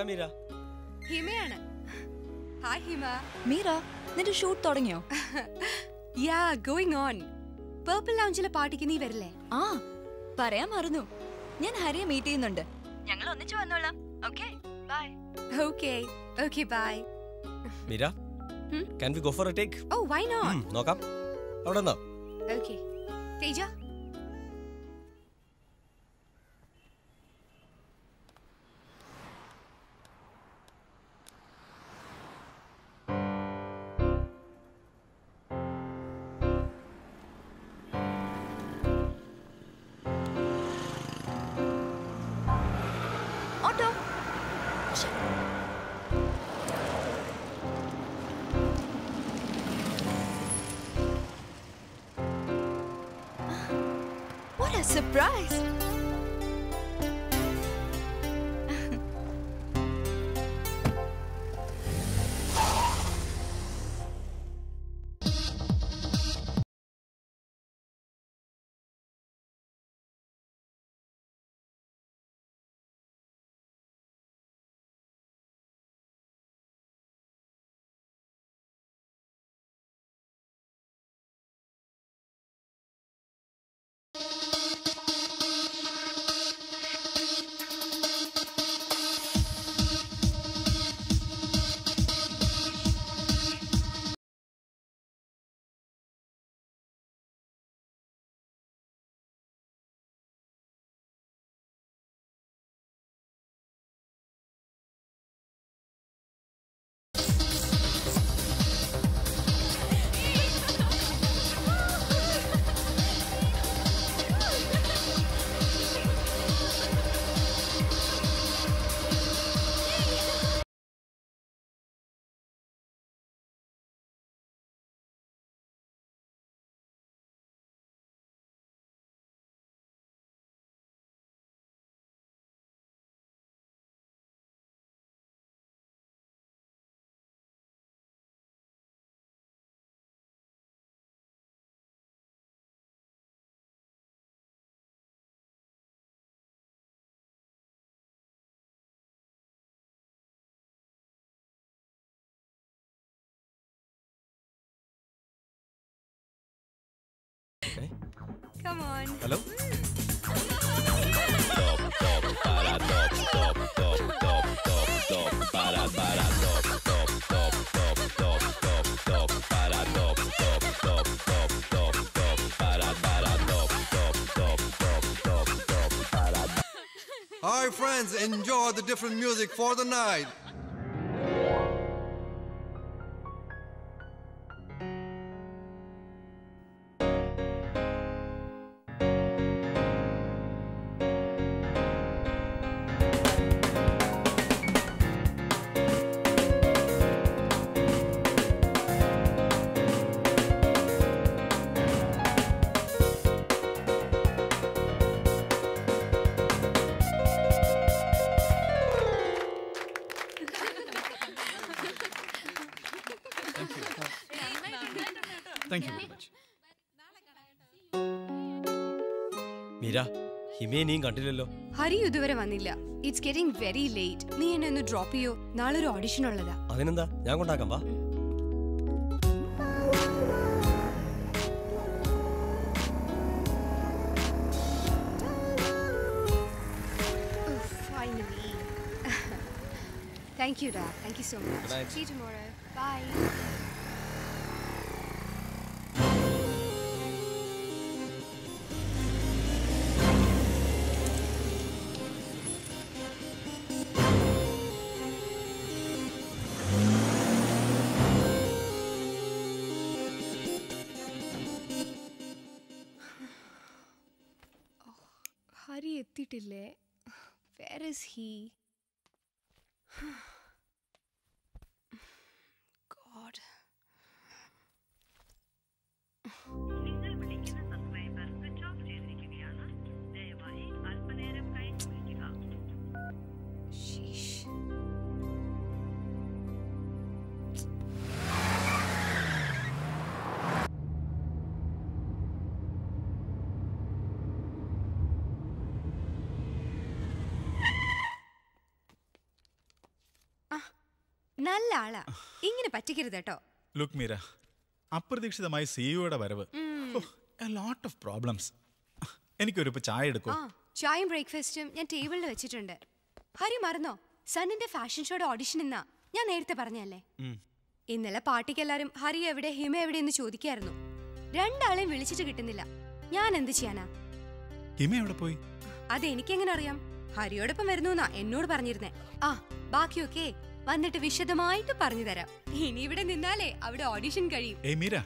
ആരാ മീര ഹിമയാണ്. ഹായ് ഹിമ. മീര നിന്റെ ഷൂട്ട് തുടങ്ങിയോ? യാ ഗോയിങ് ഓൺ പേർപ്പിൾ ലൗഞ്ചിലെ പാർട്ടിക്ക് നീ വരില്ലേ? ആ പറയാൻ മറന്നു. ഞാൻ ഹരിയെ മീറ്റ് ചെയ്യുന്നുണ്ട്. ഞങ്ങൾ ഒന്നിച്ചു വന്നോളാം. Okay bye okay okay bye Meera can we go for a take oh why not നോക്കാം. അവിടെ നിന്നോ? Okay Teja? Come on. Hello Hi, friends, enjoy the different music for the night. ഹിമയെ നീ കണ്ടില്ലല്ലോ ഹരി ഇതുവരെ വന്നില്ല ഇറ്റ്സ് ഗെറ്റിംഗ് വെരി ലേറ്റ് നീ എന്നെ ഒന്ന് ഡ്രോപ്പ് ചെയ്യോ നാളെ ഒരു ഓഡിഷൻ ഉള്ളതാ അതിനെന്താ ഞാൻ കൊണ്ടാക്കാം വാ. Thank you, Dad. Thank you so much. See you tomorrow. Bye. Hari എത്തിയിട്ടില്ലേ where is he നല്ല ആളാ. ഇങ്ങനെ പറ്റിക്കരുത് കേട്ടോ. ലുക്ക് മീര അപ്രതീക്ഷിതമായി സിഇഒയുടെ വരവ്. ലോട്ട് ഓഫ് പ്രോബ്ലംസ് എനിക്കൊരു ചായ എടുക്കും. ചായയും ബ്രേക്ക്ഫാസ്റ്റും ഞാൻ ടേബിളിൽ വെച്ചിട്ടുണ്ട്. ഹരി മറന്നോ? സണ്ണിന്റെ ഫാഷൻ ഷോയുടെ ഓഡിഷൻ ഇന്നാ. ഞാൻ നേരത്തെ പറഞ്ഞല്ലേ ഇന്നലെ പാർട്ടിക്ക് എല്ലാരും ഹരി എവിടെ ഹിമ എവിടെ എന്ന് ചോദിക്കായിരുന്നു. രണ്ടാളെയും വിളിച്ചിട്ട് കിട്ടുന്നില്ല. ഞാൻ എന്ത് ചെയ്യാനാ? ഹിമ എവിടെ പോയി? അത് എനിക്കെങ്ങനെ അറിയാം? ഹരിയോടൊപ്പം വരുന്നു എന്നാ എന്നോട് പറഞ്ഞിരുന്നേ. ആ ബാക്കിയൊക്കെ വന്നിട്ട് വിശദമായിട്ട് പറഞ്ഞു തരാം. ഇനി ഇവിടെ നിന്നാലേ അവിടെ ഓഡിഷൻ കഴിയും. ഏയ് മീര.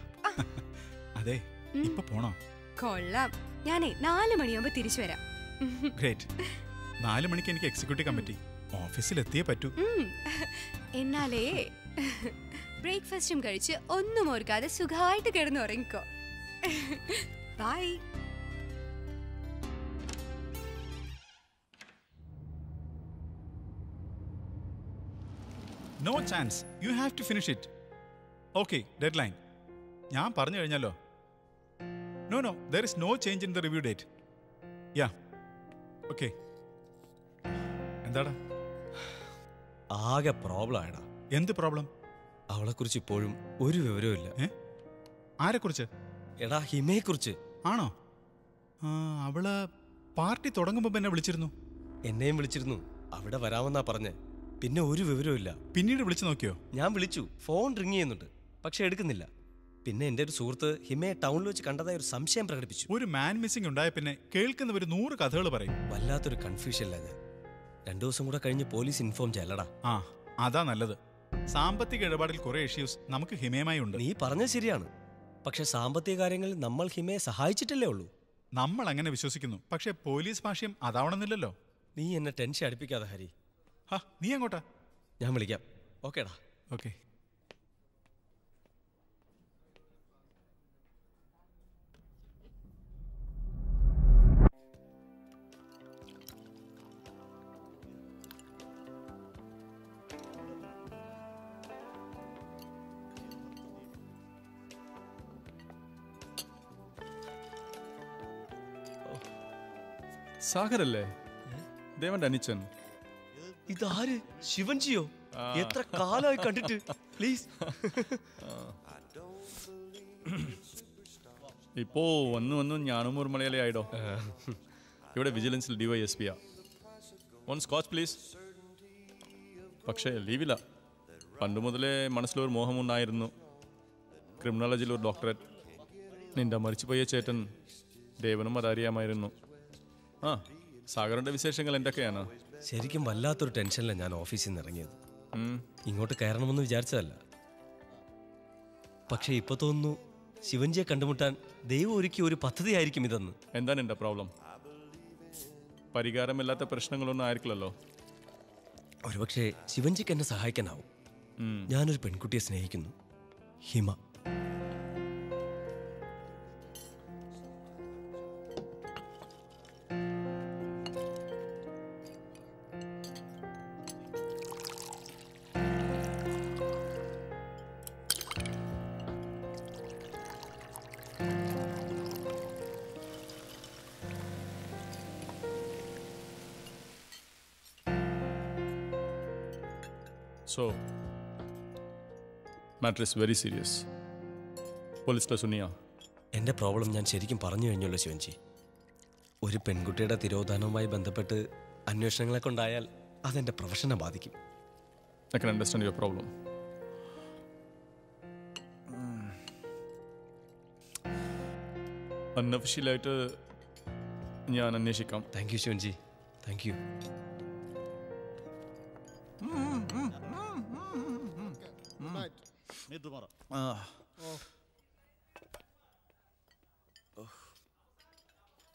അതെ ഇപ്പൊ പോണോ? കൊള്ളാം. ഞാനേ നാല് മണിയാകുമ്പോ തിരിച്ചു വരാം. ഗ്രേറ്റ് നാല് മണിക്ക് എനിക്ക് എക്സിക്യൂട്ടീവ് കമ്മിറ്റി ഓഫീസിൽ എത്തിയേ പറ്റൂ എന്നാലേ ബ്രേക്ക്ഫാസ്റ്റും കഴിച്ച് ഒന്നും ഓർക്കാതെ സുഖമായിട്ട് കിടന്ന് ഉറങ്ങിക്കോ bye no chance you have to finish it okay deadline ഞാൻ പറഞ്ഞു കഴിഞ്ഞല്ലോ. No no there is no change in the review date yeah okay എന്താടാ? ആകെ പ്രോബ്ലം ആയടാ. എന്ത് പ്രോബ്ലം അവളെ കുറിച്ച് ഇപ്പോഴും ഒരു വിവരവും ഇല്ല. ആരെ ആരെക്കുറിച്ച്? എടാ ഹിമയെക്കുറിച്ച്. ആണോ? ആ അവൾ പാർട്ടി തുടങ്ങുമ്പോൾ എന്നെ വിളിച്ചിരുന്നു. എന്നെയും വിളിച്ചിരുന്നു. അവിടെ വരാമെന്നാ പറഞ്ഞ്. പിന്നെ ഒരു വിവരവും ഇല്ല. പിന്നീട് വിളിച്ചു നോക്കിയോ? ഞാൻ വിളിച്ചു. ഫോൺ റിങ് ചെയ്യുന്നുണ്ട്. പക്ഷെ എടുക്കുന്നില്ല. പിന്നെ എന്റെ ഒരു സുഹൃത്ത് ഹിമയെ ടൗണിൽ വെച്ച് കണ്ടതായി ഒരു സംശയം പ്രകടിപ്പിച്ചു. ഒരു മാൻ മിസ്സിംഗ് ഉണ്ടായ പിന്നെ കേൾക്കുന്നവർ നൂറ് കഥകൾ പറയും. വല്ലാത്തൊരു കൺഫ്യൂഷനില്ല ഞാൻ. രണ്ടു ദിവസം കൂടെ കഴിഞ്ഞ് പോലീസ് ഇൻഫോം ചെയ്യലടാ. ആ അതാ നല്ലത്. സാമ്പത്തിക ഇടപാടിൽ കുറെ ഇഷ്യൂസ് നമുക്ക് ഹിമയുമായി ഉണ്ട്. നീ പറഞ്ഞത് ശരിയാണ്. പക്ഷെ സാമ്പത്തിക കാര്യങ്ങളിൽ നമ്മൾ ഹിമയെ സഹായിച്ചിട്ടല്ലേ ഉള്ളൂ. നമ്മൾ അങ്ങനെ വിശ്വസിക്കുന്നു. പക്ഷെ പോലീസ് ഭാഷ്യം അതാവണമെന്നില്ലല്ലോ നീ എന്നെ ടെൻഷൻ അടുപ്പിക്കാതെ ഹരി. നീ എങ്ങോട്ടാ ഞാൻ വിളിക്കാം. ഓക്കേടാ. ഓക്കെ. സാഗരല്ലേ ദേവന്റെ അനിച്ചൻ. ഇതാര്? ശിവൻജിയോ? എത്ര കാലമായി കണ്ടിട്ട്? പ്ലീസ് ഇപ്പോ വന്ന് വന്ന് ഞാനും ഒരു മലയാളി ആയിടോ ഇവിടെ വിജിലൻസിൽ ഡിവൈ എസ് പിയാ വൺ സ്കോച്ച് പ്ലീസ് പക്ഷേ ലീവില്ല പണ്ട് മുതലേ മനസ്സിലൊരു മോഹമുണ്ടായിരുന്നു. ക്രിമിനോളജിയിൽ ഒരു ഡോക്ടറേറ്റ് നിന്റെ മരിച്ചുപോയ ചേട്ടൻ ദേവനും അതറിയാമായിരുന്നു ആ സാഗറിന്റെ വിശേഷങ്ങൾ എന്തൊക്കെയാണ്? ശരിക്കും വല്ലാത്തൊരു ടെൻഷനിലാണ് ഞാൻ ഓഫീസിൽ നിന്ന് ഇറങ്ങിയത്. ഇങ്ങോട്ട് കയറണമെന്ന് വിചാരിച്ചതല്ല. പക്ഷേ ഇപ്പൊ തോന്നുന്നു ശിവൻജിയെ കണ്ടുമുട്ടാൻ ദൈവം ഒരുക്കിയ ഒരു പദ്ധതിയായിരിക്കും ഇതെന്ന്. എന്താണ് എന്റെ പ്രോബ്ലം പരിഹാരമില്ലാത്ത പ്രശ്നങ്ങളൊന്നും ആയിരിക്കില്ലല്ലോ. ഒരുപക്ഷെ ശിവൻജിക്ക് എന്നെ സഹായിക്കാനാവും. ഞാനൊരു പെൺകുട്ടിയെ സ്നേഹിക്കുന്നു. Hima. Matter is very serious police സുനിയ എന്റെ പ്രോബ്ലം ഞാൻ ശരിക്കും പറഞ്ഞു കഴിഞ്ഞല്ലോ ശിവൻജി. ഒരു പെൺകുട്ടിയുടെ തിരോധാനവുമായി ബന്ധപ്പെട്ട് അന്വേഷണങ്ങളൊക്കെ ഉണ്ടായാൽ അതെന്റെ പ്രൊഫഷനെ ബാധിക്കും. I can understand your problem അൺഒഫീഷ്യലായിട്ട് ഞാൻ അന്വേഷിക്കാം. Thank you Shivanji. Thank you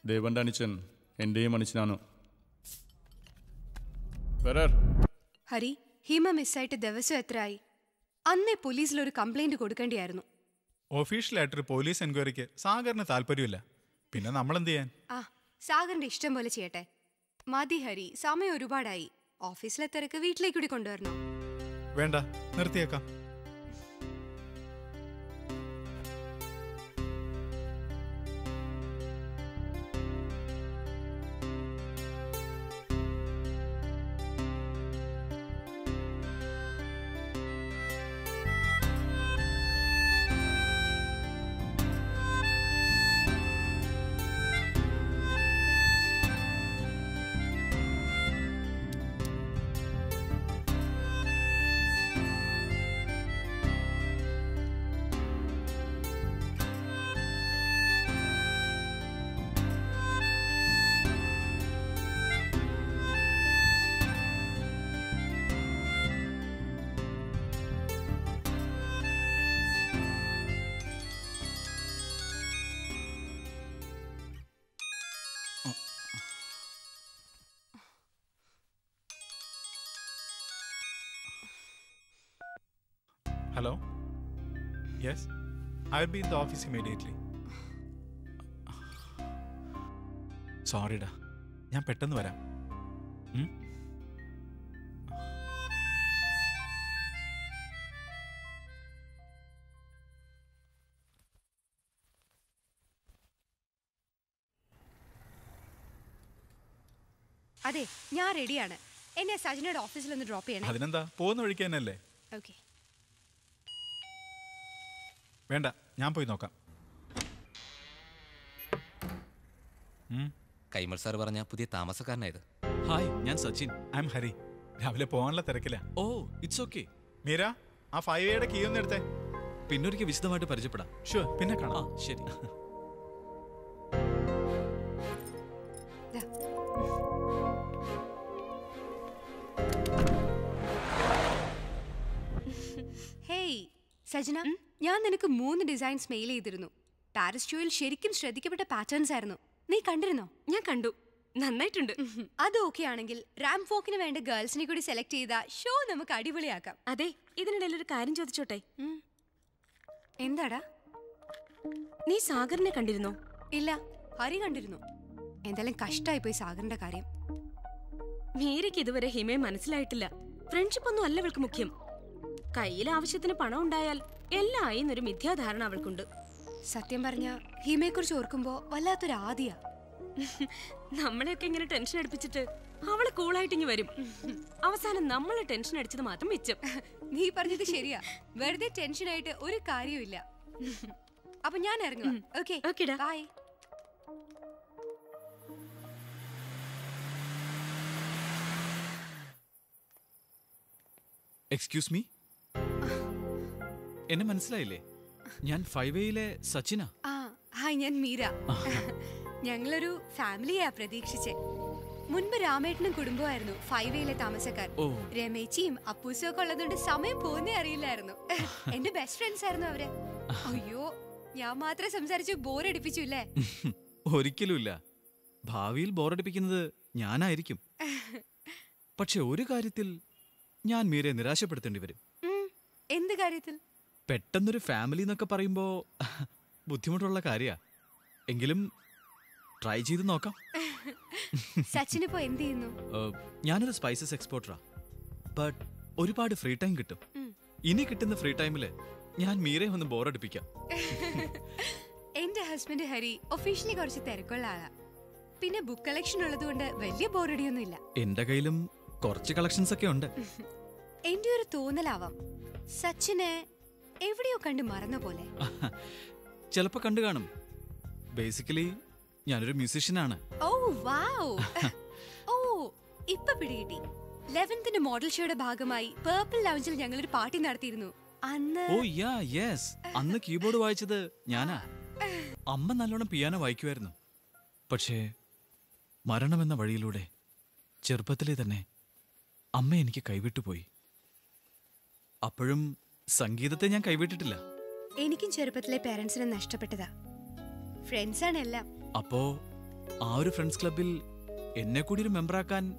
ദേവന്റെ അനിച്ചൻ എന്റെയും അനിച്ചനാണ്. ഹരി ഹിമ മിസ്സായിട്ട് ദിവസം എത്രയായി? അന്നേ പോലീസിൽ ഒരു കംപ്ലൈന്റ് കൊടുക്കേണ്ടിയായിരുന്നു. ഒഫീഷ്യലായിട്ടൊരു പോലീസ് എൻക്വയറിക്ക് സാഗറിന് താല്പര്യമില്ല. പിന്നെ നമ്മൾ എന്ത് ചെയ്യാൻ ആ സാഗറിന്റെ ഇഷ്ടം പോലെ ചെയ്യട്ടെ. മതി ഹരി സമയം ഒരുപാടായി. ഓഫീസിലെ തിരക്ക് വീട്ടിലേക്ക് കൂടി കൊണ്ടുവരണം? വേണ്ട നിർത്തിയേക്കാം. I be be in the office immediately സോറിടാ ഞാൻ പെട്ടെന്ന് വരാം. അതെ ഞാൻ റെഡിയാണ് എന്നെ സജിനയുടെ ഓഫീസിൽ ഒന്ന് ഡ്രോപ്പ് ചെയ്യണം. അതിനെന്താ? പോകുന്ന വഴിക്ക് തന്നെയല്ലേ? ഓക്കെ വേണ്ട ഞാൻ പോയി നോക്കാം. കൈമൾ സാർ പറഞ്ഞ പുതിയ താമസക്കാരനായത്. ഹായ് ഞാൻ സച്ചിൻ. I M Hari. രാവിലെ പോകാനുള്ള തിരക്കില്ല ഓ ഇറ്റ്സ് ഓക്കെ മീര ആ ഫൈവ് എയുടെ കീ ഒന്ന് എടുത്തേ. പിന്നൊരിക്കൽ വിശദമായിട്ട് പരിചയപ്പെടാം. ഷുവർ പിന്നെ കാണാം. ശരി. ഹേയ് സജന ഞാൻ നിനക്ക് മൂന്ന് ഡിസൈൻസ് മെയിൽ ചെയ്തിരുന്നു. പാരിസ് ഷോയിൽ ശരിക്കും ശ്രദ്ധിക്കപ്പെട്ട പാറ്റേൺസ് ആയിരുന്നു. നീ കണ്ടിരുന്നോ? ഞാൻ കണ്ടു. നന്നായിട്ടുണ്ട്. അത് ഓക്കെ ആണെങ്കിൽ റാം ഫോക്കിന് വേണ്ട ഗേൾസിനെ കൂടി സെലക്ട് ചെയ്ത ഷോ നമുക്ക് അടിപൊളിയാക്കാം. അതെ ഇതിനിടയിൽ ഒരു കാര്യം ചോദിച്ചോട്ടെ? എന്താടാ? നീ സാഗറിനെ കണ്ടിരുന്നോ? ഇല്ല ഹരി കണ്ടിരുന്നു. എന്തായാലും കഷ്ടായി പോയി സാഗറിന്റെ കാര്യം. മീരയ്ക്ക് ഇതുവരെ ഹിമയെ മനസ്സിലായിട്ടില്ല. ഫ്രണ്ട്ഷിപ്പ് ഒന്നും അല്ല അവൾക്ക് മുഖ്യം. കയ്യിൽ ആവശ്യത്തിന് പണം ഉണ്ടായാൽ എല്ലാം ഒരു മിഥ്യാധാരണ അവൾക്കുണ്ട്. സത്യം പറഞ്ഞ ഹീമയെ കുറിച്ച് ഓർക്കുമ്പോ വല്ലാത്തൊരു ആദിയാ. നമ്മളെയൊക്കെ ഇങ്ങനെ ടെൻഷൻ അടിപ്പിച്ചിട്ട് അവൾ കൂളായിട്ട് ഇങ്ങി വരും. അവസാനം നമ്മളെ ടെൻഷൻ അടിച്ചത് മാത്രം മിച്ചം. നീ പറഞ്ഞത് ശരിയാ. വെറുതെ ടെൻഷൻ ആയിട്ട് ഒരു കാര്യമില്ല അപ്പൊ ഞാൻ ഇറങ്ങും ഓക്കെ. ഓക്കെടാ. ബൈ എക്സ്ക്യൂസ് മീ എന്നെ മനസ്സിലായില്ലേ? ഞാൻ ഫൈവ് എയിലെ സച്ചിനാ. ആ ഹായ് ഞാൻ മീര. ഞങ്ങളൊരു ഫാമിലിയാ പ്രതീക്ഷിച്ചേ. മുൻപ് രാമേട്ടനും കുടുംബമായിരുന്നു ഫൈവേയിലെ താമസക്കാർ. രമേച്ചിയും അപ്പൂസും ഒക്കെ ഉള്ളതുകൊണ്ട് സമയം പോകുന്നേ അറിയില്ലായിരുന്നു. എന്റെ ബെസ്റ്റ് ഫ്രണ്ട്സ് ആയിരുന്നു അവർ. അയ്യോ ഞാൻ മാത്രം സംസാരിച്ച് ബോറടിപ്പിച്ചു അല്ലേ ഒരിക്കലുമില്ല. ഭാവിയിൽ ബോറടിപ്പിക്കുന്നത് ഞാനായിരിക്കും. പക്ഷെ ഒരു കാര്യത്തിൽ ഞാൻ മീരെ നിരാശപ്പെടുത്തേണ്ടി വരും. എന്ത് കാര്യത്തിൽ? പെട്ടെന്നൊരു ഫാമിലി എന്നൊക്കെ പറയുമ്പോ ബുദ്ധിമുട്ടുള്ള കാര്യാ. എങ്കിലും ട്രൈ ചെയ്ത് നോക്കാം. സച്ചിൻ ഇപ്പോ എന്ത് ചെയ്യുന്നു? ഞാനൊരു സ്പൈസസ് എക്സ്പോർട്ടറാ ബട്ട് ഒരുപാട് ഫ്രീ ടൈം കിട്ടും. ഇനി കിട്ടുന്ന ഫ്രീ ടൈമിൽ ഞാൻ മീരെ ഒന്ന് ബോറടിപ്പിക്കാം എന്റെ ഹസ്ബൻഡ് ഹരി ഒഫീഷ്യലി കുറച്ച് തിരക്കുള്ള ആളാ. പിന്നെ ബുക്ക് കളക്ഷൻ ഉള്ളതുകൊണ്ട് വലിയ ബോറടിയൊന്നും ഇല്ല. എന്റെ കയ്യിലും കുറച്ച് കളക്ഷൻസ് ഒക്കെ ഉണ്ട്. എന്റെ ഒരു തോന്നലാവാം. സച്ചിനെ എവിടെയോ കണ്ട് മറന്ന പോലെ ചിലപ്പോ കണ്ടു കാണും. ബേസിക്കലി ഞാനൊരു മ്യൂസീഷ്യനാണ് ഓ വാവ്. ഓ ഇപ്പൊ പിടികിട്ടി. ലെവൻത്തിന്റെ മോഡൽ ഷോയുടെ ഭാഗമായി പേർപ്പിൾ ലൗഞ്ചിൽ ഞങ്ങൾ ഒരു പാർട്ടി നടത്തിയിരുന്നു. അന്ന് ഓ യാ യെസ് അന്ന് കീബോർഡ് വായിച്ചത് ഞാനാ. അമ്മ നല്ലോണം പിയാനോ വായിക്കുമായിരുന്നു പക്ഷേ മരണമെന്ന വഴിയിലൂടെ ചെറുപ്പത്തിലെ തന്നെ അമ്മ എനിക്ക് കൈവിട്ടുപോയി. അപ്പോഴും സംഗീതത്തെ ഞാൻ കൈവിട്ടിട്ടില്ല. എനിക്കും ചെറുപ്പത്തിലെ പേരൻസിനെ നഷ്ടപ്പെട്ടതാ. ഫ്രണ്ട്സ് ആണ് എല്ലാം. അപ്പോ ആ ഒരു ഫ്രണ്ട്സ് ക്ലബിൽ എന്നെ കൂടി ഒരു മെമ്പറാക്കാൻ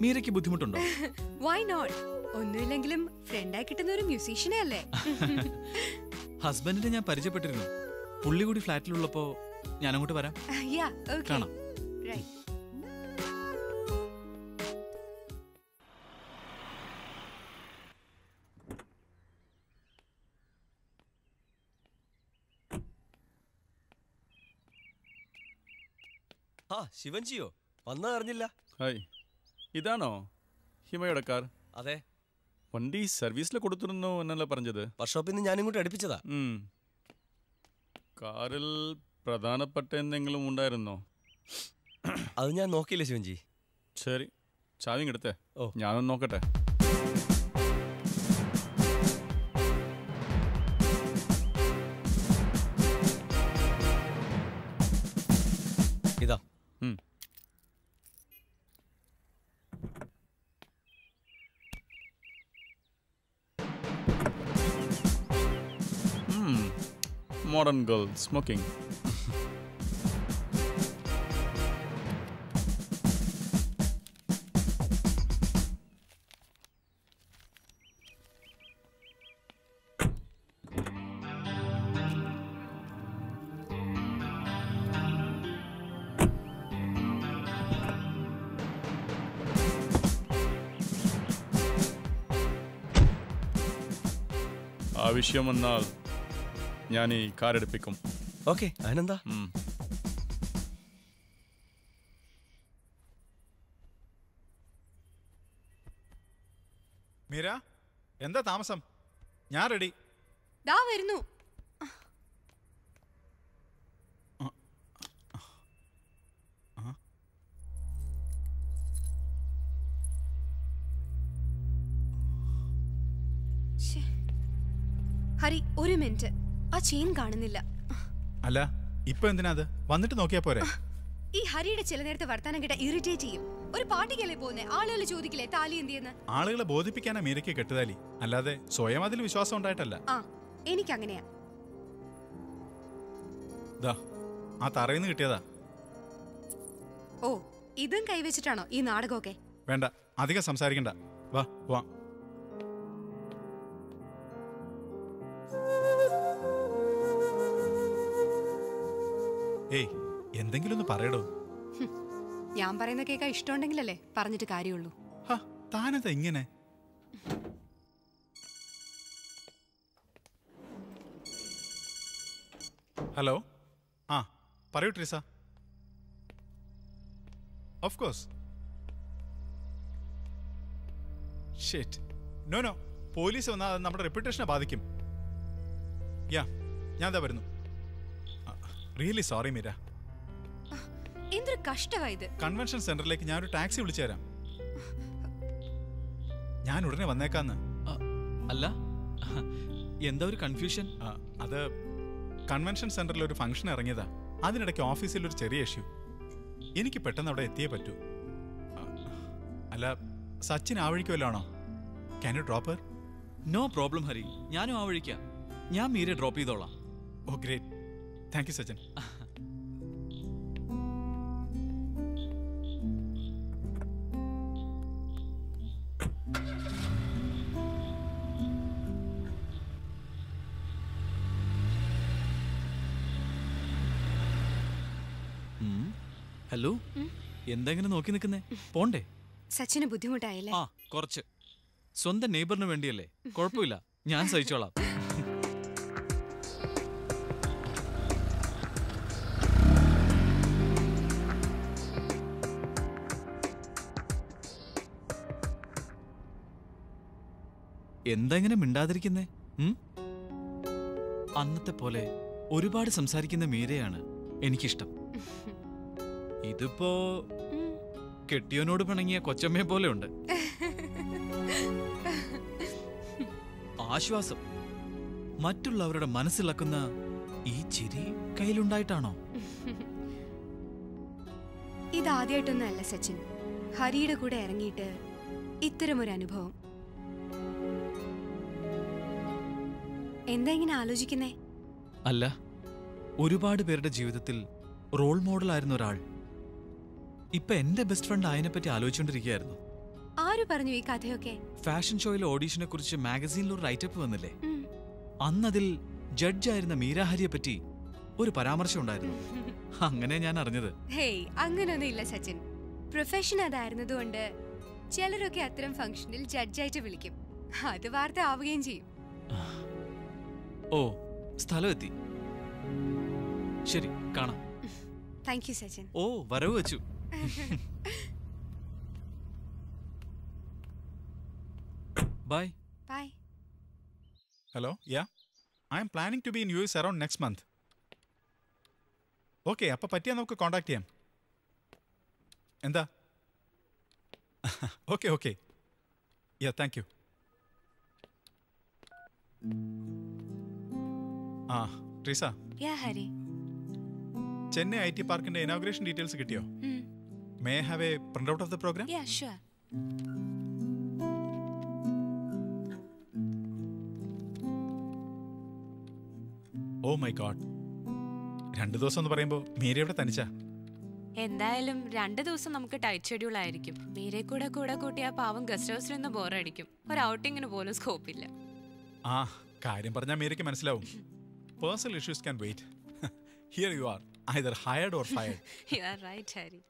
മീരയ്ക്ക് ബുദ്ധിമുട്ടുണ്ടോ? വൈ നോട്ട് ഒന്നുമില്ലെങ്കിലും ഫ്രണ്ടായി കിട്ടുന്ന ഒരു മ്യൂസീഷ്യനെ അല്ലേ? ഹസ്ബൻഡിനെ ഞാൻ പരിചയപ്പെട്ടിരുന്നു. പുള്ളി കൂടി ഫ്ലാറ്റിലുള്ളപ്പോ ഞാൻ അങ്ങോട്ട് വരാം. യാ ഓക്കേ. റൈറ്റ് ആ ശിവൻജിയോ വന്നത് അറിഞ്ഞില്ല. ഹായ്. ഇതാണോ ഹിമയുടെ കാർ? അതെ. വണ്ടി സർവീസിൽ കൊടുത്തിരുന്നു എന്നല്ല പറഞ്ഞത്? വർക്ക്ഷോപ്പിൽ നിന്ന് ഞാനിങ്ങോട്ട് അടുപ്പിച്ചതാ. കാറിൽ പ്രധാനപ്പെട്ട എന്തെങ്കിലും ഉണ്ടായിരുന്നോ? അത് ഞാൻ നോക്കിയില്ല ശിവൻജി. ശരി. ചാവിങ് എടുത്തേ. ഓ. ഞാനൊന്ന് നോക്കട്ടെ. ഇതാ ഉം. മോഡേൺ ഗേൾ സ്മോക്കിംഗ് ആവശ്യം വന്നാൽ ഞാൻ ഈ കാർ എടുപ്പിക്കും. ഓക്കെ അതിനെന്താ. മീര എന്താ താമസം? ഞാൻ റെഡി. ദാ വരുന്നു. ഹരി ഒരു മിനിറ്റ്. ആ ചെയിൻ കാണുന്നില്ല. അല്ല ഇപ്പൊ എന്തിനാ അത്? വന്നിട്ട് നോക്കിയാ പോരെ. ഈ ഹരിയുടെ ചില നേരത്തെ വർത്താനം കേട്ട ഇറിറ്റേറ്റ് ചെയ്യും. ഒരു പാർട്ടിക്കല്ലേ പോകുന്നേ? ആളുകൾ ചോദിക്കില്ലേ താലി എന്തിയെന്ന് ആളുകളെ ബോധിപ്പിക്കാനാ മീരയ്ക്ക് കെട്ടുതാലി. അല്ലാതെ സ്വയം അതിൽ വിശ്വാസം ഉണ്ടായിട്ടല്ല. ആ എനിക്കങ്ങനെയാ. അങ്ങനെയാ ആ തറയിന്ന് കിട്ടിയതാ. ഓ ഇതും കൈവച്ചിട്ടാണോ ഈ നാടകമൊക്കെ? വേണ്ട അധികം സംസാരിക്കണ്ട. വാ വാ ഏയ് എന്തെങ്കിലും ഒന്ന് പറയടോ. ഞാൻ പറയുന്ന കേൾക്കാൻ ഇഷ്ടമുണ്ടെങ്കിലല്ലേ പറഞ്ഞിട്ട് കാര്യമുള്ളൂ. താനത് താനെന്താ ഇങ്ങനെ? ഹലോ? ആ പറയൂ Treesa. Of course shit no no police വന്നാൽ നമ്മുടെ റെപ്യൂട്ടേഷനെ ബാധിക്കും. യാ ഞാൻ എന്താ വരുന്നു? റിയലി സോറി മീര എന്തൊരു കഷ്ടമാ ഇത്. കൺവെൻഷൻ സെന്ററിലേക്ക് ഞാൻ ഒരു ടാക്സി വിളിച്ചു തരാം ഞാൻ ഉടനെ വന്നേക്കാന്ന്. അല്ല. എന്താ ഒരു കൺഫ്യൂഷൻ അത് കൺവെൻഷൻ സെന്ററിൽ ഒരു ഫംഗ്ഷൻ ഇറങ്ങിയതാ. അതിനിടയ്ക്ക് ഓഫീസിൽ ഒരു ചെറിയ ഇഷ്യൂ എനിക്ക് പെട്ടെന്ന് അവിടെ എത്തിയേ പറ്റൂ. അല്ല സച്ചിൻ ആ വഴിക്ക് വല്ലതാണോ? Can you drop her no problem Hari. ഞാനും ആ വഴിക്കാം. ഞാൻ മീരെ ഡ്രോപ്പ് ചെയ്തോളാം. ഓ great thank you Sajan hello? എന്താ ഇങ്ങനെ നോക്കി നിൽക്കുന്നേ? പോണ്ടേ? സച്ചിന് ബുദ്ധിമുട്ടായില്ലേ? ആ കുറച്ച്. സ്വന്തം നെയ്ബറിന് വേണ്ടിയല്ലേ? കുഴപ്പമില്ല. ഞാൻ സഹിച്ചോളാം. എന്താ ഇങ്ങനെ മിണ്ടാതിരിക്കുന്നേ അന്നത്തെ പോലെ ഒരുപാട് സംസാരിക്കുന്ന മീരയാണ് എനിക്കിഷ്ടം. ഇതിപ്പോ കെട്ടിയോനോട് പിണങ്ങിയ കൊച്ചമ്മയെ പോലെ ഉണ്ട് ആശ്വാസം. മറ്റുള്ളവരുടെ മനസ്സിളക്കുന്ന ഈ ചിരി കയ്യിലുണ്ടായിട്ടാണോ? ഇതാദ്യമായിട്ടൊന്നും അല്ല സച്ചിൻ. ഹരിയുടെ കൂടെ ഇറങ്ങിയിട്ട് ഇത്തരമൊരു അനുഭവം എന്താ ഇങ്ങനെ ആലോചിക്കുന്നേ? അല്ല ഒരുപാട് പേരുടെ ജീവിതത്തിൽ റോൾ മോഡൽ ആയിരുന്ന ഒരാൾ. ഇപ്പൊ എന്റെ ബെസ്റ്റ് ഫ്രണ്ട് അതിനെ പറ്റി ആലോചിച്ചുകൊണ്ടിരിക്കുകയായിരുന്നു ആര് പറഞ്ഞു ഈ കഥയൊക്കെ? ഫാഷൻ ഷോയിലെ ഓഡീഷനെ കുറിച്ച് മാഗസീനിൽ ഒരു റൈറ്റപ്പ് വന്നില്ലേ. അന്നതിൽ ജഡ്ജായിരുന്ന മീരാഹരിയെ പറ്റി ഒരു പരാമർശം ഉണ്ടായിരുന്നു. അങ്ങനെ ഞാൻ അറിഞ്ഞത്. ഹേയ് അങ്ങനൊന്നും ഇല്ല സച്ചിൻ. പ്രൊഫഷൻ അതായിരുന്നതുകൊണ്ട് ചിലരൊക്കെ അത്തരം ഫംഗ്ഷനിൽ ജഡ്ജായിട്ട് വിളിക്കും. അത് വാർത്ത ആവുകയും ചെയ്യും. ഓ സ്ഥലം എത്തി ശരി കാണാം. Thank you Sachin. ഓ വരവ് വെച്ചു. Bye bye hello yeah I'm planning to be in U S around next month okay അപ്പോൾ പറ്റിയാൽ നമുക്ക് കോൺടാക്ട് ചെയ്യാം. എന്താ? Okay okay yeah thank you ആ Treesa. Yeah Hari. Chennai I T പാർക്കിന്റെ ഇനോഗ്രേഷൻ ഡീറ്റെയിൽസ് കിട്ടിയോ. May have a print out of the program yeah sure oh my god രണ്ട് ദിവസം എന്ന് പറയുമ്പോൾ മീര ഇവിടെ തനിച്ചാ? എന്തായാലും രണ്ട് ദിവസം നമുക്ക് ടൈറ്റ് ഷെഡ്യൂൾ ആയിരിക്കും. മീരെ കൂടെ കൂടെ കൂട്ടിയ പാവം ഗസ്റ്റ് ഹൗസിൽ നിന്ന് ബോറടിക്കും ഒരു ഔട്ടിങ്ങിന് പോലും സ്കോപ്പില്ല ആ കാര്യം പറഞ്ഞാൽ മീരയ്ക്ക് മനസ്സിലാവും. Personal issues can wait here you are either hired or fired you are right, Harry.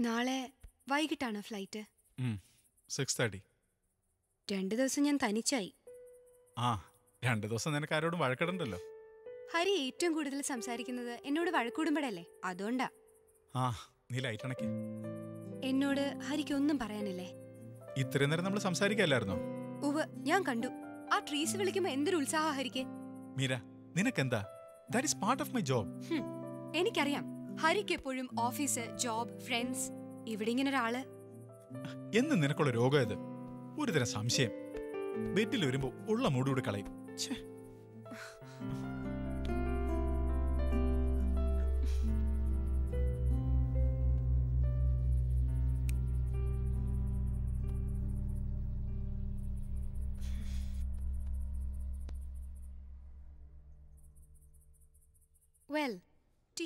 നാളെ വൈകിട്ടാണ് ഫ്ലൈറ്റ്? സിക്സ് തേർട്ടി രണ്ടു ദിവസം ഞാൻ തനിച്ചായി. ആ രണ്ട് ദിവസം നിനക്ക് ആരോടും വഴക്കിടണ്ടല്ലോ. ഹരി ഏറ്റവും കൂടുതൽ സംസാരിക്കുന്നത് എന്നോട് വഴക്കൂടുമ്പോഴല്ലേ? അതുകൊണ്ടാ. ആ നീ ലൈറ്റ് അണക്കേ. എന്നോട് ഹരിക്ക് ഒന്നും പറയാനില്ലേ? ഇത്രയും നേരം നമ്മൾ സംസാരിക്കല്ലായിരുന്നോ? ഉവ്വ് ഞാൻ കണ്ടു. ആ ട്രീസ് വിളിക്കുമ്പോ എന്തൊരു ഉത്സാഹ ഹരിക്ക്. മീര നിനക്കെന്താ? That is part of my job എനിക്കറിയാം. ഹരിക്ക് എപ്പോഴും ഓഫീസ് ജോബ് ഫ്രണ്ട്സ് ഇവിടെ ഇങ്ങനെ ഒരാൾ. എന്ന് നിനക്കുള്ള രോഗം ഇത് ഒരു തരം സംശയം. വീട്ടിൽ വരുമ്പോ ഉള്ള മൂടുകൂടി കളയും.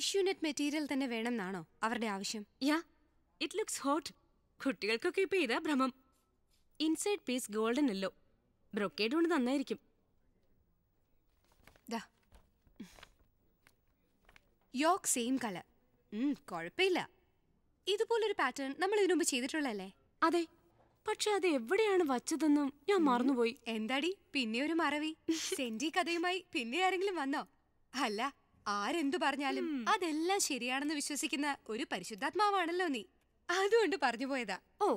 ടിഷ്യൂ നെറ്റ് മെറ്റീരിയൽ തന്നെ വേണമെന്നാണോ അവരുടെ ആവശ്യം? യാ ഇറ്റ് ലുക്സ് ഹോട്ട് കുട്ടികൾക്കൊക്കെ ഇപ്പൊ ഇതാ ഭ്രമം. ഇൻസൈഡ് പീസ് ഗോൾഡൻ അല്ലോ ബ്രൊക്കേഡ് കൊണ്ട് നന്നായിരിക്കും. യോക്ക് സെയിം കളർ കുഴപ്പമില്ല. ഇതുപോലൊരു പാറ്റേൺ നമ്മൾ ഇതിനു മുമ്പ് ചെയ്തിട്ടുള്ളല്ലേ അതെ. പക്ഷെ അത് എവിടെയാണ് വച്ചതെന്നും ഞാൻ മറന്നുപോയി. എന്താടി? പിന്നെ ഒരു മറവി. സെന്റി കഥയുമായി പിന്നെ ആരെങ്കിലും വന്നോ? അല്ല ആരെന്തു പറഞ്ഞാലും അതെല്ലാം ശരിയാണെന്ന് വിശ്വസിക്കുന്ന ഒരു പരിശുദ്ധാത്മാവാണല്ലോ നീ. അതുകൊണ്ട് പറഞ്ഞു പോയതാ. ഓ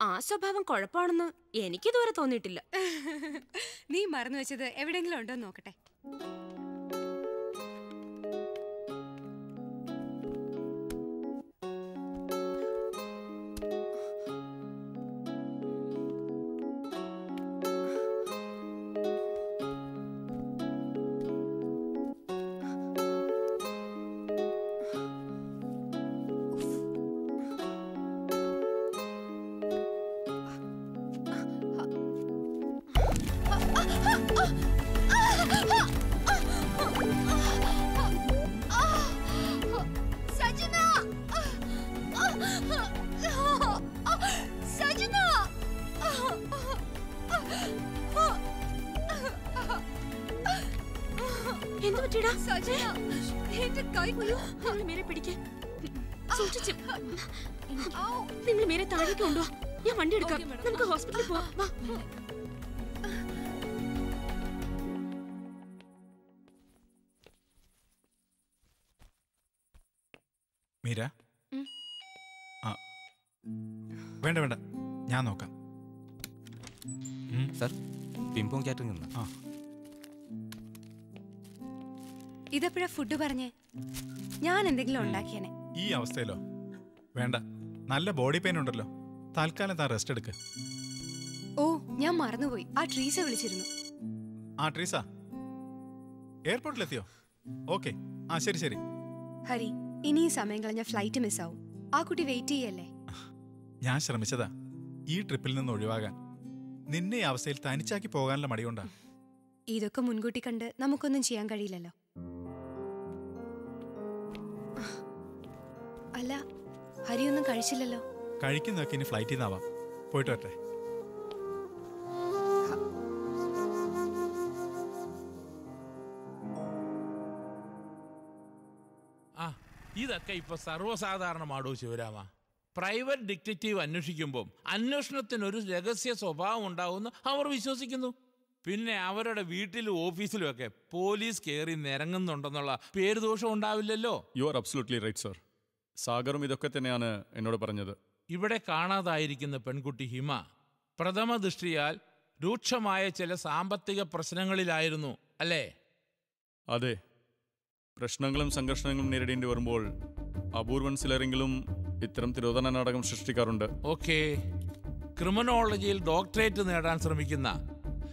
ആ സ്വഭാവം കുഴപ്പമാണെന്ന് എനിക്കിതുവരെ തോന്നിയിട്ടില്ല. നീ മറന്നു വെച്ചത് എവിടെങ്കിലും ഉണ്ടോ നോക്കട്ടെ. ഫുഡ് പറഞ്ഞേ. ഞാൻ എന്തെങ്കിലും ഉണ്ടാക്കിയനെ. ഈ അവസ്ഥയിലോ? വേണ്ട. നല്ല ബോഡി പെയിൻ ഉണ്ടല്ലോ. തൽക്കാലം താ റെസ്റ്റ് എടുക്ക. ഓ ഞാൻ മറന്നുപോയി. ആ ട്രീസ വിളിച്ചിരുന്നു. ആ ട്രീസ എയർപോർട്ടിലെത്തിയോ ഓക്കെ ആ ശരി ശരി. ഹരി ഇനി സമയം കളഞ്ഞ ഫ്ലൈറ്റ് മിസ് ആവും. ആ കുട്ടി വെയിറ്റ് ചെയ്യല്ലേ? ഞാൻ ശ്രമിച്ചതാ. ഈ ട്രിപ്പിൽ നിന്ന് ഒഴിവാകാൻ. നിന്നെ അവസ്ഥയിൽ തനിച്ചാക്കി പോകാനുള്ള മടികൊണ്ടാ ഇതൊക്കെ മുൻകൂട്ടി കണ്ട് നമുക്കൊന്നും ചെയ്യാൻ കഴിയില്ലല്ലോ. അല്ല ഹരിയൊന്നും കഴിച്ചില്ലല്ലോ. കഴിക്കുന്നൊക്കെ ഇനി ഫ്ലൈറ്റിൽ നിന്നാവാം പോയിട്ട് വരട്ടെ ആ ഇതൊക്കെ ഇപ്പൊ സർവസാധാരണമാടോ ശിവരാമ? പ്രൈവറ്റ് ഡിറ്റക്റ്റീവ് അന്വേഷിക്കുമ്പോൾ അന്വേഷണത്തിന് ഒരു രഹസ്യ സ്വഭാവം ഉണ്ടാവുമെന്ന് അവർ വിശ്വസിക്കുന്നു. പിന്നെ അവരുടെ വീട്ടിലും ഓഫീസിലും ഒക്കെ പോലീസ് കയറി നിരങ്ങുന്നുണ്ടെന്നുള്ള പേര് ദോഷം ഉണ്ടാവില്ലല്ലോ. You are absolutely right sir സാഗറും ഇതൊക്കെ തന്നെയാണ് എന്നോട് പറഞ്ഞത്. ഇവിടെ കാണാതായിരിക്കുന്ന പെൺകുട്ടി ഹിമ പ്രഥമ ദൃഷ്ടിയാൽ രൂക്ഷമായ ചില സാമ്പത്തിക പ്രശ്നങ്ങളിലായിരുന്നു അല്ലേ? അതെ. പ്രശ്നങ്ങളും സംഘർഷങ്ങളും നേരിടേണ്ടി വരുമ്പോൾ അപൂർവൻ ചിലരെങ്കിലും ഇത്തരം തിരോധന നാടകം സൃഷ്ടിക്കാറുണ്ട്. ഓക്കെ. ക്രിമിനോളജിയിൽ ഡോക്ടറേറ്റ് നേടാൻ ശ്രമിക്കുന്ന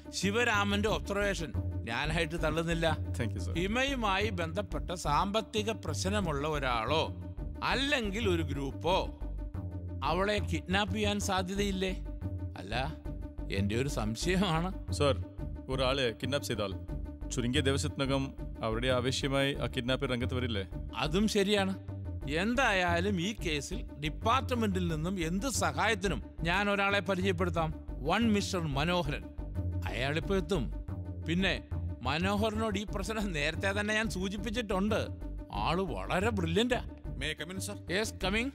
ശിവരാമന്റെ ഒബ്സർവേഷൻ ഞാനായിട്ട് തള്ളുന്നില്ല. ഹിമയുമായി ബന്ധപ്പെട്ട സാമ്പത്തിക പ്രശ്നമുള്ള ഒരാളോ അല്ലെങ്കിൽ ഒരു ഗ്രൂപ്പോ അവളെ കിഡ്നാപ്പ് ചെയ്യാൻ സാധ്യതയില്ലേ? അല്ല എന്റെ ഒരു സംശയമാണ്. സർ ഒരാളെ കിഡ്നാപ്പ് ചെയ്താൽ ചുരുങ്ങിയ ദിവസത്തിനകം അവരുടെ ആവശ്യമായി ആ കിഡ്നാപ്പ് രംഗത്ത് വരില്ലേ? അതും ശരിയാണ്. എന്തായാലും ഈ കേസിൽ ഡിപ്പാർട്ട്മെന്റിൽ നിന്നും എന്ത് സഹായത്തിനും ഞാൻ ഒരാളെ പരിചയപ്പെടുത്താം. One mister Manoharan. അയാളിപ്പോ എത്തും. പിന്നെ മനോഹരനോട് ഈ പ്രശ്നം നേരത്തെ തന്നെ ഞാൻ സൂചിപ്പിച്ചിട്ടുണ്ട്. ആൾ വളരെ ബ്രില്യന്റാ May come in sir in, sir? Yes coming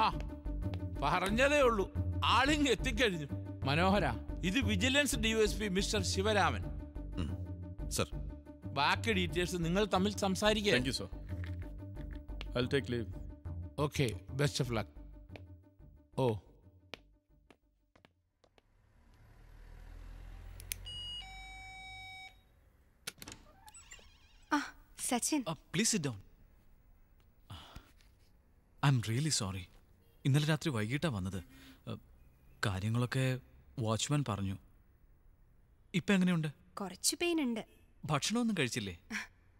ആ പറഞ്ഞതേ ഉള്ളൂ. ആളിങ് എത്തിക്കഴിഞ്ഞു. മനോഹര ഇത് vigilance DYSP mister Sivaraman. Sir ബാക്കി ഡീറ്റെയിൽസ് നിങ്ങൾ തമ്മിൽ സംസാരിക്കുക thank you sir I take leave okay best of luck oh. Sachin. Please sit down I'm really sorry. ഇന്നലെ രാത്രി വൈകിട്ടാണ് വന്നത്. കാര്യങ്ങളൊക്കെ വാച്ച്മാൻ പറഞ്ഞു. ഇപ്പം എങ്ങനെയുണ്ട്? കുറച്ച് പെയിൻ ഉണ്ട്. ഭക്ഷണമൊന്നും കഴിച്ചില്ലേ?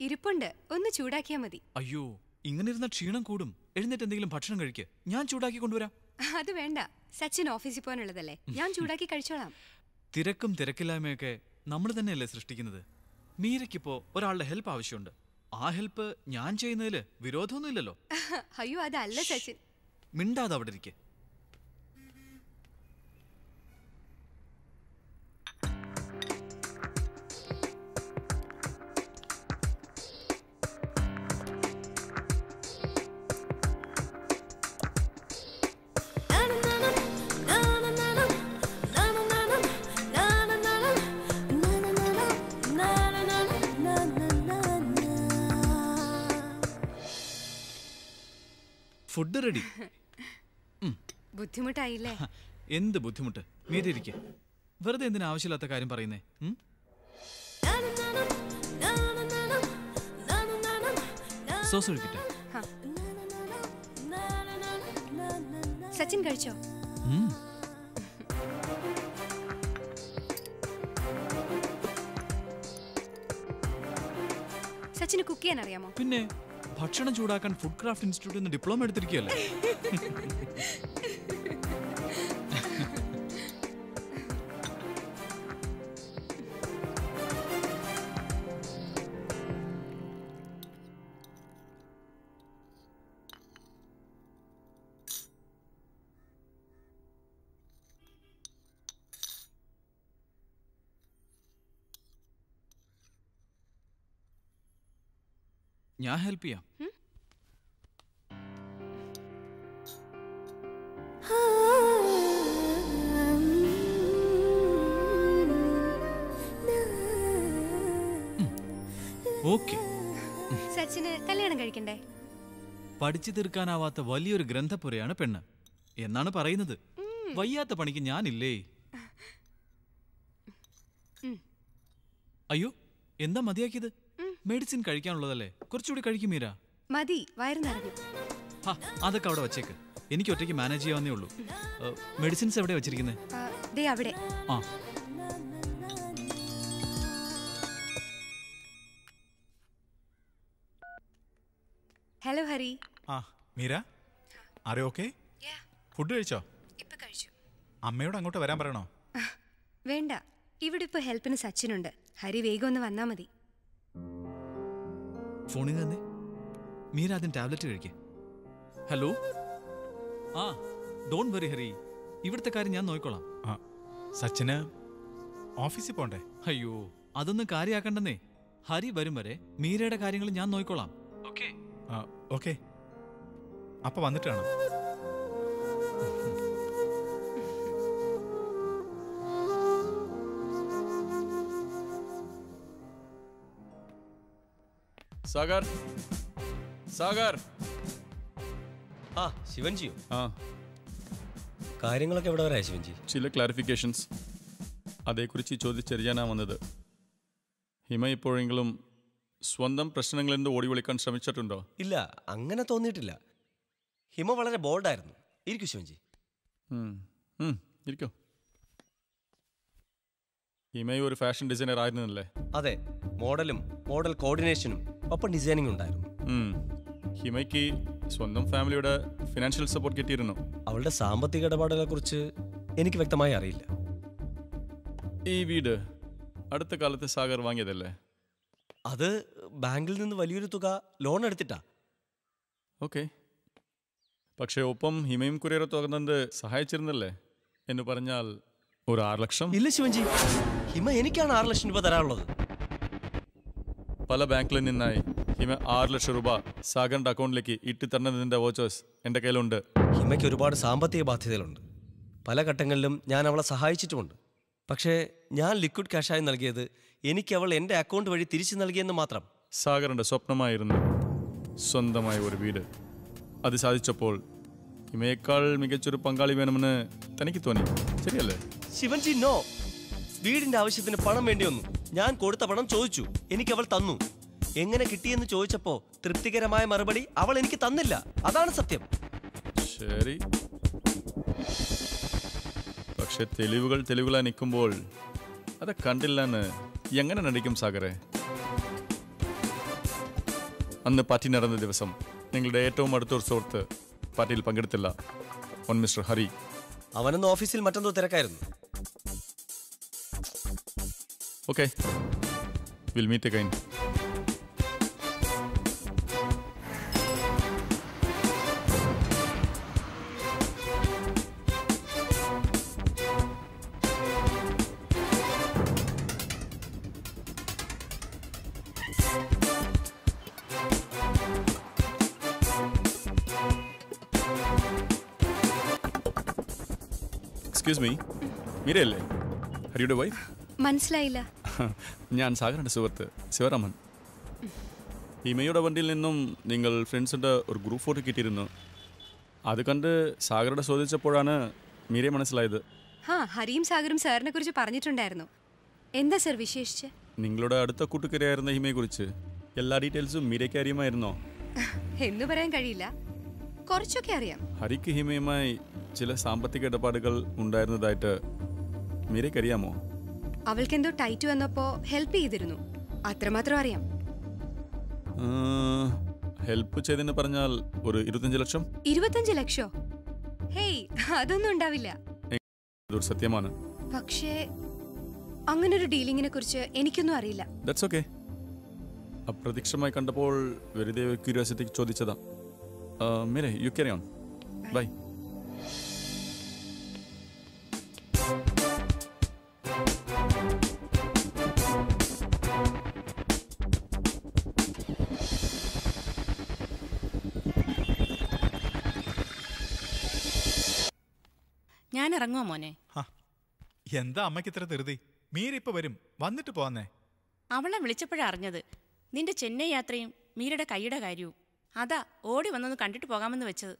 ഇരിപ്പുണ്ട്. ഒന്ന് ചൂടാക്കിയാ മതി. അയ്യോ ഇങ്ങനെ ഇരുന്ന ക്ഷീണം കൂടും. എഴുന്നേറ്റ് എന്തെങ്കിലും ഭക്ഷണം കഴിക്ക. ഞാൻ ചൂടാക്കി കൊണ്ടുവരാം. അത് വേണ്ട. സച്ചിൻ ഓഫീസിൽ പോകാനുള്ളതല്ലേ. ഞാൻ ചൂടാക്കി കഴിച്ചോളാം. തിരക്കും തിരക്കില്ലായ്മയൊക്കെ നമ്മൾ തന്നെയല്ലേ സൃഷ്ടിക്കുന്നത്. മീരയ്ക്കിപ്പോ ഒരാളുടെ ഹെൽപ്പ് ആവശ്യമുണ്ട്. ആ ഹെൽപ്പ് ഞാൻ ചെയ്യുന്നതിൽ വിരോധമൊന്നുമില്ലല്ലോ. അയ്യോ അതല്ല സച്ചിൻ. മിണ്ടാതെ അവിടെ ഇരിക്കെ. Food ready. ബുദ്ധിമുട്ടായില്ലേ? എന്ത് ബുദ്ധിമുട്ട്? നേരിരിക്ക വെറുതെ എന്തിനാ ആവശ്യമില്ലാത്ത കാര്യം പറയുന്നേ? ഉം? സോസ് ഒഴിക്കട്ടെ. സച്ചിൻ കഴിച്ചോ. സച്ചിന് കുക്ക് ചെയ്യാൻ അറിയാമോ പിന്നെ? ഭക്ഷണം ചൂടാക്കാൻ ഫുഡ് ക്രാഫ്റ്റ് ഇൻസ്റ്റിറ്റ്യൂട്ടിൽ നിന്ന് ഡിപ്ലോമ എടുത്തിരിക്കുകയല്ലേ? ഞാൻ ഹെൽപ്പ് ചെയ്യാം. ഓക്കെ. സച്ചിന് കല്യാണം കഴിക്കണ്ടേ? പഠിച്ചു തീർക്കാനാവാത്ത വലിയൊരു ഗ്രന്ഥപുരയാണ് പെണ്ണ്. എന്നാണ് പറയുന്നത്. വയ്യാത്ത പണിക്ക് ഞാനില്ലേ. അയ്യോ എന്താ മതിയാക്കിയത്? മെഡിസിൻ കഴിക്കാനുള്ളതല്ലേ? കുറച്ചുകൂടി കഴിക്കും മീര. മതി വയറു നിറഞ്ഞു. ഹാ, അതൊക്കെ അവിടെ വച്ചേക്ക്. എനിക്ക് ഒറ്റയ്ക്ക് മാനേജ് ചെയ്യാവുന്നേ ഉള്ളൂ. മെഡിസിൻസ് എവിടെ വെച്ചിരിക്കുന്നത് ദേ അവിടെ. ആ. ഹലോ ഹരി. ആ മീര ആരെ ഓക്കെ ഫുഡ് കഴിച്ചോ? ഇപ്പൊ കഴിച്ചു. അമ്മയോട് അങ്ങോട്ട് വരാൻ പറയണോ? വേണ്ട. ഇവിടെ ഇപ്പൊ ഹെൽപ്പിന് സച്ചിനുണ്ട്. ഹരി വേഗം ഒന്ന് വന്നാ മതി. ഫോണിൽ തന്നെ. മീര ആദ്യം ടാബ്ലറ്റ് കഴിക്കുക ഹലോ? ആ ഡോണ്ട് വെറി ഹരി. ഇവിടുത്തെ കാര്യം ഞാൻ നോക്കിക്കോളാം. സച്ചിന് ഓഫീസിൽ പോണ്ടേ? അയ്യോ അതൊന്നും കാര്യമാക്കണ്ടെന്നേ ഹരി വരും വരെ മീരയുടെ കാര്യങ്ങൾ ഞാൻ നോക്കിക്കോളാം. Okay okay. അപ്പൊ വന്നിട്ട് കാണാം. സാഗർ. സാഗർ. ആ ശിവൻജിയോ? ആ. കാര്യങ്ങളൊക്കെ എവിടെ വരാ ശിവൻജി? ചില ക്ലാരിഫിക്കേഷൻസ് അതേക്കുറിച്ച് ചോദിച്ചറിയാനാണ് വന്നത്. ഹിമ ഇപ്പോഴെങ്കിലും സ്വന്തം പ്രശ്നങ്ങളിൽ നിന്ന് ഓടി വിളിക്കാൻ ശ്രമിച്ചിട്ടുണ്ടോ? ഇല്ല അങ്ങനെ തോന്നിയിട്ടില്ല. ഹിമ വളരെ ബോൾഡായിരുന്നു ഇരിക്കൂ ശിവൻജി. ഇരിക്കോ. ഹിമയും ഒരു ഫാഷൻ ഡിസൈനർ ആയിരുന്നല്ലേ? അതെ മോഡലും മോഡൽ കോർഡിനേഷനും ഒപ്പം ഡിസൈനിങ് ഉണ്ടായിരുന്നു. ഹിമയ്ക്ക് സ്വന്തം ഫാമിലിയുടെ ഫിനാൻഷ്യൽ സപ്പോർട്ട് കിട്ടിയിരുന്നു. അവളുടെ സാമ്പത്തിക ഇടപാടുകളെ കുറിച്ച് എനിക്ക് വ്യക്തമായി അറിയില്ല. ഈ വീട് അടുത്ത കാലത്ത് സാഗർ വാങ്ങിയതല്ലേ? അത് ബാങ്കിൽ നിന്ന് വലിയൊരു തുക ലോൺ എടുത്തിട്ടാ. ഓക്കെ. പക്ഷേ ഒപ്പം ഹിമയും കുറിയറെ തുറന്നത് സഹായിച്ചിരുന്നല്ലേ? എന്ന് പറഞ്ഞാൽ ഒരു ആറ് ലക്ഷം? ഇല്ല ശിവൻജി. ഹിമ എനിക്കാണ് ആറ് ലക്ഷം രൂപ തരാനുള്ളത്. പല ബാങ്കിൽ നിന്നായി ഹിമ ആറ് ലക്ഷം രൂപ സാഗറിന്റെ അക്കൗണ്ടിലേക്ക് ഇട്ടിത്തരണതിന്റെ വോച്ചേഴ്സ് എന്റെ കയ്യിലുണ്ട്. ഹിമയ്ക്ക് ഒരുപാട് സാമ്പത്തിക ബാധ്യതകളുണ്ട്. പല ഘട്ടങ്ങളിലും ഞാൻ അവളെ സഹായിച്ചിട്ടുമുണ്ട്. പക്ഷേ ഞാൻ ലിക്വിഡ് ക്യാഷായി നൽകിയത് എനിക്ക് അവൾ എന്റെ അക്കൗണ്ട് വഴി തിരിച്ചു നൽകിയെന്ന് മാത്രം. സാഗറിന്റെ സ്വപ്നമായിരുന്നു സ്വന്തമായ ഒരു വീട്. അത് സാധിച്ചപ്പോൾ ഹിമയേക്കാൾ മികച്ചൊരു പങ്കാളി വേണമെന്ന് തനിക്ക് തോന്നി. ശരിയല്ലേ? ശിവൻജി നോ. വീടിന്റെ ആവശ്യത്തിന് പണം വേണ്ടി വന്നു. ഞാൻ കൊടുത്ത പണം ചോദിച്ചു. എനിക്ക് അവൾ തന്നു. എങ്ങനെ കിട്ടിയെന്ന് ചോദിച്ചപ്പോ തൃപ്തികരമായ മറുപടി അവൾ എനിക്ക് തന്നില്ല. അതാണ് സത്യം. ശരി. പക്ഷെ തെളിവുകൾ തെളിവുകളായി നിൽക്കുമ്പോൾ അത് കണ്ടില്ലെന്ന് എങ്ങനെ നടിക്കും സാഗറെ? അന്ന് പാർട്ടി നടന്ന ദിവസം നിങ്ങളുടെ ഏറ്റവും അടുത്തൊരു സുഹൃത്ത് പാർട്ടിയിൽ പങ്കെടുത്തില്ല. ഓൺ മിസ്റ്റർ ഹരി. അവനൊന്ന് ഓഫീസിൽ മറ്റെന്തോ തിരക്കായിരുന്നു. Okay will meet again excuse me മീരയല്ലേ? ഹരിയുടെ വൈഫ് മനസ്സിലായില്ല. ഞാൻ സാഗറിന്റെ സുഹൃത്ത് ശിവരാമൻ. ഹിമയുടെ വണ്ടിയിൽ നിന്നും നിങ്ങൾ ഫ്രണ്ട്സിന്റെ ഒരു ഗ്രൂപ്പ് ഫോട്ടോ കിട്ടിയിരുന്നു. അത് കണ്ട് സാഗറുടെ ചോദിച്ചപ്പോഴാണ് മീരയെ മനസ്സിലായത്. ഹാ ഹരിയും സാഗറും സാറിനെ കുറിച്ച് പറഞ്ഞിട്ടുണ്ടായിരുന്നു. എന്താ സർ വിശേഷിച്ച്? നിങ്ങളുടെ അടുത്ത കൂട്ടുകാരിയായിരുന്ന ഹിമയെക്കുറിച്ച് എല്ലാ ഡീറ്റെയിൽസും മീരയ്ക്ക് അറിയുമായിരുന്നോ? എന്ന് പറയാൻ കഴിയില്ല. കുറച്ചൊക്കെ അറിയാം. ഹരിക്ക് ഹിമയുമായി ചില സാമ്പത്തിക ഇടപാടുകൾ ഉണ്ടായിരുന്നതായിട്ട് മീരയ്ക്ക് അറിയാമോ അവൾക്കെന്തോ ടൈറ്റ് വന്നപ്പോ ഹെൽപ്പ് ചെയ്തിരുന്നു. അത്രമാത്രം അറിയാം. ഹെൽപ്പ് ചെയ്തെന്ന് പറഞ്ഞാൽ ഒരു ഇരുപത്തഞ്ച് ലക്ഷം? ഇരുപത്തഞ്ച് ലക്ഷോ? ഹേയ് അതൊന്നും ഉണ്ടാവില്ല. ഇതൊരു സത്യമാണ്. പക്ഷേ അങ്ങനെ ഒരു ഡീലിങ്ങിനെ കുറിച്ച് എനിക്കൊന്നും അറിയില്ല. ദാറ്റ്സ് ഓക്കേ അപ്രതീക്ഷിതമായി കണ്ടപ്പോൾ വെറുതെ ക്യൂരിയോസിറ്റിക്ക് ചോദിച്ചതാ. മീരെ യു ഓൺ ബൈ എന്താ അമ്മയ്ക്ക് ഇത്ര ധൃതി? മീര ഇപ്പൊ വരും. വന്നിട്ട് പോവാന്നേ അവളെ വിളിച്ചപ്പോഴറിഞ്ഞത് നിന്റെ ചെന്നൈ യാത്രയും മീരയുടെ കൈയുടെ കാര്യവും. അതാ ഓടി വന്നൊന്ന് കണ്ടിട്ട് പോകാമെന്ന് വെച്ചത്.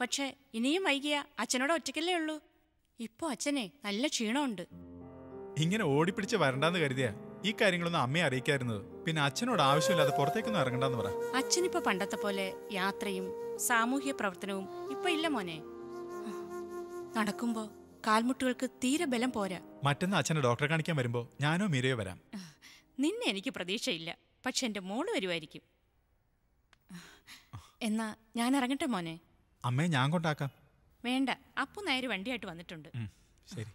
പക്ഷേ ഇനിയും വൈകിയ അച്ഛനോട് ഒറ്റയ്ക്കല്ലേ ഉള്ളൂ. ഇപ്പോ അച്ഛനെ നല്ല ക്ഷീണമുണ്ട്. ഇങ്ങനെ ഓടിപ്പിടിച്ച് വരണ്ടാന്ന് കരുതിയ ഈ കാര്യങ്ങളൊന്നും അമ്മയെ അറിയിക്കായിരുന്നത്. പിന്നെ അച്ഛനോട് ആവശ്യമില്ലാതെ പുറത്തേക്കൊന്നും ഇറങ്ങണ്ടെന്ന് പറ. അച്ഛനിപ്പോ പണ്ടത്തെ പോലെ യാത്രയും സാമൂഹ്യ പ്രവർത്തനവും ഇപ്പൊ ഇല്ല മോനെ. നടക്കുമ്പോ കാൽമുട്ടുകൾക്ക് തീരെ ബലം പോരാ. മറ്റൊന്ന് അച്ഛനെ ഡോക്ടറെ കാണിക്കാൻ വരുമ്പോ ഞാനോ മീരയോ വരാം. നിന്നെ എനിക്ക് പ്രതീക്ഷയില്ല. പക്ഷെ എന്റെ മോൾ വരുമായിരിക്കും എന്നാ ഞാൻ ഇറങ്ങട്ടെ മോനെ? അമ്മേ ഞാൻ കൊണ്ടാക്കാം. വേണ്ട. അപ്പു നേരെ വണ്ടിയായിട്ട് വന്നിട്ടുണ്ട്. ശരി.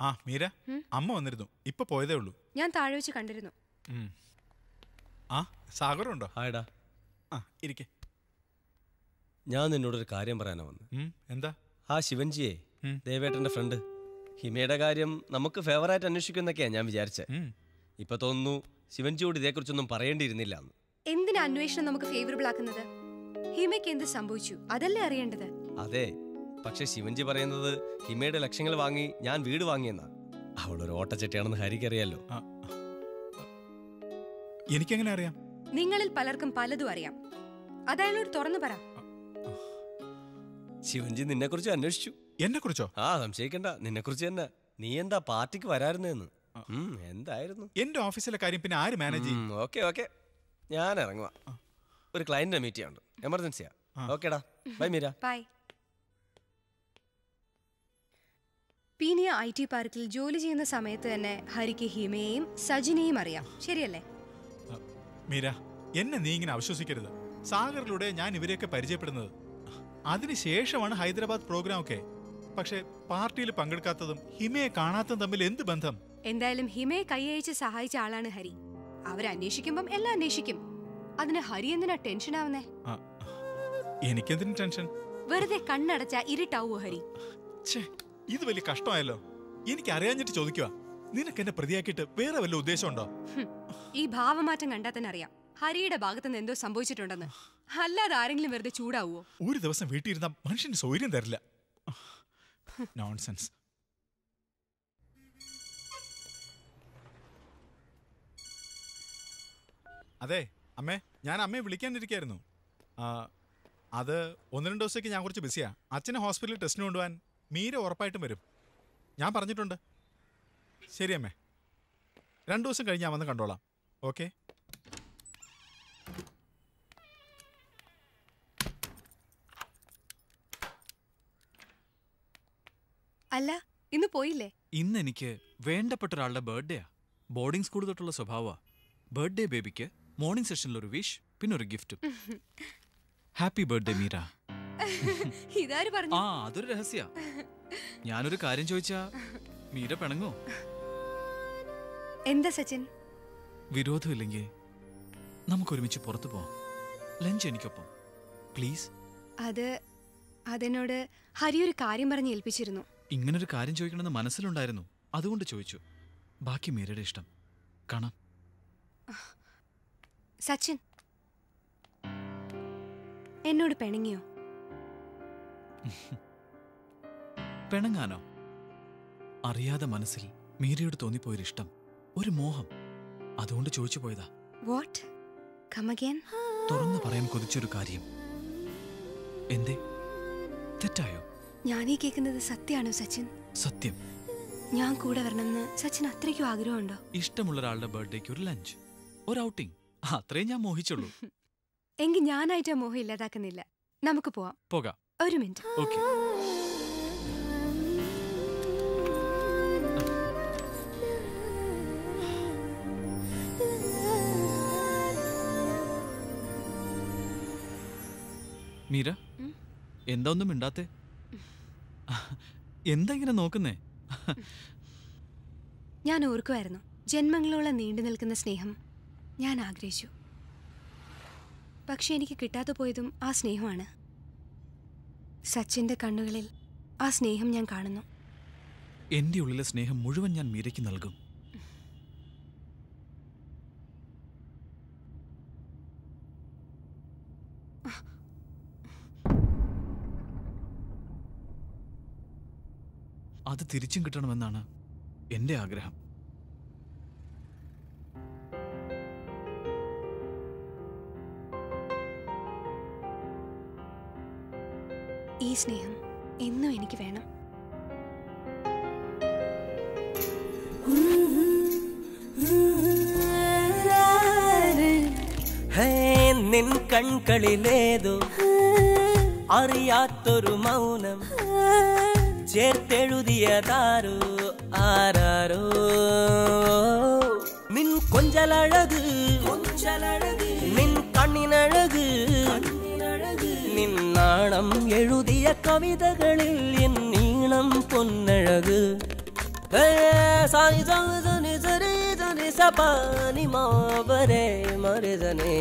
ആ മീര അമ്മ വന്നിരുന്നു. ഇപ്പൊ പോയതേ ഉള്ളൂ. ഞാൻ താഴെ വെച്ച് കണ്ടിരുന്നു. ആ സാഗറുണ്ടോ? ഹായടാ ആ ഇരിക്കെ. ഞാൻ നിന്നോടൊരു കാര്യം പറയാനാ വന്ന്. എന്താ? ആ ശിവൻജിയെ ദേവേട്ടന്റെ ഫ്രണ്ട് ഹിമയുടെ കാര്യം നമുക്ക് ഫേവറായിട്ട് അന്വേഷിക്കുന്നൊക്കെയാ ഞാൻ വിചാരിച്ചത്. ഇപ്പൊ തോന്നുന്നു ശിവൻജിയോട് ഇതേക്കുറിച്ചൊന്നും പറയേണ്ടിയിരുന്നില്ല എന്തിനാ അന്വേഷണം നമുക്ക് ഫേവറബിൾ ആക്കുന്നത്? ഹിമയ്ക്ക് എന്ത് സംഭവിച്ചു? അതല്ലേ അറിയേണ്ടത്? അതെ പക്ഷെ ശിവൻജി പറയുന്നത് ഹിമയുടെ ലക്ഷങ്ങൾ വാങ്ങി ഞാൻ വീട് വാങ്ങിയെന്നാ. അവളൊരു ഓട്ടച്ചട്ടിയാണെന്ന് ഹരിക്കറിയാലോ. എനിക്കെങ്ങനെ അറിയാം? നിങ്ങളിൽ പലർക്കും പലതും അറിയാം. അതയാളോട് തുറന്നു പറ. ശിവൻജി നിന്നെ കുറിച്ച് അന്വേഷിച്ചു. എന്നെ കുറിച്ചോ ആ സംശയിക്കണ്ട. നിന്നെ കുറിച്ച് തന്നെ. നീ എന്താ പാർട്ടിക്ക് വരാറുന്നെന്ന് ഉം, എന്തായിരുന്നു? എന്റെ ഓഫീസിലെ കാര്യം പിന്നെ ആര് മാനേജ് ചെയ്യും? Okay okay. ഞാൻ ഇറങ്ങുക ഒരു ക്ലയന്റിനെ മീറ്റ് ചെയ്യാണ്ട് എമർജൻസിയാ ഓക്കേടാ. Bye Meera. Bye Peenya I T പാർക്കിൽ ജോലി ചെയ്യുന്ന സമയത്ത് തന്നെ ഹരിക്ക് ഹിമയെയും സജിനെയും അറിയാം. ശരിയല്ലേ? മീര എന്നെ നീ ഇങ്ങനെ അവിശ്വസിക്കരുത്. സാഗറിലൂടെ ഞാൻ ഇവരെയൊക്കെ പരിചയപ്പെടുന്നത്. അതിനുശേഷമാണ് ഹൈദരാബാദ് പ്രോഗ്രാം ഒക്കെ പക്ഷേ പാർട്ടിയിൽ പങ്കെടുക്കാത്തതും ഹിമയെ കാണാത്തതും തമ്മിൽ എന്ത് ബന്ധം? എന്തായാലും ഹിമയെ കൈയയച്ച് സഹായിച്ച ആളാണ് ഹരി. അവരന്വേഷിക്കുമ്പം എല്ലാം അന്വേഷിക്കും. അതിന് ഹരി എന്തിനാ ടെൻഷൻ ആവുന്നേ? എനിക്ക് എനിക്കെന്തിനു ടെൻഷൻ വെറുതെ കണ്ണടച്ച ഇരുട്ടാവോ ഹരി? ഇത് വലിയ കഷ്ടമായല്ലോ. എനിക്ക് അറിയാഞ്ഞിട്ട് ചോദിക്കുക നിനക്ക് എന്നെ പ്രതിയാക്കിയിട്ട് വേറെ വല്ല ഉദ്ദേശമുണ്ടോ? ഈ ഭാവമാറ്റം കണ്ടാൽ തന്നെ അറിയാം. ഹരിയുടെ ഭാഗത്ത് നിന്ന് എന്തോ സംഭവിച്ചിട്ടുണ്ടെന്ന്. അല്ലാതെ ആരെങ്കിലും വെറുതെ ചൂടാവുമോ ഒരു ദിവസം വീട്ടിൽ ഇരുന്ന മനുഷ്യന് സൗകര്യം തരില്ല. നോൺസെൻസ് അതെ അമ്മേ ഞാൻ അമ്മയെ വിളിക്കാനിരിക്കായിരുന്നു. അത് ഒന്ന് രണ്ട് ദിവസത്തേക്ക് ഞാൻ കുറച്ച് ബിസിയാ അച്ഛനെ ഹോസ്പിറ്റലിൽ ടെസ്റ്റിന് കൊണ്ടുപോകാൻ മീര ഉറപ്പായിട്ടും വരും. ഞാൻ പറഞ്ഞിട്ടുണ്ട്. ശരി അമ്മേ. രണ്ടു ദിവസം കഴിഞ്ഞ് ഞാൻ വന്ന് കണ്ടോളാം. ഓക്കെ അല്ല ഇന്ന് പോയില്ലേ? ഇന്ന് എനിക്ക് വേണ്ടപ്പെട്ട ഒരാളുടെ ബർത്ത്ഡേ ബർത്ത്ഡേയാ. ബോർഡിംഗ് സ്കൂൾ തൊട്ടുള്ള സ്വഭാവ ബർത്ത്ഡേ ബേബിക്ക് മോർണിംഗ് സെഷനിൽ ഒരു വിഷ് പിന്നെ ഒരു ഗിഫ്റ്റും. Happy birthday Meera. ഇതാര് പറഞ്ഞു? ആ അതൊരു രഹസ്യ. ഞാനൊരു കാര്യം ചോദിച്ചാ മീര പിണങ്ങോ? എന്താ സച്ചിൻ? വിരോധമില്ലെങ്കിൽ നമുക്ക് ഒരുമിച്ച് പുറത്തു പോവാം. ലഞ്ച് എനിക്കൊപ്പം. പ്ലീസ്. അത് അതെന്നോട് ഹരി ഒരു കാര്യം പറഞ്ഞ് ഏൽപ്പിച്ചിരുന്നു. ഇങ്ങനൊരു കാര്യം ചോദിക്കണമെന്ന് മനസ്സിലുണ്ടായിരുന്നു. അതുകൊണ്ട് ചോദിച്ചു. ബാക്കി മീരയുടെ ഇഷ്ടം. കാണാം. സച്ചിൻ. എന്നോട് പെണങ്ങിയോ? പെണങ്ങാനോ? അറിയാതെ മനസ്സിൽ മീരയോട് തോന്നിപ്പോയൊരിഷ്ടം ഒരു മോഹം. അതുകൊണ്ട് ചോദിച്ചു പോയതാ. വാട്ട് തുറന്നു പറയാൻ കൊതിച്ചൊരു കാര്യം. എന്തേ? തെറ്റായോ? ഈ കേൾക്കുന്നത് സത്യമാണോ സച്ചിൻ? സത്യം. ഞാൻ കൂടെ വരണമെന്ന് സച്ചിൻ അത്രയ്ക്കും ആഗ്രഹമുണ്ടോ? ഇഷ്ടമുള്ള ഒരാളുടെ ബർത്ത്ഡേക്ക് ഒരു ലഞ്ച് ഒരു ഔട്ടിംഗ്. അത്രേ ഞാൻ മോഹിച്ചുള്ളൂ. എങ്കിൽ ഞാനായിട്ട് ആ മോഹം ഇല്ലാതാക്കുന്നില്ല. നമുക്ക് പോവാം. പോകാം. ഒരു മിനിറ്റ്. ഓക്കെ. മീര എന്താ ഒന്നും മിണ്ടാത്തെ? എന്താ ഇങ്ങനെ നോക്കുന്നേ? ഞാൻ ഓർക്കുമായിരുന്നു ജന്മങ്ങളോളം നീണ്ടു നിൽക്കുന്ന സ്നേഹം ഞാൻ ആഗ്രഹിച്ചു. പക്ഷെ എനിക്ക് കിട്ടാതെ പോയതും ആ സ്നേഹമാണ്. സച്ചിന്റെ കണ്ണുകളിൽ ആ സ്നേഹം ഞാൻ കാണുന്നു. എന്റെ ഉള്ളിലെ സ്നേഹം മുഴുവൻ ഞാൻ മീരയ്ക്ക് നൽകും. അത് തിരിച്ചും കിട്ടണമെന്നാണ് എന്റെ ആഗ്രഹം. ഈ സ്നേഹം എന്നും എനിക്ക് വേണം. ഹേ നിൻ കൺകളിലേതോ അറിയാത്തൊരു മൗനം. ചേർത്തെഴുതിയതാരോ ആരാരോ നിൻ കൊഞ്ചലഴക് കൊഞ്ചലഴക് നിൻ കണ്ണിനഴക് നിൻ നാണം എഴുതിയ കവിതകളിൽ എൻ നീണം പൊന്നഴക് ഹേ, സാനി സാനി സാനി സരി സാനി സപാനി മാവരെ മരെ സനി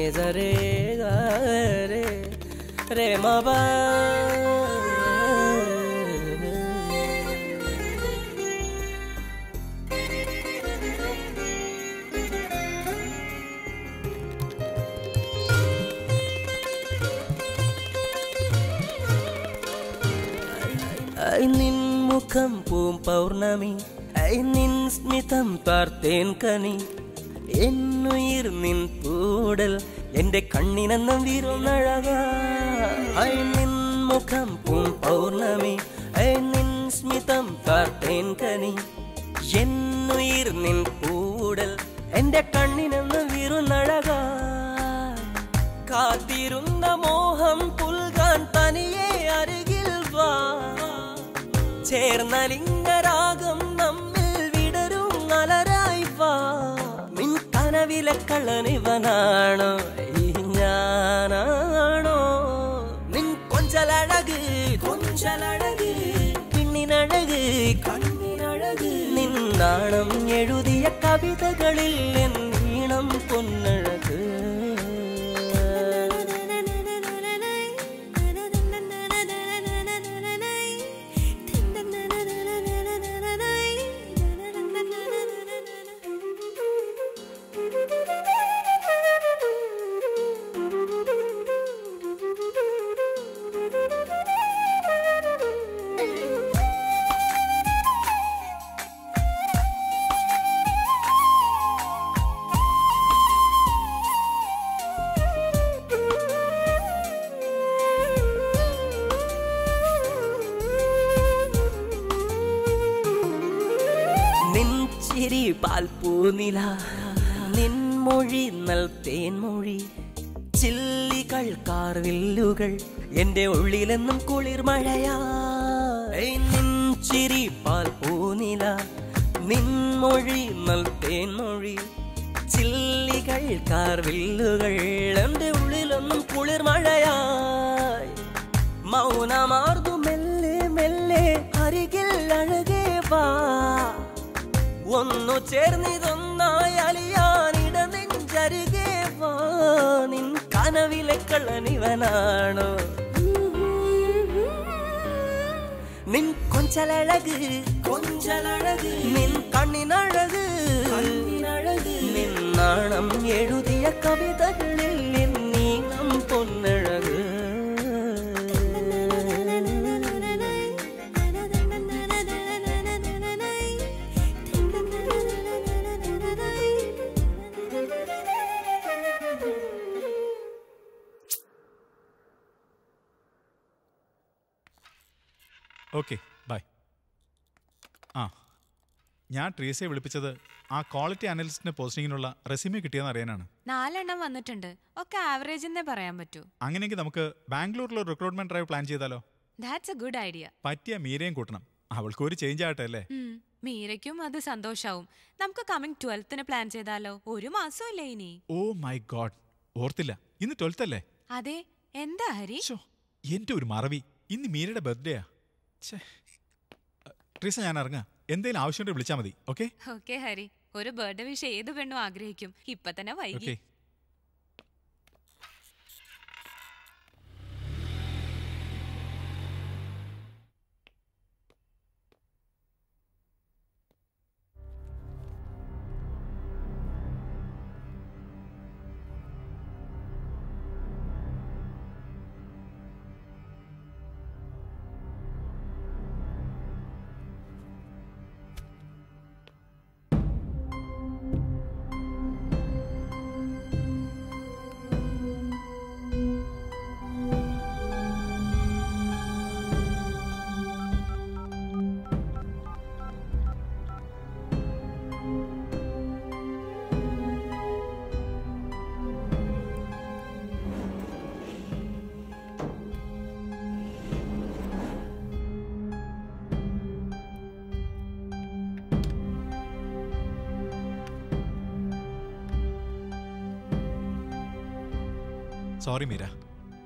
മുഖം പൂം പൗർണമി. നിൻ സ്മിതം താർത്തേൻ കനി. എന്നുയിർ നിൻ പൂടൽ എന്റെ കണ്ണിനെന്നും വിരുന്നഴക. നിൻ മുഖം പൂം പൗർണമി. നിൻ സ്മിതം താർത്തേൻ കനി. എന്നുയിർ നിൻ പൂടൽ എന്റെ കണ്ണിനെന്നും വിരുന്നഴക. കാത്തിരുന്ന മോഹം പുൽകാൻ തനിയെ ചേർന്ന ലിംഗരാഗം നമ്മിൽ വിടരും അലരായി വാ. നിൻ കനവിലെ കള്ളനിവനാണോ ഞാനാണോ? നിൻ കൊഞ്ചലഴക് കൊഞ്ചലഴക് പിന്നിനഴക് കണ്ണിനഴക്. നിൻ നാണം എഴുതിയ കവിതകളിൽ എന്നീണം ഈണം പാൽപ്പൂനില നിൻമൊഴി നൽ തേൻമൊഴി. ചില്ലികൾ കാർവില്ലുകൾ എന്റെ ഉള്ളിലെന്നും കുളിർ കുളിർമഴയാ നിൻചിരി പൂനില നിൻമൊഴി നൽ തേൻമൊഴി. ചില്ലികൾ കാർവില്ലുകൾ എന്റെ ഉള്ളിലൊന്നും കുളിർമഴയായി മൗനമാർന്നു മെല്ലെ മെല്ലെ അരികിൽ അഴകേ വാ. ഒന്നു ചേർന്നിതൊന്നായി അലിയാനിട നെഞ്ചരികെ വാ. നിൻ കനവിലെ കള്ളനിവനാണോ? നിൻ കൊഞ്ചലഴക്. കൊഞ്ചലഴക്. നിൻ കണ്ണിനഴക്. നിൻ നാണം എഴുതിയ കവിതകളിൽ നിൻ നീളം പൊന്നഴക് ഞാൻ ട്രീസയെ വിളിപ്പിച്ചത് ആ ക്വാളിറ്റി അനലിസ്റ്റിന്റെ പോസ്റ്റിങ്ങിനുള്ള റെസ്യൂമേ കിട്ടിയെന്ന് അറിയാനാണ്. നാലെണ്ണം വന്നിട്ടുണ്ട്. ഒക്കെ ആവറേജ് എന്നേ പറയാൻ പറ്റൂ. അങ്ങനെയെങ്കിൽ നമുക്ക് ബാംഗ്ലൂരിൽ റിക്രൂട്ട്മെന്റ് ഡ്രൈവ് പ്ലാൻ ചെയ്താലോ? ദാറ്റ്സ് എ ഗുഡ് ഐഡിയ പറ്റിയ മീരയും കൂട്ടണം. അവൾക്ക് ഒരു ചേഞ്ച് ആകട്ടെ അല്ലേ? മീരയ്ക്കും അത് സന്തോഷാവും. നമുക്ക് കമ്മിങ് ട്വൽത്തിന് പ്ലാൻ ചെയ്താലോ? ഒരു മാസമല്ലേ ഇനി? Oh my god. ഓർത്തില്ല. ഇന്ന് ട്വൽത്ത് അല്ലേ? അതെ. എന്താ ഹരി? എന്റെ ഒരു മറവി. ഇന്ന് മീരയുടെ ബർത്ത്ഡേയാ. ട്രീസ ഞാൻ ഇറങ്ങാം. എന്തെങ്കിലും ആവശ്യമുണ്ടെങ്കിൽ വിളിച്ചാൽ മതി ഓക്കെ? ഓക്കെ ഹരി. ഒരു ബർത്ത്ഡേ വിഷ് ഏത് പെണ്ണും ആഗ്രഹിക്കും. ഇപ്പൊ തന്നെ വൈകി sorry Meera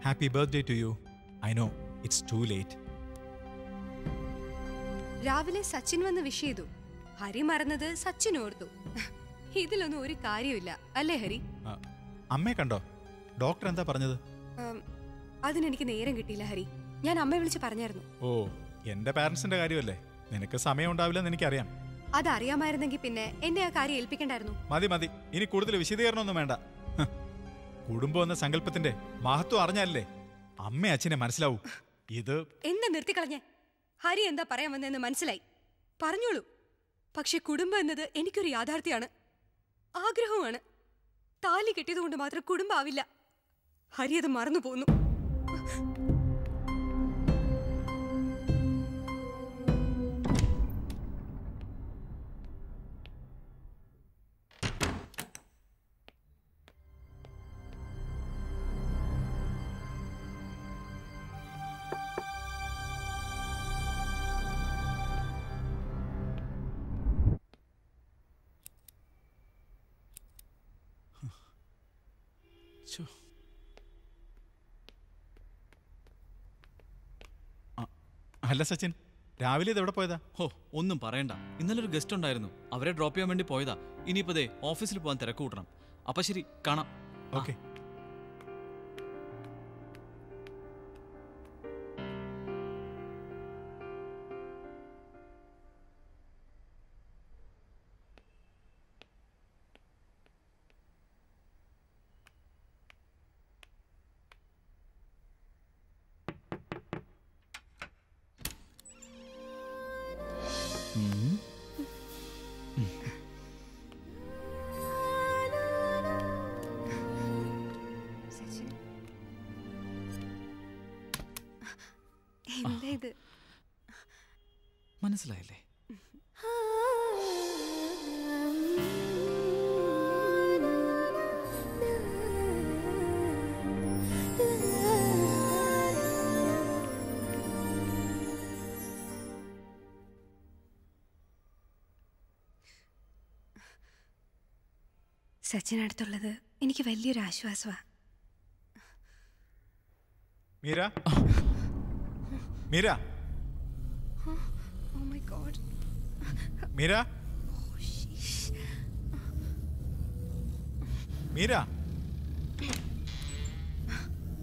happy birthday to you I know it's too late രാവിലെ സച്ചിൻ വന്ന് വിഷ് ചെയ്തു. ഹരി മറന്നത് സച്ചിൻ ഓർത്തു. ഇതിലൊന്നും ഒരു കാര്യമില്ല അല്ലേ ഹരി? അമ്മയെ കണ്ടോ? ഡോക്ടർ എന്താ പറഞ്ഞത്? അതിനെനിക്ക് നേരം കിട്ടിയില്ല ഹരി. ഞാൻ അമ്മയെ വിളിച്ച് പറഞ്ഞായിരുന്നു. ഓ എന്റെ പാരന്റ്സിന്റെ കാര്യമല്ലേ? നിനക്ക് സമയം ഉണ്ടാവില്ലെന്ന് എനിക്കറിയാം. അതറിയാമായിരുന്നെങ്കിൽ പിന്നെ എന്നെ ആ കാര്യം ഏൽപ്പിക്കണ്ടായിരുന്നു. മതി മതി. ഇനി കൂടുതൽ വിശദീകരണമൊന്നും വേണ്ട. കുടുംബം എന്ന സങ്കല്പത്തിന്റെ മഹത്വം അറിഞ്ഞാലേ അമ്മ അച്ഛനെ മനസ്സിലാവൂ. ഇത് എന്താ നിർത്തിക്കളഞ്ഞേ. ഹരി എന്താ പറയാൻ വന്നതെന്ന് മനസ്സിലായി. പറഞ്ഞോളൂ. പക്ഷെ കുടുംബം എന്നത് എനിക്കൊരു യാഥാർത്ഥ്യമാണ്. ആഗ്രഹവുമാണ്. താലി കെട്ടിയതുകൊണ്ട് മാത്രം കുടുംബം ആവില്ല ഹരി അത് മറന്നു പോന്നു അല്ല സച്ചിൻ രാവിലെ ഇത് എവിടെ പോയതാ? ഹോ ഒന്നും പറയണ്ട. ഇന്നലെ ഒരു ഗസ്റ്റ് ഉണ്ടായിരുന്നു. അവരെ ഡ്രോപ്പ് ചെയ്യാൻ വേണ്ടി പോയതാ. ഇനിയിപ്പോ ദേ ഓഫീസിൽ പോകാൻ തിരക്ക് കൂട്ടണം. അപ്പൊ ശരി കാണാം. ഓക്കെ. മനസ്സിലായില്ലേ? സച്ചിനടുത്തുള്ളത് എനിക്ക് വലിയൊരു ആശ്വാസമാണ് മീര? മീര? ഓ Mira. Oh, മീര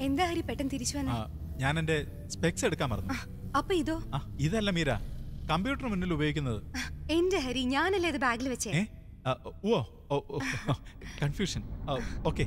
എന്താ ഹരി പെട്ടെന്ന് തിരിച്ചു വന്ന ഞാൻ എന്റെ സ്പെക്സ് എടുക്കാൻ മറന്നു അപ്പൊ ഇതോ ഇതല്ല മീര കമ്പ്യൂട്ടർ മുന്നിൽ ഉപയോഗിക്കുന്നത് എന്റെ ഹരി ഞാനല്ലേ ഇത് ബാഗിൽ വെച്ചേ ഓ കൺഫ്യൂഷൻ ഓക്കെ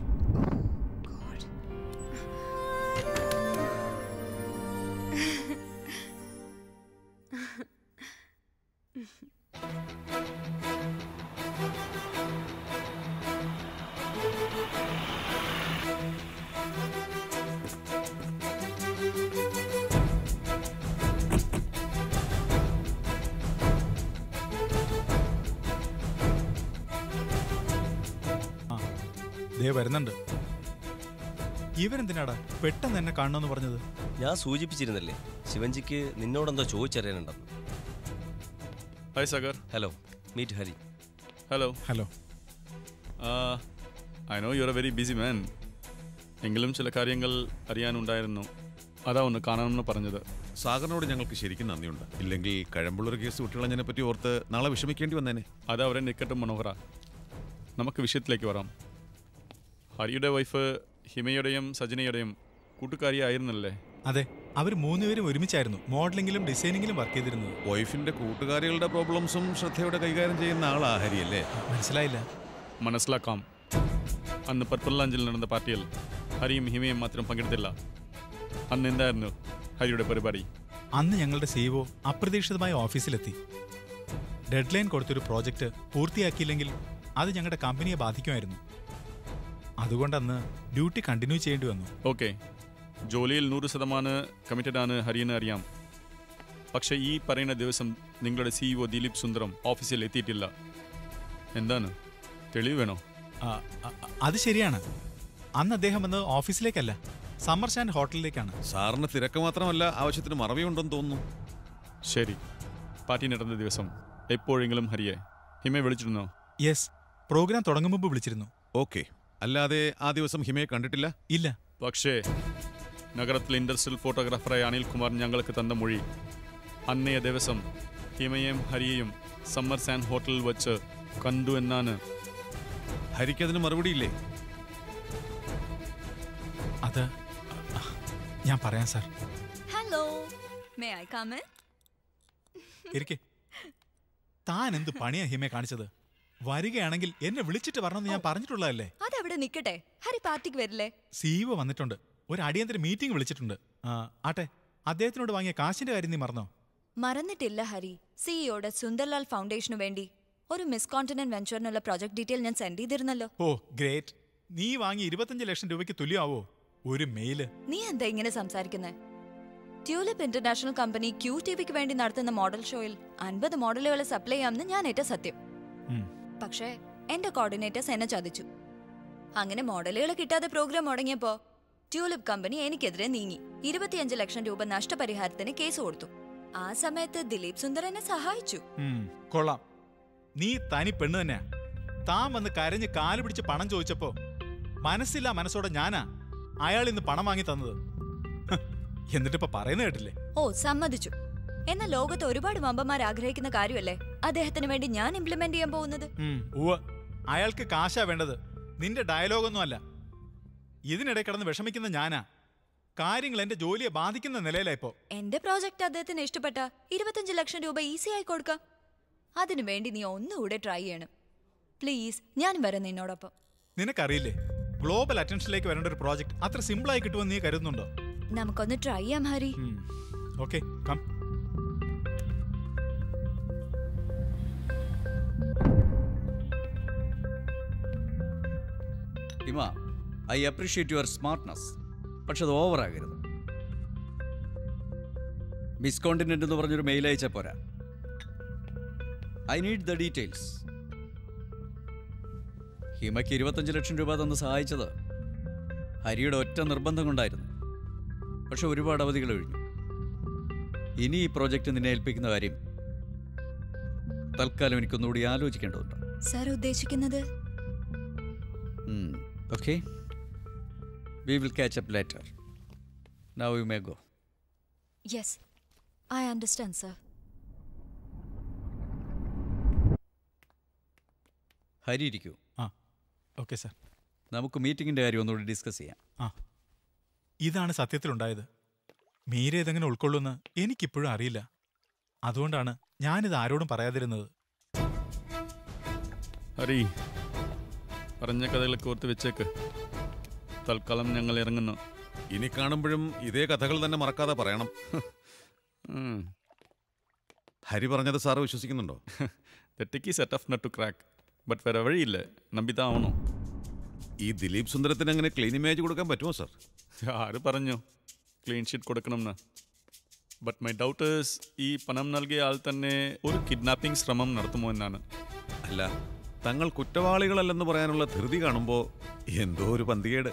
പെട്ടെന്ന് എന്നെ കാണണമെന്ന് പറഞ്ഞത്? ഞാൻ സൂചിപ്പിച്ചിരുന്നല്ലേ ശിവൻജിക്ക് നിന്നോടെന്തോ ചോദിച്ചറിയാനുണ്ടെന്ന്. Hi Sagar hello meet Hari hello hello I know you are a very busy man എങ്കിലും ചില കാര്യങ്ങൾ അറിയാനുണ്ടായിരുന്നു. അതാ ഒന്ന് കാണണമെന്ന് പറഞ്ഞത്. സാഗറിനോട് ഞങ്ങൾക്ക് ശരിക്കും നന്ദിയുണ്ട്. ഇല്ലെങ്കിൽ കഴമ്പുള്ളൊരു കേസ് വിട്ടുകളഞ്ഞതിനെ പറ്റി ഓർത്ത് നാളെ വിഷമിക്കേണ്ടി വന്നേനെ. അത് അവരെ നിക്കട്ടും മനോഹര. നമുക്ക് വിഷയത്തിലേക്ക് വരാം. ഹരിയുടെ വൈഫ് ഹിമയുടെയും സജനയുടെയും കൂട്ടുകാരിയായിരുന്നല്ലേ? അതെ അവർ മൂന്നുപേരും ഒരുമിച്ചായിരുന്നു മോഡലിംഗിലും ഡിസൈനിങ്ങിലും വർക്ക് ചെയ്തിരുന്നത്. വൈഫിന്റെ കൂട്ടുകാരികളുടെ പ്രോബ്ലംസും ശ്രദ്ധയോടെ കൈകാര്യം ചെയ്യുന്ന ആളാ ഹരിയല്ലേ? മനസ്സിലായില്ല. മനസ്സിലാക്കാം. അന്ന് പർപ്പിൾ ലാഞ്ചിൽ നടന്ന പാർട്ടിയിൽ ഹരിയും ഹിമയും മാത്രം പങ്കെടുത്തില്ല. അന്ന് എന്തായിരുന്നു ഹരിയുടെ പരിപാടി? അന്ന് ഞങ്ങളുടെ സിഇഒ അപ്രതീക്ഷിതമായ ഓഫീസിലെത്തി. ഡെഡ് ലൈൻ കൊടുത്തൊരു പ്രോജക്റ്റ് പൂർത്തിയാക്കിയില്ലെങ്കിൽ അത് ഞങ്ങളുടെ കമ്പനിയെ ബാധിക്കുമായിരുന്നു. അതുകൊണ്ടന്ന് ഡ്യൂട്ടി കണ്ടിന്യൂ ചെയ്യേണ്ടി വന്നു. ഓക്കെ ജോലിയിൽ നൂറ് ശതമാനം കമ്മിറ്റഡ് ആണ് ഹരിയെന്ന് അറിയാം. പക്ഷെ ഈ പറയുന്ന ദിവസം നിങ്ങളുടെ സിഇഒ ദിലീപ് സുന്ദരം ഓഫീസിൽ എത്തിയിട്ടില്ല. എന്താണ്? തെളിവ് വേണോ? അത് ശരിയാണ്. അന്ന് അദ്ദേഹം വന്നത് ഓഫീസിലേക്കല്ല സമ്മർ സ്റ്റാൻഡ് ഹോട്ടലിലേക്കാണ് സാറിന് തിരക്ക് മാത്രമല്ല ആവശ്യത്തിന് മറവിയുണ്ടെന്ന് തോന്നുന്നു. ശരി. പാർട്ടി നടന്ന ദിവസം എപ്പോഴെങ്കിലും ഹരിയെ ഹിമയെ വിളിച്ചിരുന്നോ? യെസ് പ്രോഗ്രാം തുടങ്ങും മുമ്പ് വിളിച്ചിരുന്നു. ഓക്കെ അല്ലാതെ ആ ദിവസം ഹിമയെ കണ്ടിട്ടില്ല? ഇല്ല. പക്ഷേ നഗരത്തിലെ ഇൻഡസ്ട്രിയൽ ഫോട്ടോഗ്രാഫറായ അനിൽകുമാർ ഞങ്ങൾക്ക് തന്ന മൊഴി. അന്നേ ദിവസം ഹിമയെയും ഹരിയെയും സമ്മർ സാൻഡ് ഹോട്ടലിൽ വച്ച് കണ്ടു എന്നാണ്. ഹരിക്ക് അതിന് മറുപടിയില്ലേ? അത് ഞാൻ പറയാം sir. Hello may I come ഇരിക്കെ. താൻ എന്ത് പണിയാ ഹിമയെ കാണിച്ചത്? വരികയാണെങ്കിൽ എന്നെ വിളിച്ചിട്ട് വരണമെന്ന് ഞാൻ പറഞ്ഞിട്ടുള്ളതല്ലേ? അതവിടെ നിക്കട്ടെ. ഹരി പാർട്ടിക്ക് വരില്ലേ? സീവ് വന്നിട്ടുണ്ട്. ഒരു അടിയന്തര മീറ്റിംഗ് വിളിച്ചിട്ടുണ്ട്. ആട്ടെ അദ്ദേഹത്തിനോട് വാങ്ങിയ കാശിന്റെ കാര്യം നീ മറന്നോ? മറന്നിട്ടില്ല ഹരി. സിഇഒയുടെ സുന്ദർലാൽ ഫൗണ്ടേഷനു വേണ്ടി ഒരു മിസ് കോണ്ടിനെന്റ് വെഞ്ചറിനുള്ള പ്രോജക്ട് ഡീറ്റെയിൽ ഞാൻ സെൻഡ് ചെയ്തിരുന്നല്ലോ. Oh great. നീ വാങ്ങി ഇരുപത്തഞ്ച് ലക്ഷം രൂപയ്ക്ക് തുല്യമാവോ? ഒരു മെയിൽ. നീ എന്താ ഇങ്ങനെ സംസാരിക്കുന്നത് ട്യൂലിപ്പ് ഇന്റർനാഷണൽ കമ്പനി ക്യൂ ടി വിക്ക് വേണ്ടി നടത്തുന്ന മോഡൽ ഷോയിൽ അൻപത് മോഡലുകളെ സപ്ലൈ ചെയ്യാമെന്ന് ഞാൻ ഏറ്റ സത്യം. പക്ഷേ എന്റെ കോർഡിനേറ്റേഴ്സ് എന്നെ ചതിച്ചു. അങ്ങനെ മോഡലുകൾ കിട്ടാതെ പ്രോഗ്രാം മുടങ്ങിയപ്പോ ട്യൂലിപ്പ് കമ്പനി എനിക്കെതിരെ നീങ്ങി. ഇരുപത്തിയഞ്ച് ലക്ഷം രൂപ നഷ്ടപരിഹാരത്തിന് കേസ് കൊടുത്തു. ആ സമയത്ത് ദിലീപ് സുന്ദർ എന്നെ സഹായിച്ചു. കൊള്ളാം. നീ തനി പെണ്ണ് തന്നെയാ. താൻ വന്ന് കരഞ്ഞ് കാൽ പിടിച്ച് പണം ചോദിച്ചപ്പോ മനസ്സില്ല മനസ്സോടെ ഞാനാ അയാൾ ഇന്ന് പണം വാങ്ങി തന്നത്. എന്നിട്ടിപ്പോ പറയുന്ന കേട്ടില്ലേ? ഓ സമ്മതിച്ചു. എന്ന ലോകത്ത് ഒരുപാട് വമ്പന്മാർ ആഗ്രഹിക്കുന്ന കാര്യമല്ലേ? അദ്ദേഹത്തിന് വേണ്ടി ഞാൻ ഇംപ്ലിമെന്റ് ചെയ്യാൻ പോകുന്നത്? അയാൾക്ക് കാശാ വേണ്ടത്. നിന്റെ ഡയലോഗൊന്നും അല്ല. ഇതിനിടെ കിടന്ന് വിഷമിക്കുന്ന ഞാനാ. കാര്യങ്ങൾ എന്റെ ജോലിയെ ബാധിക്കുന്ന നിലയിലാ ഇപ്പോ. എന്റെ പ്രോജക്റ്റ് അദ്ദേഹത്തിന് ഇഷ്ടപ്പെട്ട. ഇരുപത്തഞ്ച് ലക്ഷം രൂപ ഈസി ആയി കൊടുക്കാം. അതിനു വേണ്ടി നീ ഒന്നുകൂടെ ട്രൈ ചെയ്യണം. പ്ലീസ് ഞാൻ വരാം നിന്നോടൊപ്പം. നിനക്കറിയില്ലേ ഗ്ലോബൽ അറ്റൻഷനിലേക്ക് വരേണ്ട ഒരു പ്രോജക്റ്റ് അത്ര സിമ്പിൾ ആയി കിട്ടുമെന്ന് നീ കരുതുന്നുണ്ടോ? നമുക്കൊന്ന് ട്രൈ ചെയ്യാം Hari. Okay come. Hima I appreciate your smartness. പക്ഷെ അത് ഓവറാകരുത് മിസ് കോണ്ടിനെന്റ് എന്ന് പറഞ്ഞൊരു മെയിൽ അയച്ചാൽ പോരാ. I need the details. ഹിമയ്ക്ക് ഇരുപത്തഞ്ച് ലക്ഷം രൂപ തന്ന് സഹായിച്ചത് ഹരിയുടെ ഒറ്റ നിർബന്ധം കൊണ്ടായിരുന്നു. പക്ഷെ ഒരുപാട് അവധികൾ കഴിഞ്ഞു ഇനി ഈ പ്രോജക്റ്റ് നിന്നെ ഏൽപ്പിക്കുന്ന കാര്യം തൽക്കാലം എനിക്കൊന്നുകൂടി ആലോചിക്കേണ്ടതുണ്ട്. സാർ ഉദ്ദേശിക്കുന്നത്? Okay? We will catch up later. Now you may go. Yes I understand sir Hari ഇരിക്കൂ. ആ ഓക്കെ സാർ. നമുക്ക് മീറ്റിംഗിന്റെ കാര്യം ഒന്നുകൂടി ഡിസ്കസ് ചെയ്യാം. ആ ഇതാണ് സത്യത്തിലുണ്ടായത്. മീര ഇതെങ്ങനെ ഉൾക്കൊള്ളുമെന്ന് എനിക്കിപ്പോഴും അറിയില്ല. അതുകൊണ്ടാണ് ഞാനിത് ആരോടും പറയാതിരുന്നത്. ഹരി പറഞ്ഞ കഥകളൊക്കെ ഓർത്ത് വെച്ചേക്ക്. തൽക്കാലം ഞങ്ങൾ ഇറങ്ങുന്നു. ഇനി കാണുമ്പോഴും ഇതേ കഥകൾ തന്നെ മറക്കാതെ പറയണം. ഹരി പറഞ്ഞത് സാറ് വിശ്വസിക്കുന്നുണ്ടോ? തെറ്റിക്ക് set of nut to crack but വേറെ വഴിയില്ല. നമ്പിതാവണോ. ഈ ദിലീപ് സുന്ദരത്തിന് അങ്ങനെ ക്ലീൻ ഇമേജ് കൊടുക്കാൻ പറ്റുമോ സാർ ആര് പറഞ്ഞു? ക്ലീൻ ഷീറ്റ് കൊടുക്കണമെന്ന് ബട്ട് മൈ ഡൗട്ട് ഈ പണം നൽകിയ ആൾ തന്നെ ഒരു കിഡ്നാപ്പിംഗ് ശ്രമം നടത്തുമോ എന്നാണ്. അല്ല തങ്ങൾ കുറ്റവാളികളല്ലെന്ന് പറയാനുള്ള ധൃതി കാണുമ്പോൾ എന്തോ ഒരു പന്തികേട്.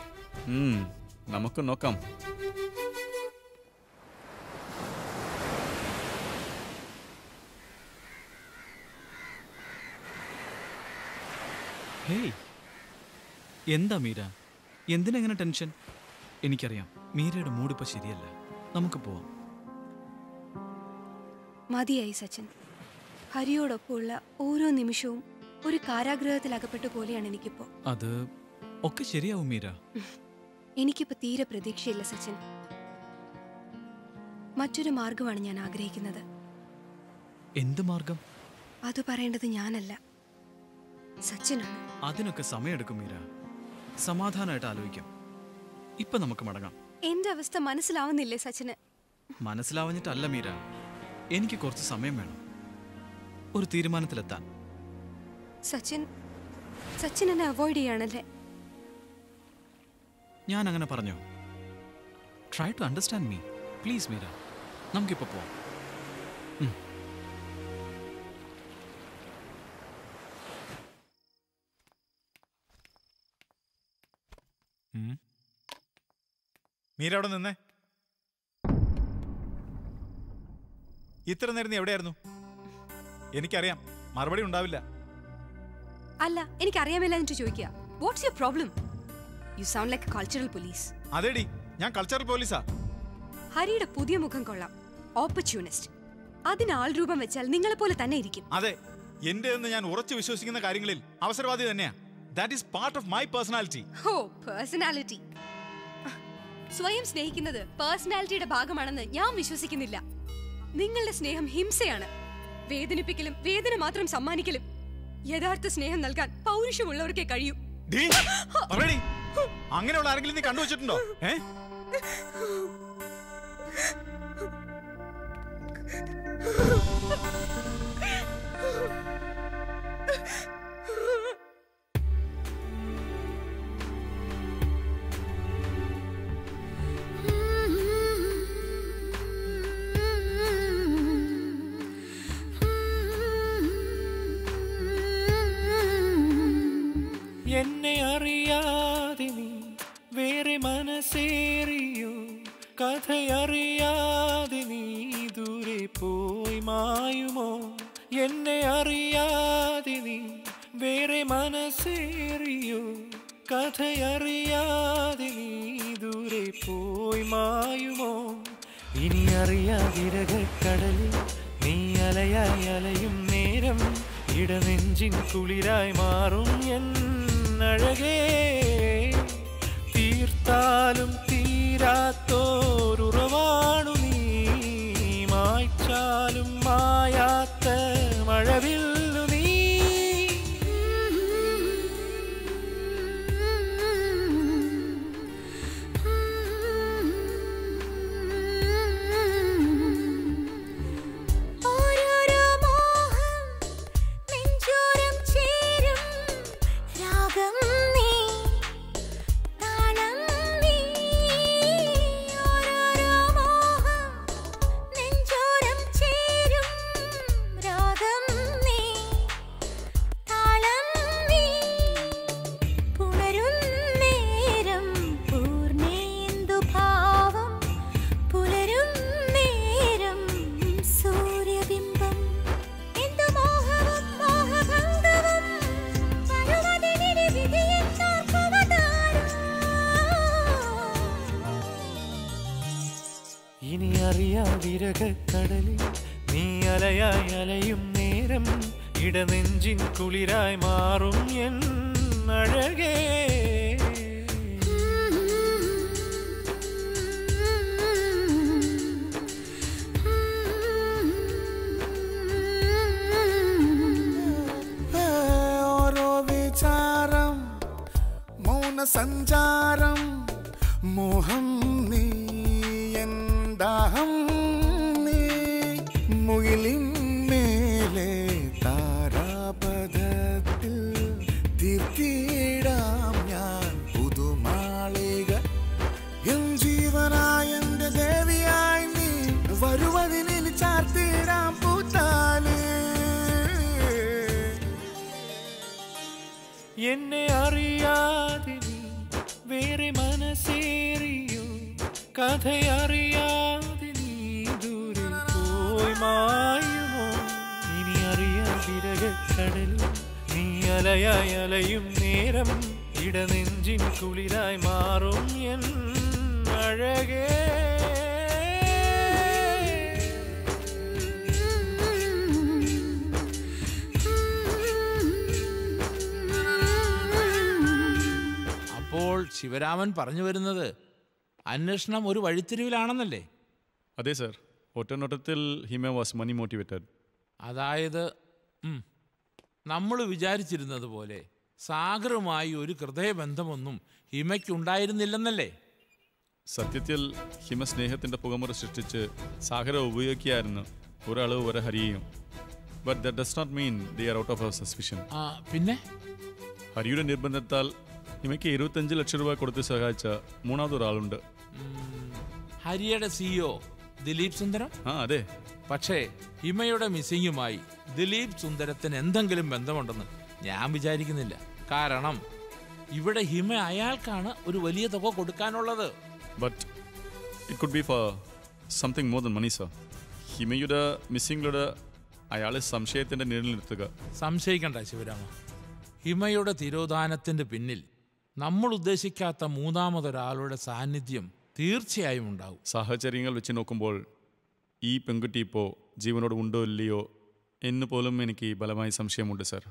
നമുക്ക് നോക്കാം. ഹേയ് എന്താ മീര? എന്തിനെങ്ങനെ ടെൻഷൻ? എനിക്കറിയാം മീരയുടെ മൂഡ് ഇപ്പൊ ശരിയല്ല. നമുക്ക് പോവാം. മതിയായി സച്ചിൻ. ഹരിയോടൊപ്പമുള്ള ഓരോ നിമിഷവും ഒരു കാരാഗ്രഹത്തിൽ അകപ്പെട്ട പോലെയാണ് എനിക്കിപ്പോ. അത് ഒക്കെ ശരിയാവും മീര. എനിക്കിപ്പോ തീരെ പ്രതീക്ഷയില്ല സച്ചിൻ. മറ്റൊരു മാർഗമാണ് ഞാൻ ആഗ്രഹിക്കുന്നത്. എന്ത് മാർഗം അത് പറയേണ്ടത് ഞാനല്ല. സച്ചിനാണ്. അതിനൊക്കെ സമയമെടുക്കും മീര. സമാധാനമായിട്ട് ആലോചിക്കാം. ഇപ്പൊ നമുക്ക് മടങ്ങാം. എന്റെ അവസ്ഥ മനസ്സിലാവുന്നില്ലേ സച്ചിന്? മനസ്സിലാവഞ്ഞിട്ടല്ല മീര. എനിക്ക് കുറച്ച് സമയം വേണം. ഒരു തീരുമാനത്തിലെത്താൻ. സച്ചിൻ സച്ചിൻ എന്നെ അവോയ്ഡ് ചെയ്യാണല്ലേ? ഞാൻ അങ്ങനെ പറഞ്ഞു try to understand me please Meera നമുക്കിപ്പോ പോവാം. മീര അവിടെ നിന്നേ. ഇത്ര നേരം നീ എവിടെയായിരുന്നു? എനിക്കറിയാം. മറുപടി ഉണ്ടാവില്ല. അല്ല എനിക്കറിയാമല്ല എന്നിട്ട് ചോദിക്കുക. What's your problem you sound like cultural police അതേടി ഞാൻ കൾച്ചറൽ പോലീസാ ഹരിയുടെ പുതിയ മുഖം കൊള്ളാം. ഓപ്പർച്യൂണിസ്റ്റ് അതിന് ആൾ രൂപം വെച്ചാൽ നിങ്ങളെ പോലെ തന്നെ ഇരിക്കും. അതെ എന്റെ എന്ന് ഞാൻ ഉറച്ചു വിശ്വസിക്കുന്ന കാര്യങ്ങളിൽ അവസരവാദി തന്നെയാ. That is part of my personality oh personality സ്വയം സ്നേഹിക്കുന്നത് പേഴ്സണാലിറ്റിയുടെ ഭാഗമാണെന്ന് ഞാൻ വിശ്വസിക്കുന്നില്ല. നിങ്ങളുടെ സ്നേഹം ഹിംസയാണ്. വേദനിപ്പിക്കലും വേദന മാത്രം സമ്മാനിക്കലും. യഥാർത്ഥ സ്നേഹം നൽകാൻ പൗരുഷമുള്ളവർക്കേ കഴിയൂ. അങ്ങനെയുള്ള ആരെങ്കിലും നീ കണ്ടുവച്ചിട്ടുണ്ടോ? ഏ? എന്നെ വേറെ മനസ്സേറിയോ. കഥയറിയാതെ നീ ദൂരെ പോയി മായുമോ? എന്നെ അറിയാതെ നീ വേറെ മനസ്സേറിയോ. കഥയറിയാതെ നീ ദൂരെ പോയി മായുമോ? ഇനി അറിയാതിരകക്കടലിൽ നീ അലയായി അലയും നേരം. ഇടനെഞ്ചിൻ കുളിരായി മാറും എന്നഴകേ തീർത്താലും തീരാത്തോരുറവാണു നീ. മായ്ച്ചാലും മായാത്ത മഴവില്ലു വിരകക്കടലിൽ നീ അലയായി അലയും നേരം ഇടനെഞ്ചിൻ കുളിരായി മാറും എൻ അഴകേ. സഞ്ചാരം മോഹം നീ വേറെ മനസ്സേറിയോ? കഥയറിയാതെ നീ ദൂരെ പോയി മായുമോ? ഇനി അറിയാ വിരകക്കടലിൽ നീ അലയായി അലയും നേരം ഇടനെഞ്ചിൻ കുളിരായി മാറും എൻ അഴകേ. ശിവരാമൻ പറഞ്ഞു വരുന്നത് അന്വേഷണം ഒരു വഴിത്തിരിവിലാണെന്നല്ലേ? അതെ സർ ഒറ്റനോട്ടത്തിൽ ഹിമ വാസ് മണി മോട്ടിവേറ്റഡ് അതായത് നമ്മൾ വിചാരിച്ചിരുന്നത് പോലെ സാഗറുമായി ഒരു ഹൃദയബന്ധമൊന്നും ഹിമയ്ക്കുണ്ടായിരുന്നില്ലെന്നല്ലേ? സത്യത്തിൽ ഹിമ സ്നേഹത്തിന്റെ പുകമുറ സൃഷ്ടിച്ച് സാഗര ഉപയോഗിക്കുകയായിരുന്നു. ഒരളവ് വരെ ഹരിയെയും. But that does not mean they are out of our suspicion പിന്നെ? ഹരിയുടെ നിർബന്ധത്താൽ ഹിമയ്ക്ക് ഇരുപത്തഞ്ച് ലക്ഷം രൂപ കൊടുത്ത് സഹായിച്ച മൂന്നാമത് ഒരാളുണ്ട് ഹരിയുടെ സിഇഒ ദിലീപ് സുന്ദരം? ആ അതെ. പക്ഷേ ഹിമയുടെ മിസ്സിങ്ങുമായി ദിലീപ് സുന്ദരത്തിന് എന്തെങ്കിലും ബന്ധമുണ്ടെന്ന് ഞാൻ വിചാരിക്കുന്നില്ല. കാരണം ഇവിടെ ഹിമ അയാൾക്കാണ് ഒരു വലിയ തുക കൊടുക്കാനുള്ളത്. But it could be for something more than money sir ഹിമയുടെ മിസ്സിങ്ങിലൂടെ അയാളെ സംശയത്തിന്റെ നിഴലിലെത്തുക സംശയിക്കണ്ട ശിവരാമ. ഹിമയുടെ തിരോധാനത്തിന്റെ പിന്നിൽ നമ്മൾ ഉദ്ദേശിക്കാത്ത മൂന്നാമതൊരാളുടെ സാന്നിധ്യം തീർച്ചയായും ഉണ്ടാവും സാഹചര്യങ്ങൾ വെച്ച് നോക്കുമ്പോൾ ഈ പെൺകുട്ടി ഇപ്പോൾ ജീവനോട് ഉണ്ടോ ഇല്ലയോ എന്ന് പോലും എനിക്ക് ബലമായി സംശയമുണ്ട് സർ.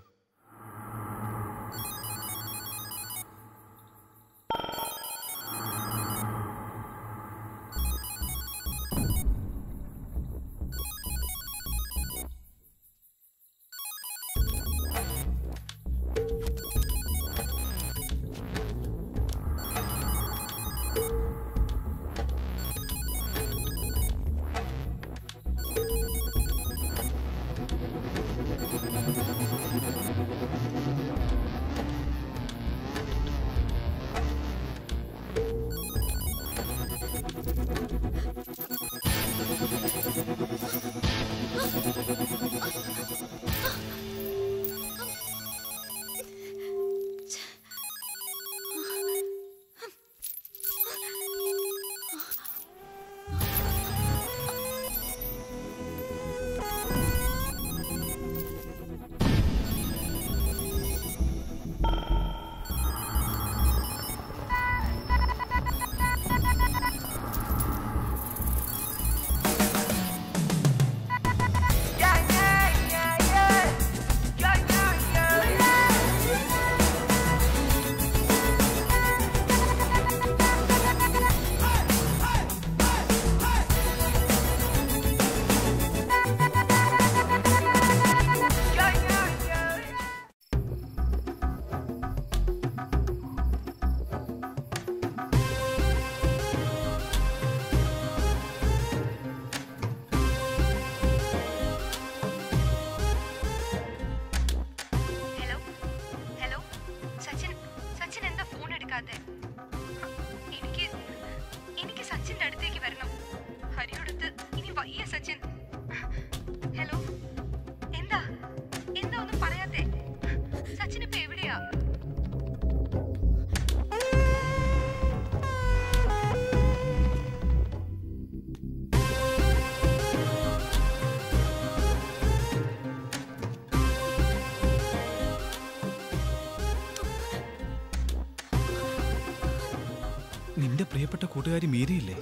പ്രിയപ്പെട്ട കൂട്ടുകാരി മീരയില്ലേ?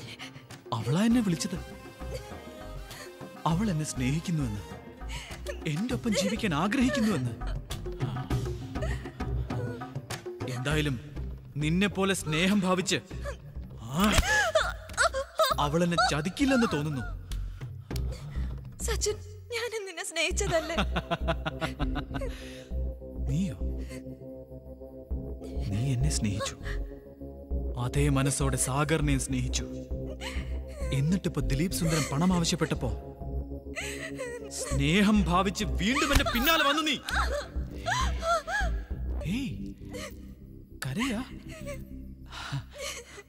അവളാ എന്നെ വിളിച്ചത്. അവൾ എന്നെ സ്നേഹിക്കുന്നുവെന്ന്. എന്റെ ഒപ്പം ജീവിക്കാൻ ആഗ്രഹിക്കുന്നുവെന്ന്. എന്തായാലും നിന്നെ പോലെ സ്നേഹം ഭാവിച്ച് അവൾ എന്നെ ചതിക്കില്ലെന്ന് തോന്നുന്നു. സച്ചിൻ ഞാൻ നിന്നെ സ്നേഹിച്ചതല്ലേ? നീയോ? നീ എന്നെ സ്നേഹിച്ചു. അതേ മനസ്സോടെ സാഗറിനെയും സ്നേഹിച്ചു. എന്നിട്ടിപ്പോ ദിലീപ് സുന്ദരൻ പണം ആവശ്യപ്പെട്ടപ്പോ? സ്നേഹം ഭാവിച്ച് വീണ്ടും എന്റെ പിന്നാലെ വന്നു നീ. കരയാ?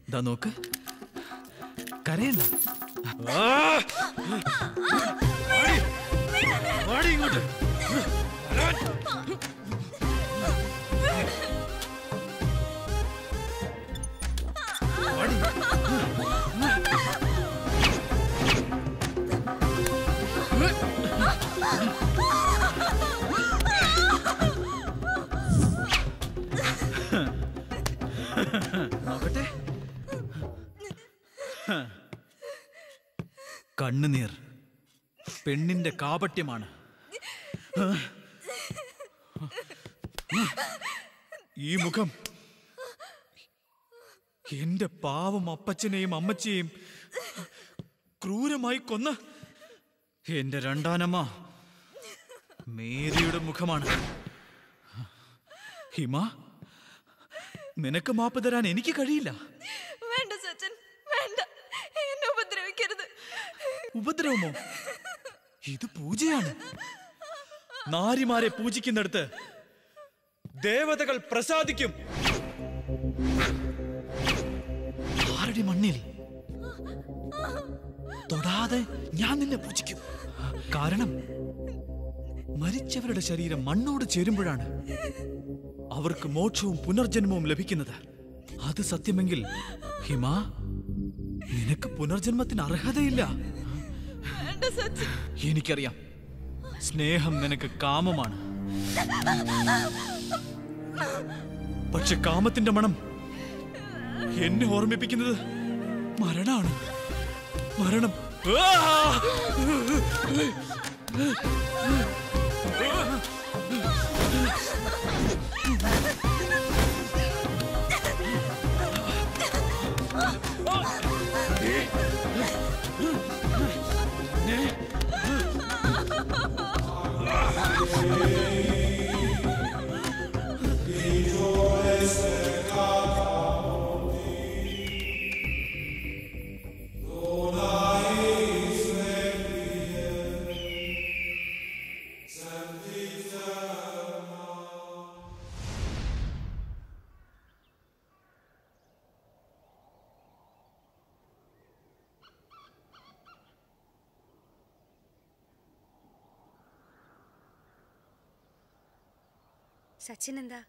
ദാ നോക്ക്. കരയണ്ട ഇങ്ങോട്ട്. കണ്ണുനീർ പെണ്ണിന്റെ കാപട്യമാണ്. ഈ മുഖം എന്റെ പാവം അപ്പച്ചനെയും അമ്മച്ചെയും ക്രൂരമായി കൊന്ന എന്റെ രണ്ടാനമ്മ മേരിയുടെ മുഖമാണ്. ഹിമ നിനക്ക് മാപ്പ് തരാൻ എനിക്ക് കഴിയില്ല. വേണ്ട സച്ചിൻ വേണ്ട. എന്നെ ഉപദ്രവിക്കരുത്. ഉപദ്രവമോ? ഇത് പൂജയാണ്. നാരിമാരെ പൂജിക്കുന്നിടത്ത് ദേവതകൾ പ്രസാദിക്കും. ആരുടെ മണ്ണിൽ. തൊടാതെ ഞാൻ നിന്നെ പൂജിക്കും. കാരണം മരിച്ചവരുടെ ശരീരം മണ്ണോട് ചേരുമ്പോഴാണ് അവർക്ക് മോക്ഷവും പുനർജന്മവും ലഭിക്കുന്നത്. അത് സത്യമെങ്കിൽ ഹിമ നിനക്ക് പുനർജന്മത്തിന് അർഹതയില്ല. എനിക്കറിയാം സ്നേഹം നിനക്ക് കാമമാണ്. പക്ഷെ കാമത്തിന്റെ മണം എന്നെ ഓർമ്മിപ്പിക്കുന്നത് മരണമാണ് മരണം ആ! സച്ചിൻ എന്താ?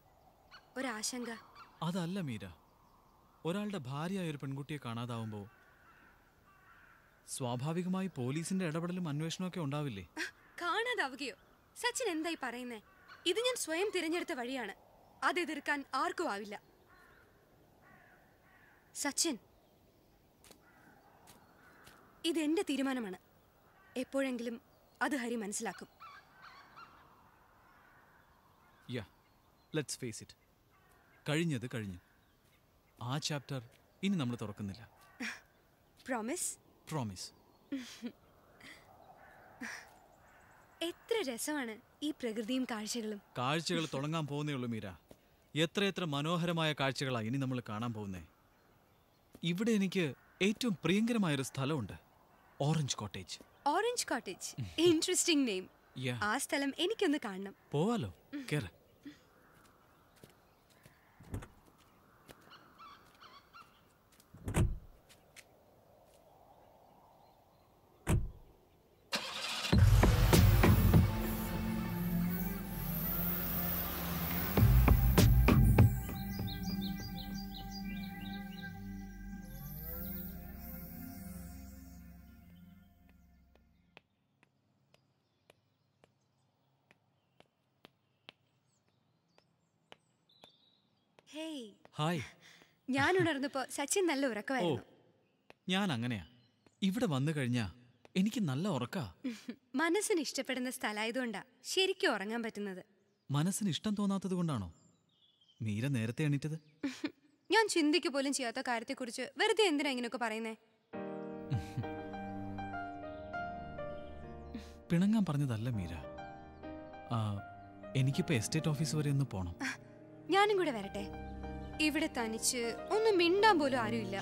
ഒരാശങ്ക. അതല്ല മീര. ഒരാളുടെ ഭാര്യയായ ഒരു പെൺകുട്ടിയെ കാണാതാവുമ്പോൾ സ്വാഭാവികമായി പോലീസിന്റെ ഇടപെടലും അന്വേഷണമൊക്കെ ഉണ്ടാവില്ലേ? കാണാതാവുകയോ? സച്ചിൻ എന്തായി പറയുന്നേ? ഇത് ഞാൻ സ്വയം തിരഞ്ഞെടുത്ത വഴിയാണ്. അത് എതിർക്കാൻ ആർക്കും ആവില്ല. സച്ചിൻ. ഇതെന്റെ തീരുമാനമാണ്. എപ്പോഴെങ്കിലും അത് ഹരി മനസ്സിലാക്കും. യാ. ലെറ്റ്സ് ഫേസ് ഇറ്റ് കഴിഞ്ഞത് കഴിഞ്ഞു. ആ ചാപ്റ്റർ ഇനി നമ്മൾ തുറക്കുന്നില്ല. പ്രോമിസ് പ്രോമിസ് എത്ര രസമാണ് ഈ പ്രകൃതിയും കാഴ്ചകളും. കാഴ്ചകൾ തുടങ്ങാൻ പോകുന്നേ ഉള്ളൂ മീര. എത്രയെത്ര മനോഹരമായ കാഴ്ചകളാണ് ഇനി നമ്മൾ കാണാൻ പോകുന്നേ. ഇവിടെ എനിക്ക് ഏറ്റവും പ്രിയങ്കരമായ ഒരു സ്ഥലമുണ്ട് orange cottage orange cottage interesting name. ആ സ്ഥലം എനിക്കൊന്ന് കാണണം. പോവാലോ? കേറ്. ഹേയ് ഞാൻ ഉണർന്നപ്പോ സച്ചിൻ നല്ല ഉറക്കമായിരുന്നു. ഞാൻ അങ്ങനെയാ ഇവിടെ വന്നു കഴിഞ്ഞാ എനിക്ക് നല്ല ഉറക്കാ. മനസ്സിന് ഇഷ്ടപ്പെടുന്ന സ്ഥലമായതുകൊണ്ടാ ശരിക്കും ഉറങ്ങാൻ പറ്റുന്നത്. മനസ്സിന് ഇഷ്ടം തോന്നാത്തത് കൊണ്ടാണോ? മീര നേരത്തെ എണീറ്റത്. ഞാൻ ചിന്തിക്ക് പോലും ചെയ്യാത്ത കാര്യത്തെക്കുറിച്ച് വെറുതെ എന്തിനാ ഇങ്ങനെയൊക്കെ പറയുന്നേ? പിണങ്ങാൻ പറഞ്ഞതല്ല മീര. എനിക്കിപ്പോ എസ്റ്റേറ്റ് ഓഫീസ് വരെ ഒന്ന് പോണം. ഞാനും കൂടെ വരട്ടെ. ഇവിടെ തനിച്ച് ഒന്ന് മിണ്ടാൻ പോലും ആരുമില്ല.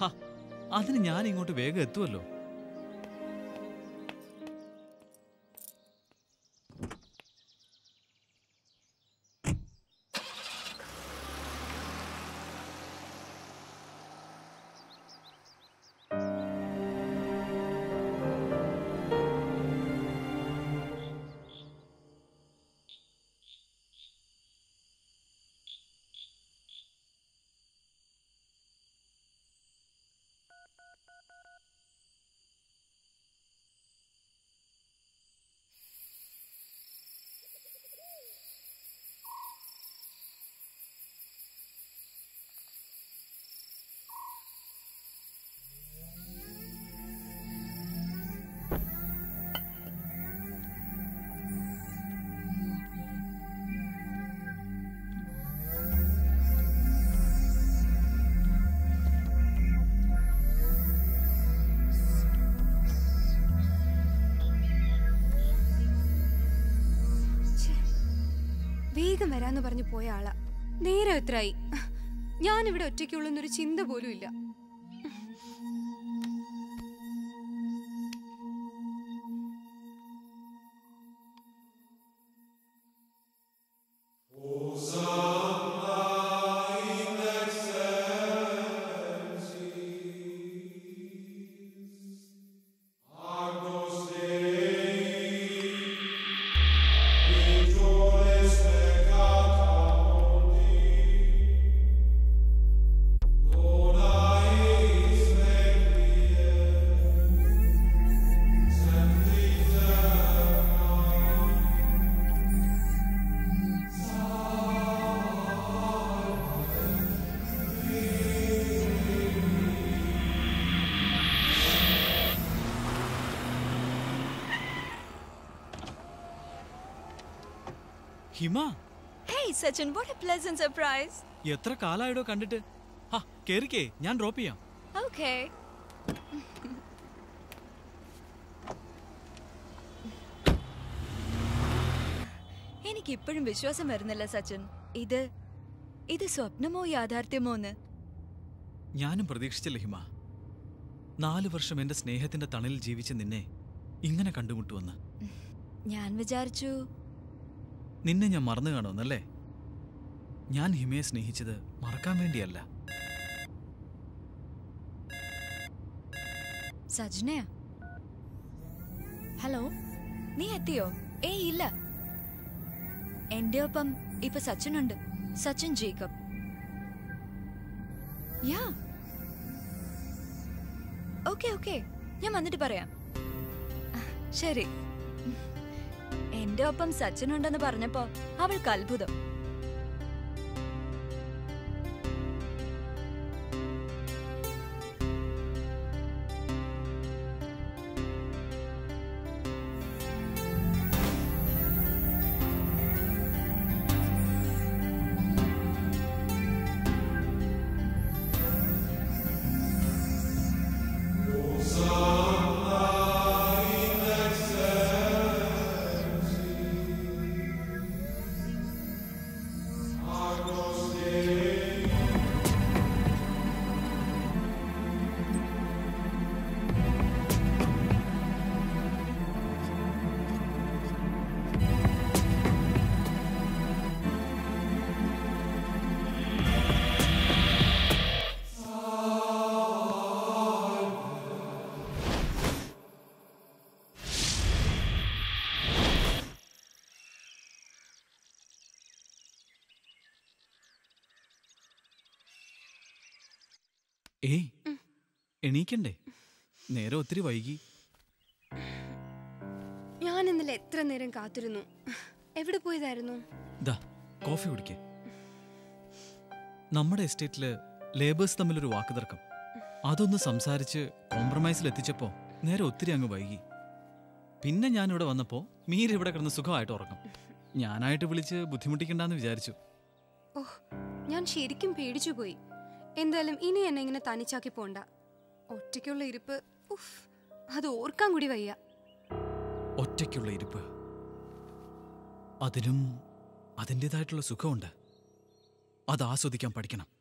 അതിന് ഞാൻ ഇങ്ങോട്ട് വേഗം എത്തുമല്ലോ വേഗം വരാന്ന് പറഞ്ഞു പോയ ആളാ. നേരെ എത്രയായി ഞാനിവിടെ ഇവിടെ ഒറ്റയ്ക്കുള്ളൂന്നൊരു ചിന്ത പോലും ഇല്ല Hima? Hey, Sachin, what a pleasant surprise എത്ര കാലായിടോ കണ്ടിട്ട്? ഹാ കേറിക്കേ ഞാൻ ഡ്രോപ്പ് ചെയ്യാം. ഓക്കേ എനിക്ക് ഇപ്പോഴും വിശ്വാസം വരുന്നില്ല സച്ചിൻ. ഇത് ഇത് സ്വപ്നമോ യാഥാർത്ഥ്യമോ എന്ന്? ഞാനും പ്രതീക്ഷിച്ചില്ല ഹിമ. നാല് വർഷം എന്റെ സ്നേഹത്തിന്റെ തണലിൽ ജീവിച്ച നിന്നെ ഇങ്ങനെ കണ്ടുമുട്ടുവെന്ന്. ഞാൻ വിചാരിച്ചു നിന്നെ ഞാൻ മറന്നു കാണുമെന്നല്ലേ? ഞാൻ ഹിമയെ സ്നേഹിച്ചത് മറക്കാൻ വേണ്ടിയല്ല. സജ്നയാ? ഹലോ നീ എത്തിയോ? ഏ ഇല്ല. എന്റെ ഒപ്പം ഇപ്പൊ സച്ചിൻ ഉണ്ട് Sachin Jacob. Yeah. Okay okay. ഞാൻ വന്നിട്ട് പറയാം. ശരി. എന്റെ ഒപ്പം സച്ചിൻ ഉണ്ടെന്ന് പറഞ്ഞപ്പോ അവൾക്ക് അത്ഭുതം. എണീക്കണ്ടേ? നേരെ ഒത്തിരി വൈകി. ഞാൻ ഇന്നലെ എത്ര നേരം കാത്തിരുന്നു? എവിടെ പോയതായിരുന്നു? ദാ കോഫി കുടിക്കേ. നമ്മുടെ എസ്റ്റേറ്റിൽ ലേബേഴ്സ് തമ്മിലൊരു വാക്കുതർക്കം. അതൊന്ന് സംസാരിച്ച് കോംപ്രമൈസിൽ എത്തിച്ചപ്പോ നേരെ ഒത്തിരി അങ്ങ് വൈകി. പിന്നെ ഞാൻ ഇവിടെ വന്നപ്പോൾ മീര ഇവിടെ കിടന്ന് സുഖമായിട്ട് ഉറങ്ങും. ഞാനായിട്ട് വിളിച്ച് ബുദ്ധിമുട്ടിക്കണ്ടെന്ന് വിചാരിച്ചു. ഓഹ് ഞാൻ ശരിക്കും പേടിച്ചു പോയി എന്തായാലും ഇനി എന്നെ ഇങ്ങനെ തനിച്ചാക്കി പോണ്ട. ഒറ്റയ്ക്കുള്ള ഇരിപ്പ് ഉഫ് അത് ഓർക്കാൻ കൂടി വയ്യ. ഒറ്റയ്ക്കുള്ള ഇരിപ്പ്. അതിനും അതിന്റെതായിട്ടുള്ള സുഖമുണ്ട്. അത് ആസ്വദിക്കാൻ പഠിക്കണം.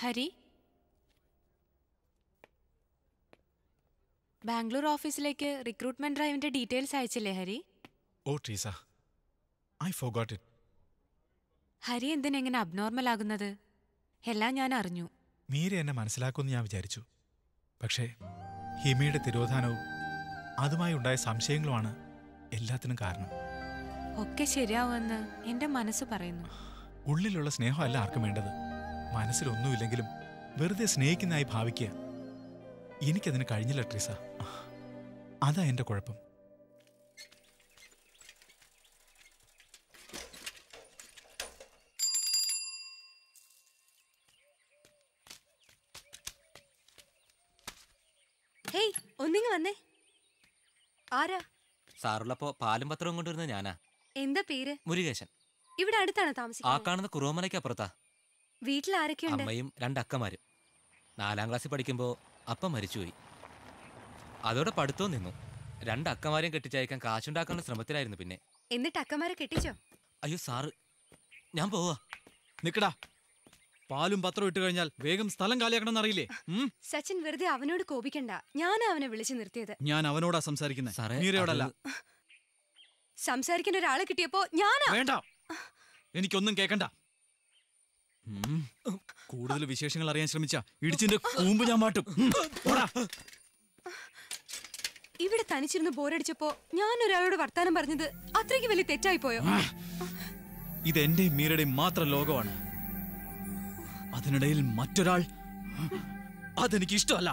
ഹരി? ബാംഗ്ലൂർ ഓഫീസിലേക്ക് റിക്രൂട്ട്മെന്റ് ഡ്രൈവിന്റെ details അയച്ചില്ലേ Hari? Oh Treesa. I forgot it. Hari എന്തിനെങ്ങനെ abnormal ആകുന്നത് എല്ലാം ഞാൻ അറിഞ്ഞു. മീര എന്നെ മനസ്സിലാക്കുമെന്ന് ഞാൻ വിചാരിച്ചു. പക്ഷേ ഹിമയുടെ തിരോധാനവും അതുമായി ഉണ്ടായ സംശയങ്ങളുമാണ് എല്ലാത്തിനും കാരണം. ഒക്കെ ശരിയാവുമെന്ന് എന്റെ മനസ്സ് പറയുന്നു. ഉള്ളിലുള്ള സ്നേഹമല്ല ആർക്കും വേണ്ടത്. മനസ്സിലൊന്നുമില്ലെങ്കിലും വെറുതെ സ്നേഹിക്കുന്നതായി ഭാവിക്കുക. എനിക്കതിന് കഴിഞ്ഞില്ല ട്രീസ. അതാ എന്റെ കുഴപ്പം. ഹേയ് ഒന്നിങ്ങ് വന്നേ. ആരാ? സാറുള്ളപ്പോ പാലും പത്രവും കൊണ്ടുവരുന്ന ഞാനാ. എന്താ പേര്? മുരുകേശൻ. ഇവിടെ അടുത്താണ് ആ കാണുന്ന കുറുവമലയ്ക്ക് അപ്പുറത്താ. വീട്ടിൽ ആരൊക്കെയുണ്ട്? അമ്മയും രണ്ടക്കമാരും നാലാം ക്ലാസ്സിൽ പഠിക്കുമ്പോൾ അപ്പം മരിച്ചുപോയി. അതോടെ പഠിത്തവും നിന്നു. രണ്ട് അക്കമാരെയും കെട്ടിച്ചയക്കാൻ കാശുണ്ടാക്കാനുള്ള ശ്രമത്തിലായിരുന്നു പിന്നെ. എന്നിട്ട് അക്കമാരെ കെട്ടിച്ചോ? അയ്യോ സാറ് ഞാൻ പോവാ. നിക്കടാ. പാലും പത്രം ഇട്ട് കഴിഞ്ഞാൽ വേഗം സ്ഥലം കാലിയാക്കണം അറിയില്ലേ? സച്ചിൻ വെറുതെ അവനോട് കോപിക്കണ്ട. ഞാൻ അവനെ വിളിച്ചു നിർത്തിയത്. ഞാൻ അവനോടാ സംസാരിക്കുന്നത് സംസാരിക്കാൻ ഒരാളെ കിട്ടിയപ്പോ ഞാനാ വേണ്ട. എനിക്കൊന്നും കേക്കണ്ട. കൂടുതൽ വിശേഷങ്ങൾ അറിയാൻ ശ്രമിച്ച ഇടിച്ചിന്റെ കൂമ്പ് ഞാൻ മാറ്റും. ഇവിടെ തനിച്ചിരുന്ന് ബോറടിച്ചപ്പോ ഞാൻ ഒരാളോട് വർത്താനം പറഞ്ഞത് അത്രയ്ക്ക് വലിയ തെറ്റായി പോയോ ഇത് എന്റെയും മീരയുടെയും മാത്രം ലോകമാണ്. അതിനിടയിൽ മറ്റൊരാൾ അതെനിക്ക് ഇഷ്ടമല്ല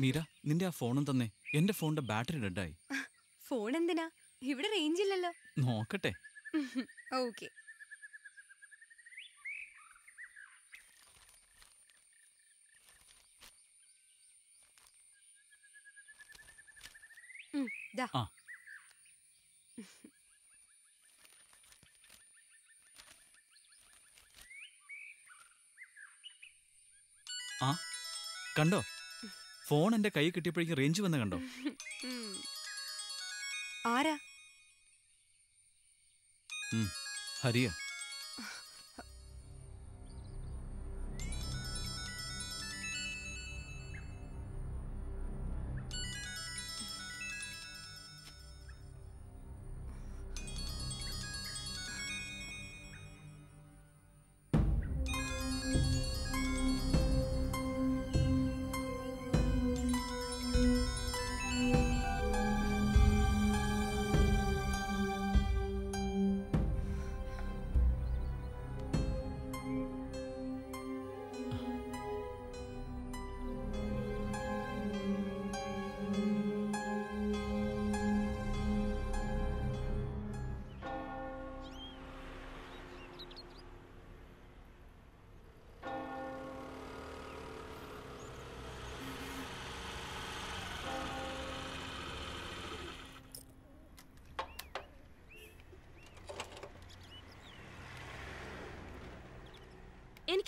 മീര നിന്റെ ആ ഫോണും തന്നെ. എന്റെ ഫോണിന്റെ ബാറ്ററി ഡെഡായി ഫോൺ എന്തിനാ? ഇവിടെ റേഞ്ച് ഇല്ലല്ലോ. നോക്കട്ടെ. ഓക്കെ. ആ കണ്ടോ? ഫോൺ എന്റെ കൈ കിട്ടിയപ്പോഴേക്കും റേഞ്ച് വന്ന കണ്ടോ? ആരാ? ഹരിയാ ഹരിയ.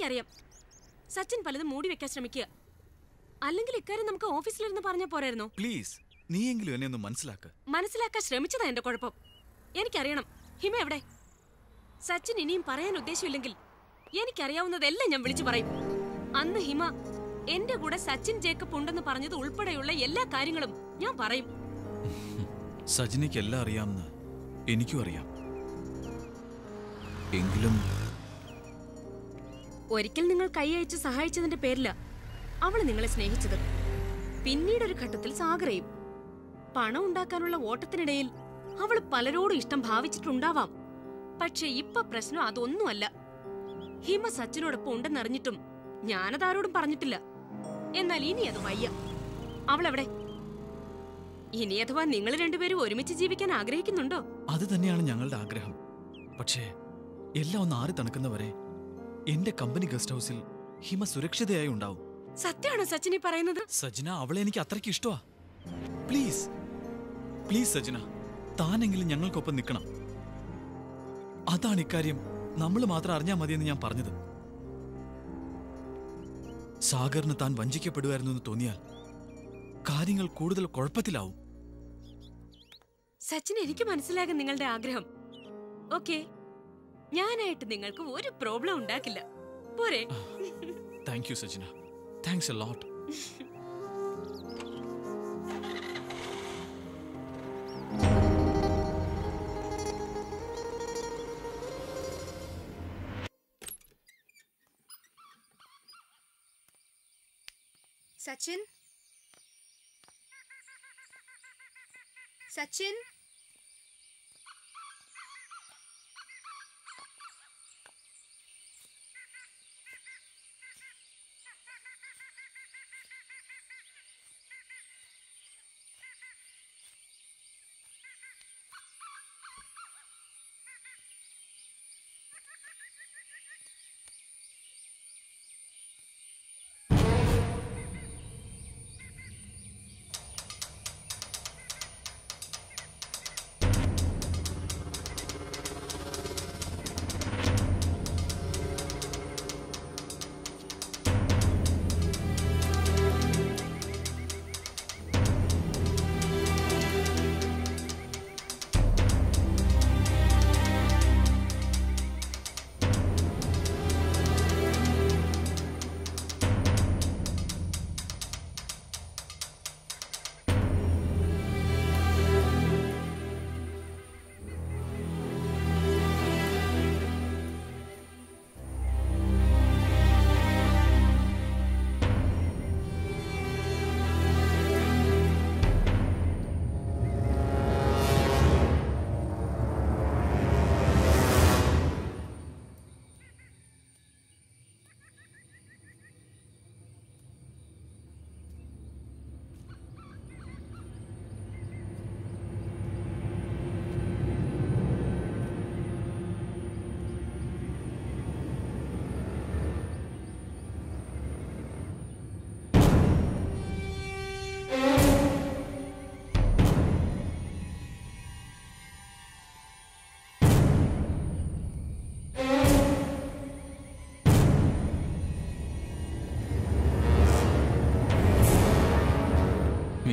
എനിക്കറിയാം. സച്ചിൻ പലതും മൂടി വെക്കാൻ ശ്രമിക്കുക. അല്ലെങ്കിൽ ഇക്കാര്യം നമുക്ക് ഓഫീസിലിരുന്ന് പറഞ്ഞാൽ പോരായിരുന്നോ? പ്ലീസ് നീയെങ്കിലും എന്നെ ഒന്ന് മനസ്സിലാക്ക്. മനസ്സിലാക്കാൻ ശ്രമിച്ചതാ എന്റെ കുഴപ്പം. എനിക്കറിയണം. ഹിമ എവിടെ? സച്ചിൻ ഇനിയും പറയാൻ ഉദ്ദേശമില്ലെങ്കിൽ എനിക്കറിയാവുന്നതെല്ലാം ഞാൻ വിളിച്ചു പറയും. അന്ന് ഹിമ എന്റെ കൂടെ സച്ചിൻ ജേക്കബ് ഉണ്ടെന്ന് പറഞ്ഞത് ഉൾപ്പെടെയുള്ള എല്ലാ കാര്യങ്ങളും ഞാൻ പറയും. സജിനിക്ക് എല്ലാം അറിയാമെന്ന് എനിക്കും അറിയാം. എങ്കിലും ഒരിക്കൽ നിങ്ങൾ കൈ അയച്ച് സഹായിച്ചതിന്റെ പേരില അവൾ നിങ്ങളെ സ്നേഹിച്ചത്. പിന്നീട് ഒരു ഘട്ടത്തിൽ സാഗറയും. പണം ഉണ്ടാക്കാനുള്ള ഓട്ടത്തിനിടയിൽ അവൾ പലരോടും ഇഷ്ടം ഭാവിച്ചിട്ടുണ്ടാവാം. പക്ഷെ ഇപ്പൊ പ്രശ്നം അതൊന്നുമല്ല. ഹിമ സച്ചിനോടൊപ്പം ഉണ്ടെന്നറിഞ്ഞിട്ടും ഞാനതാരോടും പറഞ്ഞിട്ടില്ല. എന്നാൽ ഇനി അത് വയ്യ. അവളെവിടെ? ഇനി അഥവാ നിങ്ങൾ രണ്ടുപേരും ഒരുമിച്ച് ജീവിക്കാൻ ആഗ്രഹിക്കുന്നുണ്ടോ? അത് തന്നെയാണ് ഞങ്ങളുടെ ആഗ്രഹം. പക്ഷേ എല്ലാം ഒന്ന് ആറി തണുക്കുന്നവരെ എന്റെ കമ്പനി ഗസ്റ്റ് ഹൗസിൽ ഹിമ സുരക്ഷിതയായി ഉണ്ടാവും. സത്യമാണോ സച്ചിനി പറയുന്നത്? സജന അവളെ എനിക്ക് അത്രയ്ക്ക് ഇഷ്ടമാ പ്ലീസ് പ്ലീസ് സജന താനെങ്കിലും ഞങ്ങൾക്കൊപ്പം നിൽക്കണം. അതാണ് ഇക്കാര്യം നമ്മൾ മാത്രം അറിഞ്ഞാൽ മതിയെന്ന് ഞാൻ പറഞ്ഞത്. സാഗറിന് താൻ വഞ്ചിക്കപ്പെടുമായിരുന്നു എന്ന് തോന്നിയാൽ കാര്യങ്ങൾ കൂടുതൽ കുഴപ്പത്തിലാവും. സച്ചിൻ എനിക്ക് മനസ്സിലാകും നിങ്ങളുടെ ആഗ്രഹം. ഓക്കെ. ഞാനായിട്ട് നിങ്ങൾക്ക് ഒരു പ്രോബ്ലം ഉണ്ടാക്കില്ല. പോരെ. Thank you Sajina. Thanks a lot Sachin? Sachin?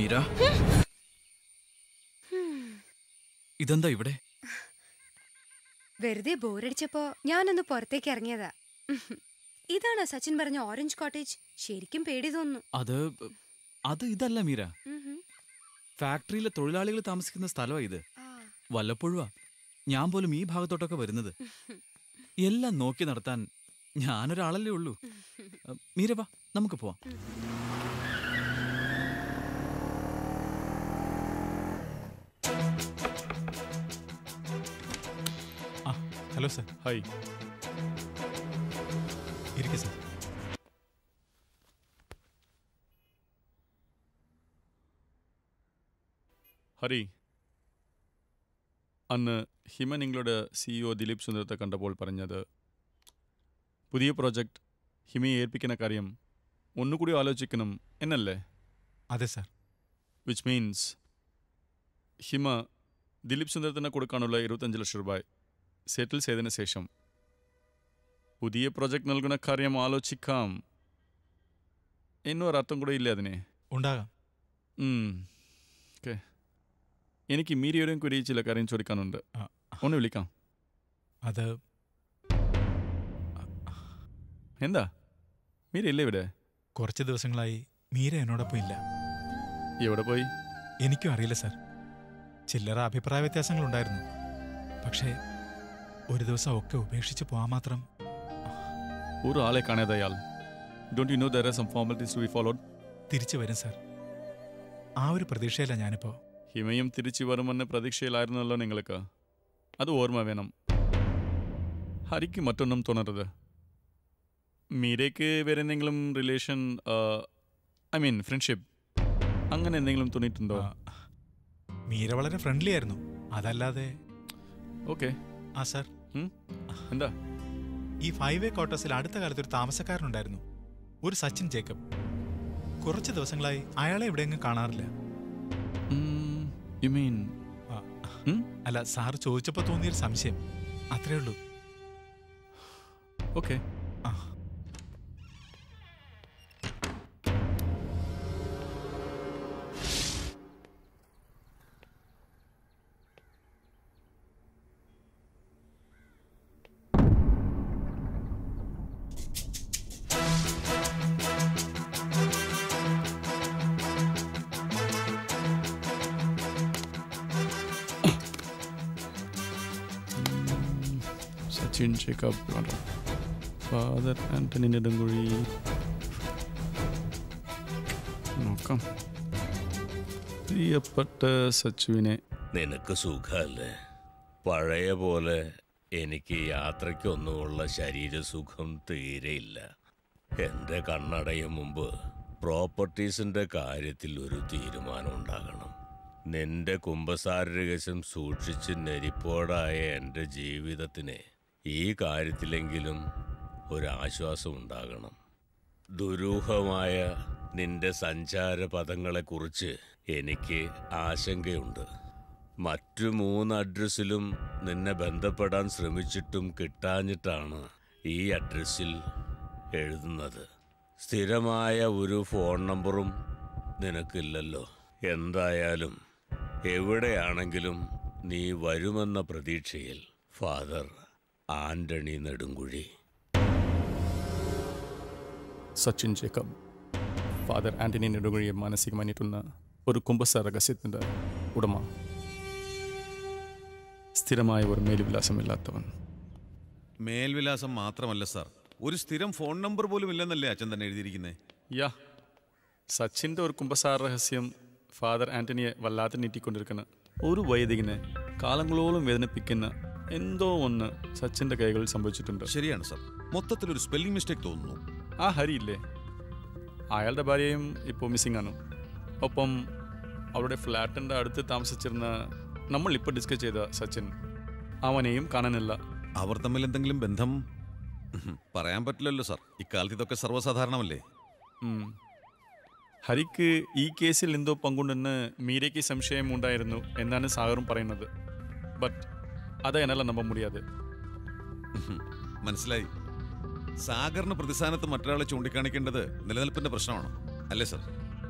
Meera? ഇതെന്താ ഇവിടെ? വെറുതെ ബോറടിച്ചപ്പോ ഞാനൊന്ന് പുറത്തേക്ക് ഇറങ്ങിയതാ. ഇതാണോ സച്ചിൻ പറഞ്ഞ ഓറഞ്ച് കോട്ടേജ്? ശരിക്കും പേടി തോന്നുന്നു. അത് അത് ഇതല്ല മീര. ഫാക്ടറിയിലെ തൊഴിലാളികൾ താമസിക്കുന്ന സ്ഥലമാ ഇത്. വല്ലപ്പോഴുവാ. ഞാൻ പോലും ഈ ഭാഗത്തോട്ടൊക്കെ വരുന്നത്. എല്ലാം നോക്കി നടത്താൻ ഞാനൊരാളല്ലേ ഉള്ളൂ. മീരവാ നമുക്ക് പോവാം. Hello sir. ഹായ്. ഇരിക്കെ സർ. ഹരി അന്ന് ഹിമ നിങ്ങളുടെ സിഇഒ ദിലീപ് സുന്ദരത്തെ കണ്ടപ്പോൾ പറഞ്ഞത് പുതിയ പ്രോജക്റ്റ് ഹിമയെ ഏൽപ്പിക്കുന്ന കാര്യം ഒന്നുകൂടി ആലോചിക്കണം എന്നല്ലേ? അതെ sir. Which means Hima Dileep സുന്ദരത്തിന് കൊടുക്കാനുള്ള ഇരുപത്തഞ്ച് ലക്ഷം രൂപ സെറ്റിൽ ചെയ്തതിന് ശേഷം പുതിയ പ്രൊജക്ട് നൽകുന്ന കാര്യം ആലോചിക്കാം. എന്നൊരർത്ഥം കൂടെ ഇല്ല അതിനെ? ഉണ്ടാകാം. ഓക്കെ. എനിക്ക് മീരിയോരും കൂടി ചില കാര്യം ചോദിക്കാനുണ്ട്. ഒന്ന് വിളിക്കാം. അത് എന്താ? മീര ഇല്ലേ ഇവിടെ? കുറച്ച് ദിവസങ്ങളായി മീര എന്നോടൊപ്പം ഇല്ല. എവിടെ പോയി? എനിക്കും അറിയില്ല സാർ. ചില്ലറ അഭിപ്രായ വ്യത്യാസങ്ങളുണ്ടായിരുന്നു. പക്ഷേ ഒരു ദിവസം ഒക്കെ ഉപേക്ഷിച്ച് പോകാൻ മാത്രം. ഒരു ആളെ കാണാതെ അയാൾ. Don't you know there are some formalities to be followed തിരിച്ചു വരും സാർ ആ ഒരു പ്രതീക്ഷയില്ല ഞാനിപ്പോ. ഹിമയും തിരിച്ചു വരുമെന്ന പ്രതീക്ഷയിലായിരുന്നല്ലോ നിങ്ങൾക്ക് അത് ഓർമ്മ വേണം. ഹരിക്ക് മറ്റൊന്നും തോന്നരുത്. മീരയ്ക്ക് വേറെ എന്തെങ്കിലും റിലേഷൻ ഐ മീൻ ഫ്രണ്ട്ഷിപ്പ് അങ്ങനെ എന്തെങ്കിലും തോന്നിയിട്ടുണ്ടോ? മീര വളരെ ഫ്രണ്ട്ലി ആയിരുന്നു. അതല്ലാതെ ഓക്കെ ആ സർ. എന്താ? ഈ ഫൈവ് വേ ക്വാർട്ടേഴ്സിൽ അടുത്ത കാലത്ത് ഒരു താമസക്കാരനുണ്ടായിരുന്നു. ഒരു സച്ചിൻ ജേക്കബ്. കുറച്ച് ദിവസങ്ങളായി അയാളെ എവിടെയെങ്കിലും കാണാറില്ല. യു മീൻ അല്ല സാർ ചോദിച്ചപ്പോൾ തോന്നിയൊരു സംശയം. അത്രേ ഉള്ളൂ. Okay Sachin Jacob father Antony Nedunkuzhi നോക്കാം. പ്രിയപ്പെട്ട സച്ചുവിനെ. നിനക്ക് സുഖല്ലേ? പഴയ പോലെ എനിക്ക് യാത്രയ്ക്കൊന്നുമുള്ള ശരീരസുഖം തീരെയില്ല. എന്റെ കണ്ണടയും മുമ്പ് പ്രോപ്പർട്ടീസിന്റെ കാര്യത്തിൽ ഒരു തീരുമാനം ഉണ്ടാകണം നിന്റെ കുംഭസാര രഹസ്യം സൂക്ഷിച്ച് നെരിപ്പോടായ എന്റെ ജീവിതത്തിന് ഈ കാര്യത്തിലെങ്കിലും ഒരാശ്വാസം ഉണ്ടാകണം ദുരൂഹമായ നിന്റെ സഞ്ചാര പദങ്ങളെക്കുറിച്ച് എനിക്ക് ആശങ്കയുണ്ട്. മറ്റു മൂന്ന് അഡ്രസ്സിലും നിന്നെ ബന്ധപ്പെടാൻ ശ്രമിച്ചിട്ടും കിട്ടാഞ്ഞിട്ടാണ് ഈ അഡ്രസ്സിൽ എഴുതുന്നത്. സ്ഥിരമായ ഒരു ഫോൺ നമ്പറും നിനക്കില്ലല്ലോ. എന്തായാലും എവിടെയാണെങ്കിലും നീ വരുമെന്ന പ്രതീക്ഷയിൽ father. Antony Nedunkuzhi. Sachin Jacob father Antony നെടുങ്കുഴിയെ മാനസികമായി നീട്ടുന്ന ഒരു കുംഭസ രഹസ്യത്തിന്റെ ഉടമ. സ്ഥിരമായ ഒരു മേൽവിലാസമില്ലാത്തവൻ. മേൽവിലാസം മാത്രമല്ല സാർ. ഒരു സ്ഥിരം ഫോൺ നമ്പർ പോലും ഇല്ലെന്നല്ലേ അച്ഛൻ തന്നെ എഴുതിയിരിക്കുന്നത് യാ സച്ചിന്റെ ഒരു കുംഭസാര രഹസ്യം ഫാദർ ആന്റണിയെ വല്ലാതെ നീട്ടിക്കൊണ്ടിരിക്കുന്ന ഒരു വൈദികനെ കാലങ്ങളോളം വേദനിപ്പിക്കുന്ന എന്തോ ഒന്ന് സച്ചിന്റെ കൈകളിൽ സംഭവിച്ചിട്ടുണ്ട്. ശരിയാണ് സർ. മൊത്തത്തിൽ ഒരു സ്പെല്ലിംഗ് മിസ്റ്റേക്ക് തോന്നുന്നു. ആ ഹരിയില്ലേ? അയാളുടെ ഭാര്യയും ഇപ്പോൾ മിസ്സിംഗ് ആണ്. ഒപ്പം അവരുടെ ഫ്ലാറ്റിന്റെ അടുത്ത് താമസിച്ചിരുന്ന നമ്മൾ ഇപ്പോൾ ഡിസ്കസ് ചെയ്ത സച്ചിൻ അവനെയും കാണാനില്ല. അവർ തമ്മിൽ എന്തെങ്കിലും ബന്ധം? പറയാൻ പറ്റില്ലല്ലോ സാർ. ഇക്കാലത്ത് ഇതൊക്കെ സർവസാധാരണമല്ലേ? ഹരിക്ക് ഈ കേസിൽ എന്തോ പങ്കുണ്ടെന്ന് മീരയ്ക്ക് സംശയം ഉണ്ടായിരുന്നു എന്നാണ് സാഗറും പറയുന്നത്. ബട്ട് അത് என்னால் நம்ப ഉഹും, മനസ്സിലായി. സാഗറിന് പ്രതിസ്ഥാനത്ത് മറ്റൊരാളെ ചൂണ്ടിക്കാണിക്കേണ്ടത് നിലനിൽപ്പിന്റെ പ്രശ്നമാണ്? അല്ലേ സർ?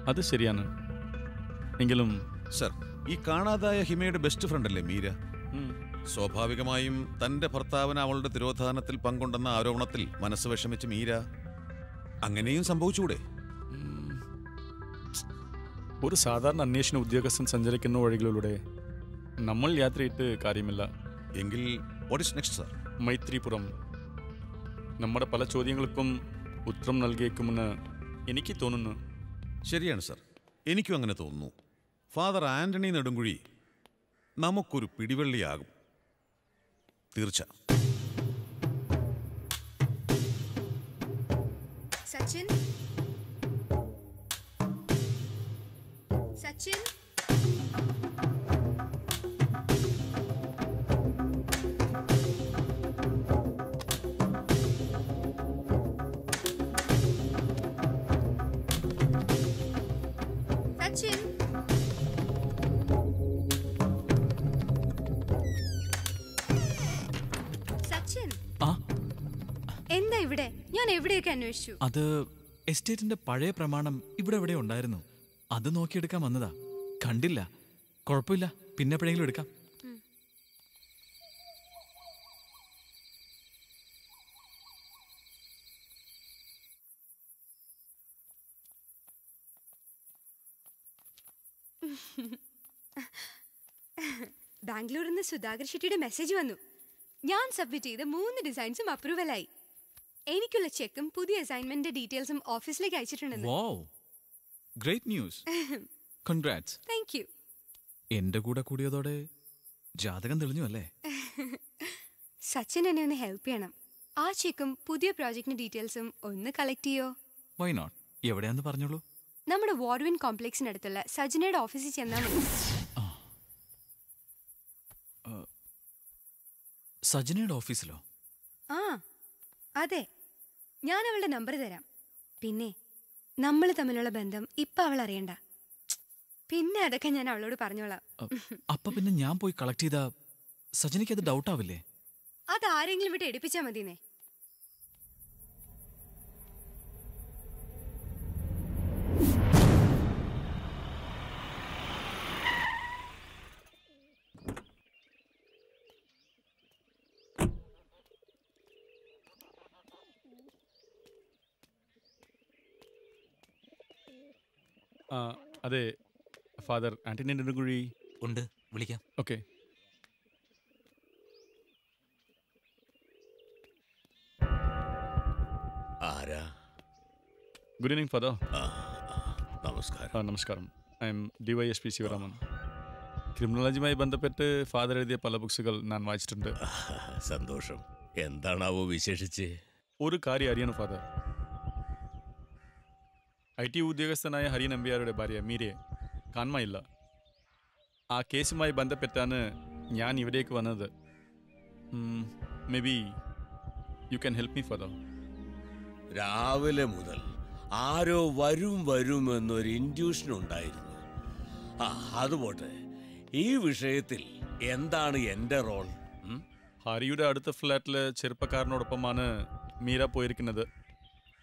അത് ശരിയാണ്. എങ്കിലും സർ ഈ കാണാതായ ഹിമയുടെ ബെസ്റ്റ് ഫ്രണ്ട് അല്ലേ മീര? സ്വാഭാവികമായും തന്റെ ഭർത്താവിന് അവളുടെ തിരോധാനത്തിൽ പങ്കുണ്ടെന്ന ആരോപണത്തിൽ മനസ്സ് വിഷമിച്ച് മീര അങ്ങനെയും സംഭവിച്ചുകൂടെ ഒരു സാധാരണ അന്വേഷണ ഉദ്യോഗസ്ഥൻ സഞ്ചരിക്കുന്ന വഴികളിലൂടെ നമ്മൾ യാത്രയിട്ട് കാര്യമില്ല. എങ്കിൽ what is next sir Maithripuram. നമ്മുടെ പല ചോദ്യങ്ങൾക്കും ഉത്തരം നൽകിയേക്കുമെന്ന് എനിക്ക് തോന്നുന്നു. ശരിയാണ് സർ എനിക്കും അങ്ങനെ തോന്നുന്നു. ഫാദർ ആന്റണി നെടുങ്കുഴി നമുക്കൊരു പിടിവള്ളിയാകും. തീർച്ച സച്ചിൻ സച്ചിൻ? സച്ചിൻ? ഞാൻ എവിടെയൊക്കെ അന്വേഷിച്ചു? അത് എസ്റ്റേറ്റിന്റെ പഴയ പ്രമാണം ഇവിടെ എവിടെ ഉണ്ടായിരുന്നു. അത് നോക്കിയെടുക്കാൻ വന്നതാ. കണ്ടില്ല. കുഴപ്പമില്ല. പിന്നെ എപ്പോഴെങ്കിലും എടുക്കാം. ബാംഗ്ലൂരിൽ നിന്ന് സുധാകർ ഷെട്ടിയുടെ മെസ്സേജ് വന്നു. ഞാൻ സബ്മിറ്റ് ചെയ്ത മൂന്ന് ഡിസൈൻസും അപ്രൂവലായി. എനിക്കുള്ള ചെക്കും പുതിയ അസൈൻമെന്റ് ഡീറ്റെയിൽസും ഓഫീസിലേക്ക് അയച്ചിട്ടുണ്ടെന്ന്. Great news congrats thank you എന്റെ കൂടെ കൂടിയതോടെ ജാതകം തെളിഞ്ഞു അല്ലേ? സച്ചിൻ എന്നെ ഒന്ന് ഹെൽപ്പ് ചെയ്യണം. ആ ചെക്കും പുതിയ പ്രോജക്റ്റിന്റെ ഡീറ്റെയിൽസും ഒന്ന് കളക്ട് ചെയ്യോ? വൈ നോട്ട് എവിടെയാന്ന് പറഞ്ഞോളൂ. നമ്മുടെ വാർഡ്വിൻ കോംപ്ലക്സിനടുത്തുള്ള സജിനയുടെ ഓഫീസിൽ ചെന്നാൽ മതി. സജിനയുടെ ഓഫീസിലോ ആ അതെ. ഞാൻ അവളുടെ നമ്പർ തരാം. പിന്നെ നമ്മൾ തമ്മിലുള്ള ബന്ധം ഇപ്പൊ അവൾ അറിയണ്ട. പിന്നെ അതൊക്കെ ഞാൻ അവളോട് പറഞ്ഞോളാം. അപ്പൊ പിന്നെ ഞാൻ പോയി കളക്ട് ചെയ്ത സജനിക്ക് അത് ഡൗട്ട് ആവില്ലേ? അത് ആരെങ്കിലും വിട്ട് എടുപ്പിച്ചാ മതിന്നേ അതെ ഫാദർ ആന്റണി നെടുങ്കുഴി. ഉണ്ട് വിളിക്കാം. ഓക്കെ. ആരാ? Good evening father. നമസ്കാരം. നമസ്കാരം. I'm D Y S P Sivaraman. ക്രിമിനോളജിയുമായി ബന്ധപ്പെട്ട് ഫാദർ എഴുതിയ പല ബുക്സുകൾ ഞാൻ വായിച്ചിട്ടുണ്ട്. സന്തോഷം. എന്താണാവോ വിശേഷിച്ച്? ഒരു കാര്യം അറിയണം ഫാദർ. ഐ ടി ഉദ്യോഗസ്ഥനായ ഹരി നമ്പ്യാരുടെ ഭാര്യ മീരയെ കാണുമായില്ല ആ കേസുമായി ബന്ധപ്പെട്ടാണ് ഞാൻ ഇവിടേക്ക് വന്നത്. Maybe you can help me father രാവിലെ മുതൽ ആരോ വരും വരും എന്നൊരു ഇൻഡ്യൂഷൻ ഉണ്ടായിരുന്നു. ആ അത് ഈ വിഷയത്തിൽ എന്താണ് എന്റെ റോൾ? ഹരിയുടെ അടുത്ത ഫ്ലാറ്റിലെ ചെറുപ്പക്കാരനോടൊപ്പമാണ് മീര പോയിരിക്കുന്നത്.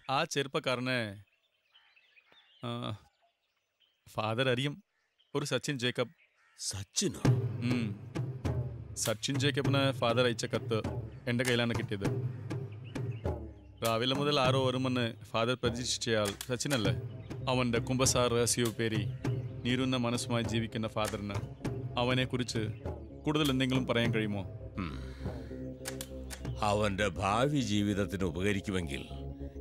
ആ ചെറുപ്പക്കാരനെ ഫാദർ അറിയും. ഒരു സച്ചിൻ ജേക്കബ്. സച്ചിനോ. സച്ചിൻ ജേക്കബിന് ഫാദർ അയച്ച കത്ത് എന്റെ കയ്യിലാണ് കിട്ടിയത്. രാവിലെ മുതൽ ആരോ വരുമെന്ന് ഫാദർ പ്രതീക്ഷിച്ചയാൾ സച്ചിനല്ലേ? അവന്റെ കുംഭസാർ പേരി നീരുന്ന മനസ്സുമായി ജീവിക്കുന്ന ഫാദറിന് അവനെക്കുറിച്ച് കൂടുതൽ എന്തെങ്കിലും പറയാൻ കഴിയുമോ? അവന്റെ ഭാവി ജീവിതത്തിന് ഉപകരിക്കുമെങ്കിൽ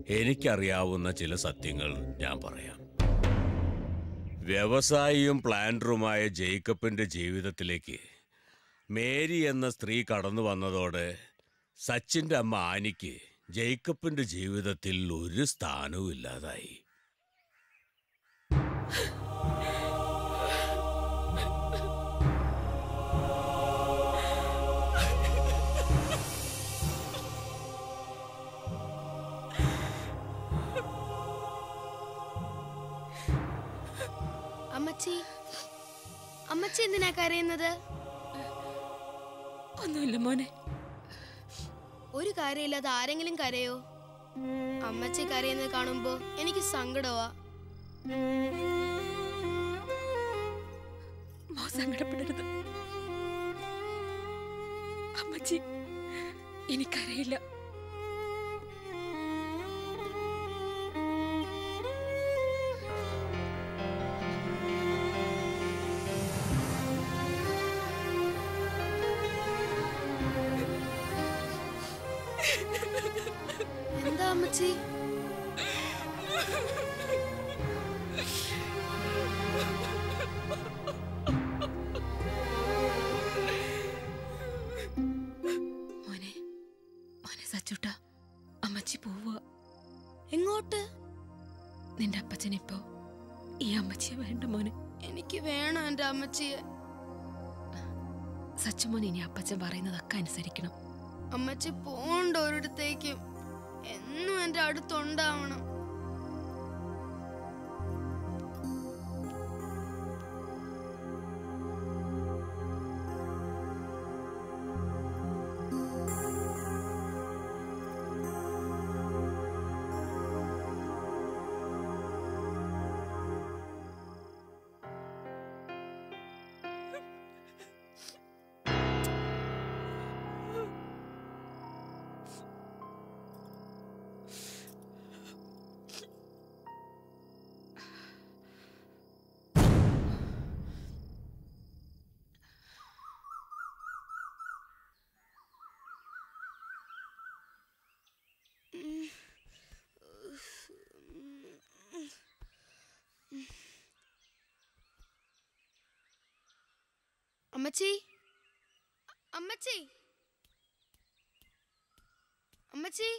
എനിക്കറിയാവുന്ന ചില സത്യങ്ങൾ ഞാൻ പറയാം. വ്യവസായിയും പ്ലാന്ററുമായ ജേക്കബിന്റെ ജീവിതത്തിലേക്ക് മേരി എന്ന സ്ത്രീ കടന്നു വന്നതോടെ സച്ചിന്റെ അമ്മ ആനിക്ക് ജേക്കബിന്റെ ജീവിതത്തിൽ ഒരു സ്ഥാനവും ഇല്ലാതായി. അമ്മച്ചി എന്തിനാ കരയുന്നത്? ഒന്നുമില്ല മോനെ. ഒരു കാര്യമില്ലാതെ ആരെങ്കിലും കരയോ? അമ്മച്ചി കരയുന്നത് കാണുമ്പോ എനിക്ക് സങ്കടമാ സങ്കടപ്പെടരുത്. അമ്മച്ചി എനിക്കറിയില്ല സച്ചുമോൻ ഇനി അപ്പച്ചൻ പറയുന്നതൊക്കെ അനുസരിക്കണം. അമ്മച്ചി പോണ്ട ഒരിടത്തേക്കും. എന്നും എന്റെ അടുത്തുണ്ടാവണം. അമ്മച്ചി? അമ്മച്ചി? അമ്മച്ചി?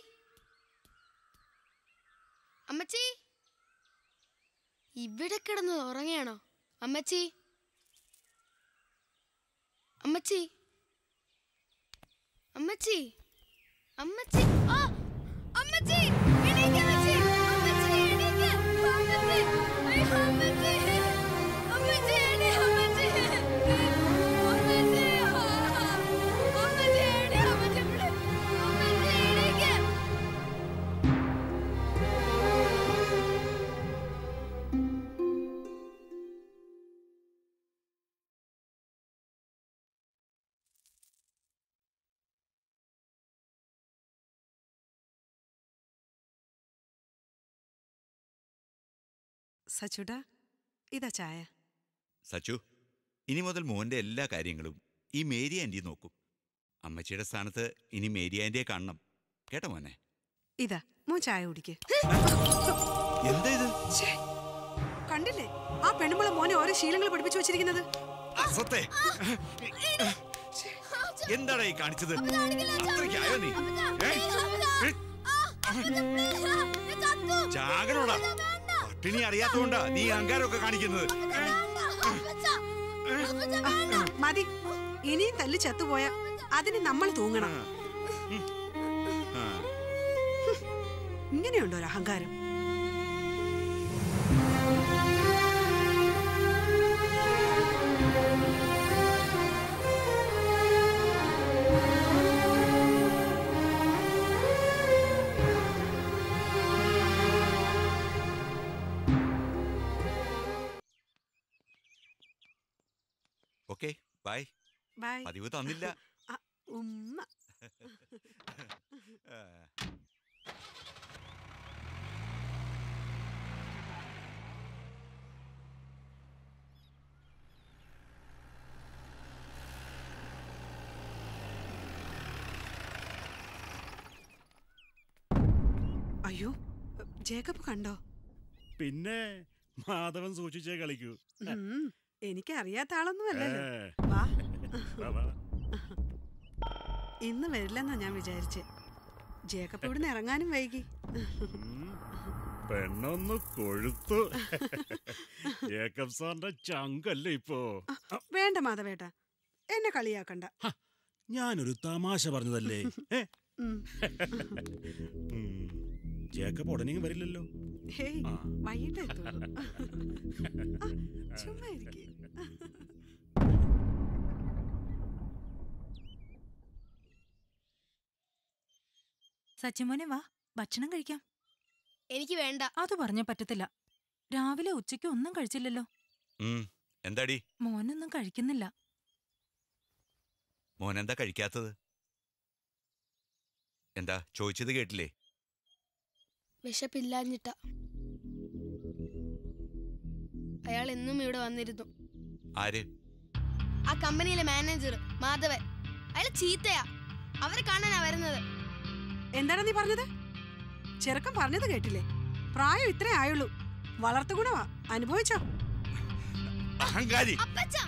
അമ്മച്ചി? ഇവിടെ കിടന്ന് ഉറങ്ങയാണോ? അമ്മച്ചി? അമ്മച്ചി? അമ്മച്ചി? അമ്മച്ചി? ആ! സച്ചുടാ ഇതാ ചായ. സച്ചു ഇനി മുതൽ മോന്റെ എല്ലാ കാര്യങ്ങളും ഈ മേരി ആന്റി നോക്കും. അമ്മച്ചിയുടെ സ്ഥാനത്ത് ഇനി മേരി ആന്റിയെ കാണണം. കേട്ടോ മോനെ? ഇതാ മോൻ ചായ കുടിക്ക്. എന്താ ഇത്? കണ്ടില്ലേ? ആ പെണ്ണുമ്പളെ മോനെ ഓരോ ശീലങ്ങൾ പഠിപ്പിച്ചു വെച്ചിരിക്കുന്നത്. അസത്തെ എന്താടാ ഈ കാണിച്ചത്? അത്രയ്ക്കായോ നീ? ചാകനോടാ. പട്ടിണി അറിയാത്തോണ്ടാ നീ അഹങ്കാരമൊക്കെ കാണിക്കുന്നത്. മതി. ഇനിയും തല്ലി ചത്തുപോയ അതിന് നമ്മൾ തൂങ്ങണം. ഇങ്ങനെയുണ്ടോ ഒരു അഹങ്കാരം? ബൈ പതിവ് തന്നില്ല. ആ, ഉമ്മ. അയ്യോ ജേക്കബ് കണ്ടോ? പിന്നെ മാധവൻ സൂക്ഷിച്ചേ കളിക്കൂ. ഉം, എനിക്കറിയാത്ത ആളൊന്നും അല്ലല്ലോ ഏ. വാ വാ, വാ. ഇന്ന് വരില്ലെന്നാ ഞാൻ വിചാരിച്ച്. ജേക്കബ് ഇവിടുന്ന് ഇറങ്ങാനും വൈകി. പെണ്ണൊന്ന് കൊഴുത്തു. ജേക്കബ് സാറിന്റെ ചങ്കല്ലേ ഇപ്പോ? വേണ്ട മാധവേട്ട. എന്നെ കളിയാക്കണ്ട. ഞാനൊരു തമാശ പറഞ്ഞതല്ലേ. ജേക്കബ് ഉടനെ വരില്ലല്ലോ. വൈകിട്ട് ചുമ്മാ ഇരിക്കേ. സച്ചിമോനെ വാ ഭക്ഷണം കഴിക്കാം. എനിക്ക് വേണ്ട. അത് പറഞ്ഞ പറ്റത്തില്ല. രാവിലെ ഉച്ചയ്ക്ക് ഒന്നും കഴിച്ചില്ലല്ലോ. എന്താടി? മോനൊന്നും കഴിക്കുന്നില്ല. മോൻ എന്താ കഴിക്കാത്തത്? എന്താ ചോദിച്ചത് കേട്ടില്ലേ? വിശപ്പില്ലാഞ്ഞിട്ട. അയാൾ എന്നും ഇവിടെ വന്നിരുന്നു. ആര്? ആ കമ്പനിയിലെ മാനേജർ മാധവൻ. അയാൾ ചീത്തയാ. അവരെ കാണാനാ വരുന്നത്. എന്താണ് നീ പറഞ്ഞത്? ചെറുക്കൻ പറഞ്ഞത് കേട്ടില്ലേ? പ്രായം ഇത്രേ ആയുള്ളൂ. വളർത്തു ഗുണമാ അനുഭവിച്ചോ. അഹങ്കാരി.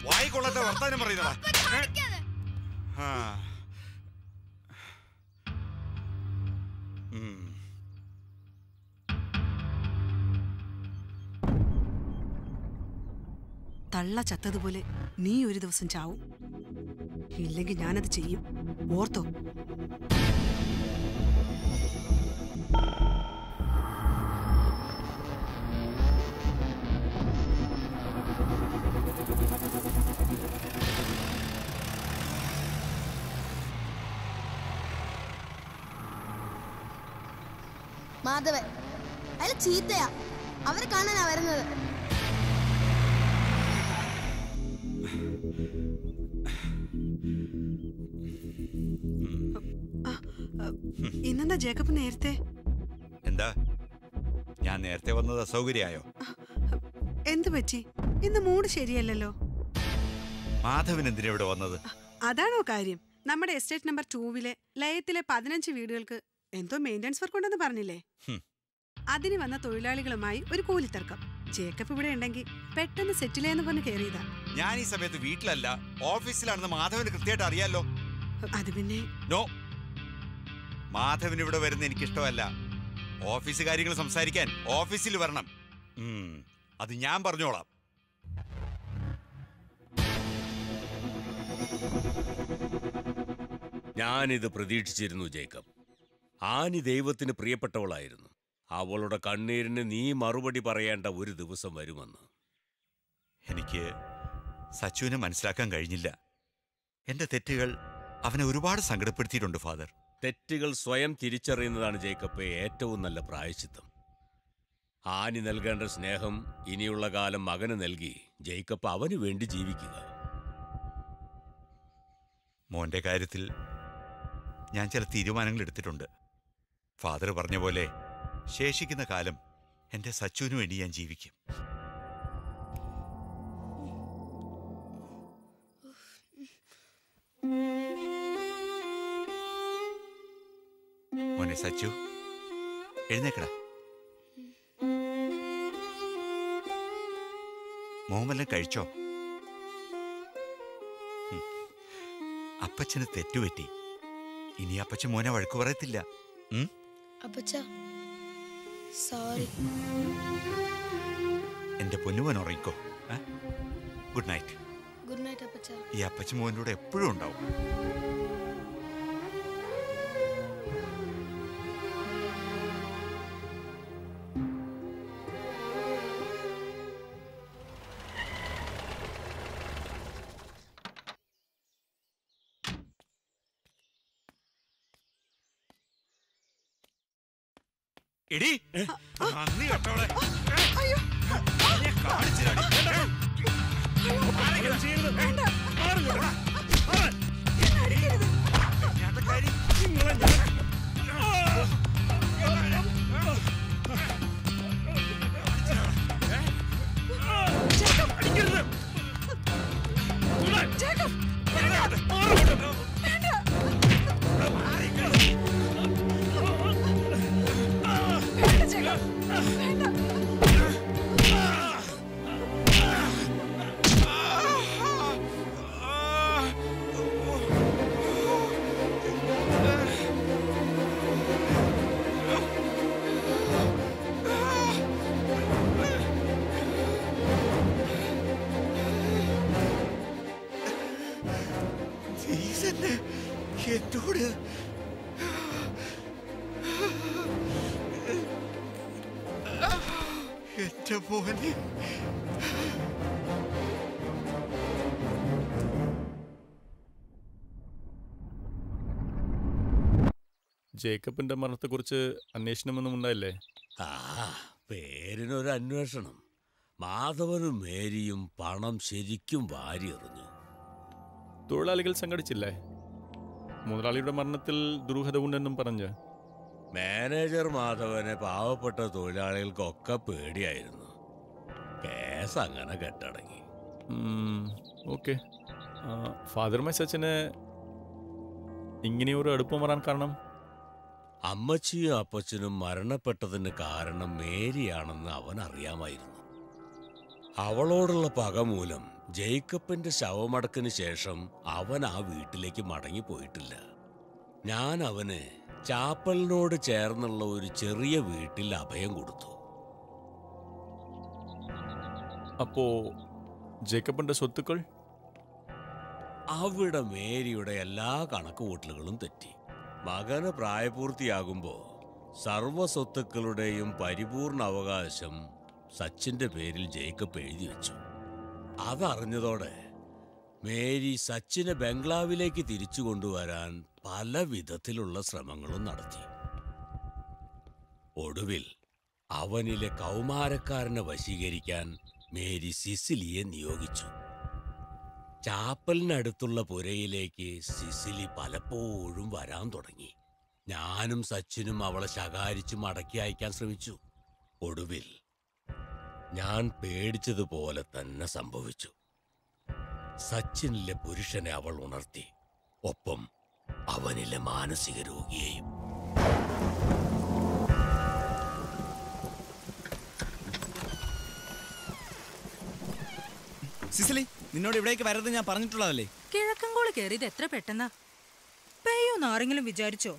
വായിക്കൊള്ളാത്ത വർത്താനം പറയുന്നതാ. തള്ള ചത്തതുപോലെ നീ ഒരു ദിവസം ചാവും. ഇല്ലെങ്കിൽ ഞാനത് ചെയ്യും. ഓർത്തോ? മാധവൻ. അയാൾ ചീത്തയാ. അവരെ കാണാനാ വരുന്നത്. ഇന്നെന്താ ജേക്കബ് നേരത്തെ? എന്താ? ഞാൻ നേരത്തെ വന്നത് അസൗകര്യായോ എന്ത് പറ്റി? ഇന്ന് മൂഡ് ശരിയല്ലല്ലോ. മാധവൻ എന്തിനാ ഇവിടെ വന്നത്? അതാണോ കാര്യം. നമ്മുടെ എസ്റ്റേറ്റ് നമ്പർ ടൂവിലെ ലയത്തിലെ പതിനഞ്ച് വീടുകൾക്ക് എന്തോ മെയിന്റനൻസ് വർക്ക് ഉണ്ടെന്ന് പറഞ്ഞില്ലേ. അതിന് വന്ന തൊഴിലാളികളുമായി ഒരു കൂലിത്തർക്കം. ജേക്കബ് ഇവിടെ ഉണ്ടെങ്കിൽ പെട്ടെന്ന് സെറ്റിലേന്ന് പറഞ്ഞ് കയറിയതാ ഞാൻ ഈ സമയത്ത് വീട്ടിലല്ല ഓഫീസിലാണെന്ന് മാധവന് കൃത്യമായിട്ട് അറിയാലോ. അത് പിന്നെ? നോ. മാധവൻ ഇവിടെ വരുന്ന എനിക്കിഷ്ടമല്ല. ഓഫീസ് കാര്യങ്ങൾ സംസാരിക്കാൻ ഓഫീസിൽ വരണം. അത് ഞാൻ പറഞ്ഞോളാം. ഞാനിത് പ്രതീക്ഷിച്ചിരുന്നു ജേക്കബ്. ആനി ദൈവത്തിന് പ്രിയപ്പെട്ടവളായിരുന്നു. അവളുടെ കണ്ണീരിന് നീ മറുപടി പറയേണ്ട ഒരു ദിവസം വരുമെന്ന്. എനിക്ക് സച്ചുവിനെ മനസ്സിലാക്കാൻ കഴിഞ്ഞില്ല. എന്റെ തെറ്റുകൾ അവനെ ഒരുപാട് സങ്കടപ്പെടുത്തിയിട്ടുണ്ട് ഫാദർ. തെറ്റുകൾ സ്വയം തിരിച്ചറിയുന്നതാണ് ജേക്കബ് ഏറ്റവും നല്ല പ്രായശ്ചിത്തം. ആനി നൽകേണ്ട സ്നേഹം ഇനിയുള്ള കാലം മകന് നൽകി ജേക്കബ് അവനു വേണ്ടി ജീവിക്കുക. മോന്റെ കാര്യത്തിൽ ഞാൻ ചില തീരുമാനങ്ങൾ എടുത്തിട്ടുണ്ട്. ഫാദർ പറഞ്ഞ പോലെ ശേഷിക്കുന്ന കാലം എന്റെ സച്ചുവിന് വേണ്ടി ഞാൻ ജീവിക്കും. മോനെ സച്ചു എഴുന്നേക്കടാ. മോമെല്ലാം കഴിച്ചോ. അപ്പച്ചന് തെറ്റുപറ്റി. ഇനി അപ്പച്ചൻ മോനെ വഴക്കു പറയത്തില്ല. ഉം? അപ്പച്ച സോറി എന്റെ പൊന്നുമോൻ ഉറങ്ങിക്കോ. ഗുഡ് നൈറ്റ് ഗുഡ് നൈറ്റ് അപ്പച്ച. ഈ അപ്പച്ച മോന്റെ കൂടെ എപ്പോഴും ഉണ്ടാവും. ജേക്കബിന്റെ മരണത്തെക്കുറിച്ച് അന്വേഷണമൊന്നും ഉണ്ടായില്ലേ? ആ പേരിനൊരു അന്വേഷണം. മാധവനും മേരിയും പണം ശരിക്കും വാരിയെറിഞ്ഞു. തൊഴിലാളികൾ സംഘടിച്ചില്ലേ? മുതലാളിയുടെ മരണത്തിൽ ദുരൂഹത ഉണ്ടെന്നും പറഞ്ഞ്. മാനേജർ മാധവനെ പാവപ്പെട്ട തൊഴിലാളികൾക്കൊക്കെ പേടിയായിരുന്നു. കേസ് അങ്ങനെ കെട്ടടങ്ങി. ഓക്കെ. ഫാദർ മെസ്സച്ചന് ഇങ്ങനെയൊരു അടുപ്പം വരാൻ കാരണം? അമ്മച്ചിയും അപ്പച്ചനും മരണപ്പെട്ടതിന് കാരണം മേരിയാണെന്ന് അവൻ അറിയാമായിരുന്നു. അവളോടുള്ള പക മൂലം ജേക്കബിന്റെ ശവമടക്കിന് ശേഷം അവൻ ആ വീട്ടിലേക്ക് മടങ്ങിപ്പോയിട്ടില്ല. ഞാൻ അവന് ചാപ്പലിനോട് ചേർന്നുള്ള ഒരു ചെറിയ വീട്ടിൽ അഭയം കൊടുത്തു. അപ്പോ ജേക്കബിന്റെ സ്വത്തുക്കൾ? അവിടെ മേരിയുടെ എല്ലാ കണക്കുകൂട്ടലുകളും തെറ്റി. മകന് പ്രായപൂർത്തിയാകുമ്പോൾ സർവസ്വത്തുക്കളുടെയും പരിപൂർണ അവകാശം സച്ചിന്റെ പേരിൽ ജേക്കബ് എഴുതി വെച്ചു. അതറിഞ്ഞതോടെ മേരി സച്ചിനെ ബംഗ്ലാവിലേക്ക് തിരിച്ചു കൊണ്ടുവരാൻ പല വിധത്തിലുള്ള ശ്രമങ്ങളും നടത്തി. ഒടുവിൽ അവനിലെ കൗമാരക്കാരനെ വശീകരിക്കാൻ മേരി സിസിലിയെ നിയോഗിച്ചു. ചാപ്പലിനടുത്തുള്ള പുരയിലേക്ക് സിസിലി പലപ്പോഴും വരാൻ തുടങ്ങി. ഞാനും സച്ചിനും അവളെ ശകാരിച്ചു മടക്കി അയക്കാൻ ശ്രമിച്ചു. ഒടുവിൽ ഞാൻ പേടിച്ചതുപോലെ തന്നെ സംഭവിച്ചു. സച്ചിനിലെ പുരുഷനെ അവൾ ഉണർത്തി. ഒപ്പം അവനിലെ മാനസിക രോഗിയെയും. സിസിലി നിന്നോട് ഇവിടേക്ക് വരരുത് ഞാൻ പറഞ്ഞിട്ടുള്ളതല്ലേ? കിഴക്കങ്കോൾ കയറിയത് എത്ര പെട്ടെന്നാ? പെയ്യോന്ന് ആരെങ്കിലും വിചാരിച്ചോ?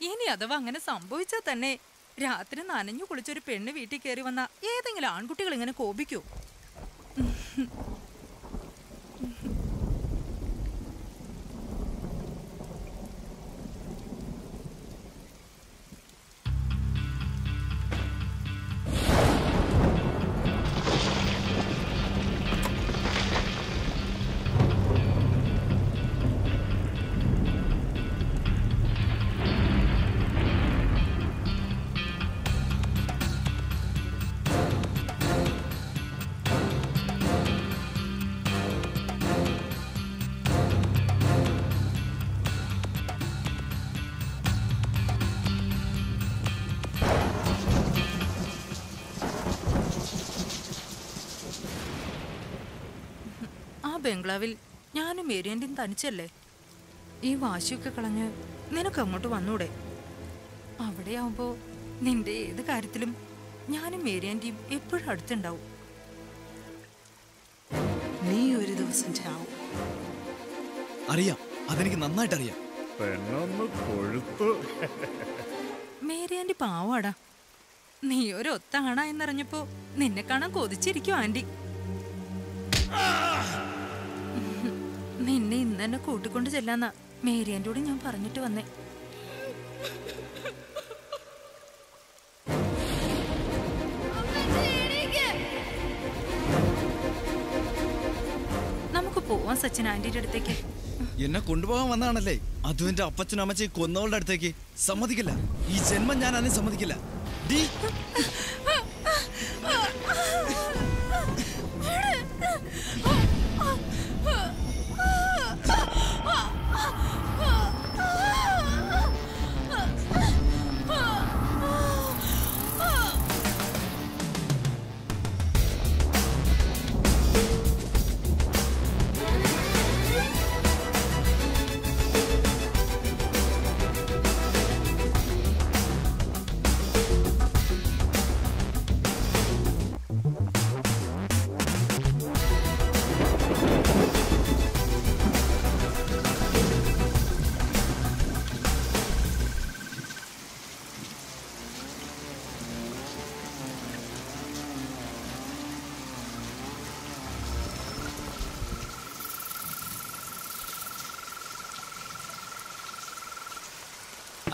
ഇനി അഥവാ അങ്ങനെ സംഭവിച്ചാൽ തന്നെ രാത്രി നനഞ്ഞു കുളിച്ചൊരു പെണ്ണ് വീട്ടിൽ കയറി വന്ന ഏതെങ്കിലും ആൺകുട്ടികൾ ഇങ്ങനെ കോപിക്കൂ? ബംഗ്ലാവിൽ ഞാനും മേരിയന്റെയും തനിച്ചല്ലേ? ഈ വാശിയൊക്കെ കളഞ്ഞ് നിനക്ക് അങ്ങോട്ട് വന്നൂടെ? അവിടെയാവുമ്പോൾ നിന്റെ ഏത് കാര്യത്തിലും ഞാനും മേരിയന്റെയും എപ്പോഴും അടുത്തുണ്ടാവും. നീ ഒരു ദിവസം ചാവും. അറിയാം. അതെനിക്ക് നന്നായിട്ട് അറിയാം മേരിയാന്റി പാവാടാ. നീ ഒരു ഒത്ത ആണ എന്നറിഞ്ഞപ്പോ നിന്നെ കാണാൻ കൊതിച്ചിരിക്കും ആന്റി. നിന്നെ ഇന്ന് തന്നെ കൂട്ടിക്കൊണ്ട് ചെല്ലാന്നാ. മേരിയാന്റിയോട് ഞാൻ പറഞ്ഞിട്ട് വന്നേ. എന്നെ കൊണ്ടുപോകാൻ വന്നതാണല്ലേ? അതും എന്റെ അപ്പച്ചനും അമ്മച്ചയും കൊന്നവളുടെ അടുത്തേക്ക്. സമ്മതിക്കില്ല. ഈ ജന്മം ഞാൻ അതിനെ സമ്മതിക്കില്ല.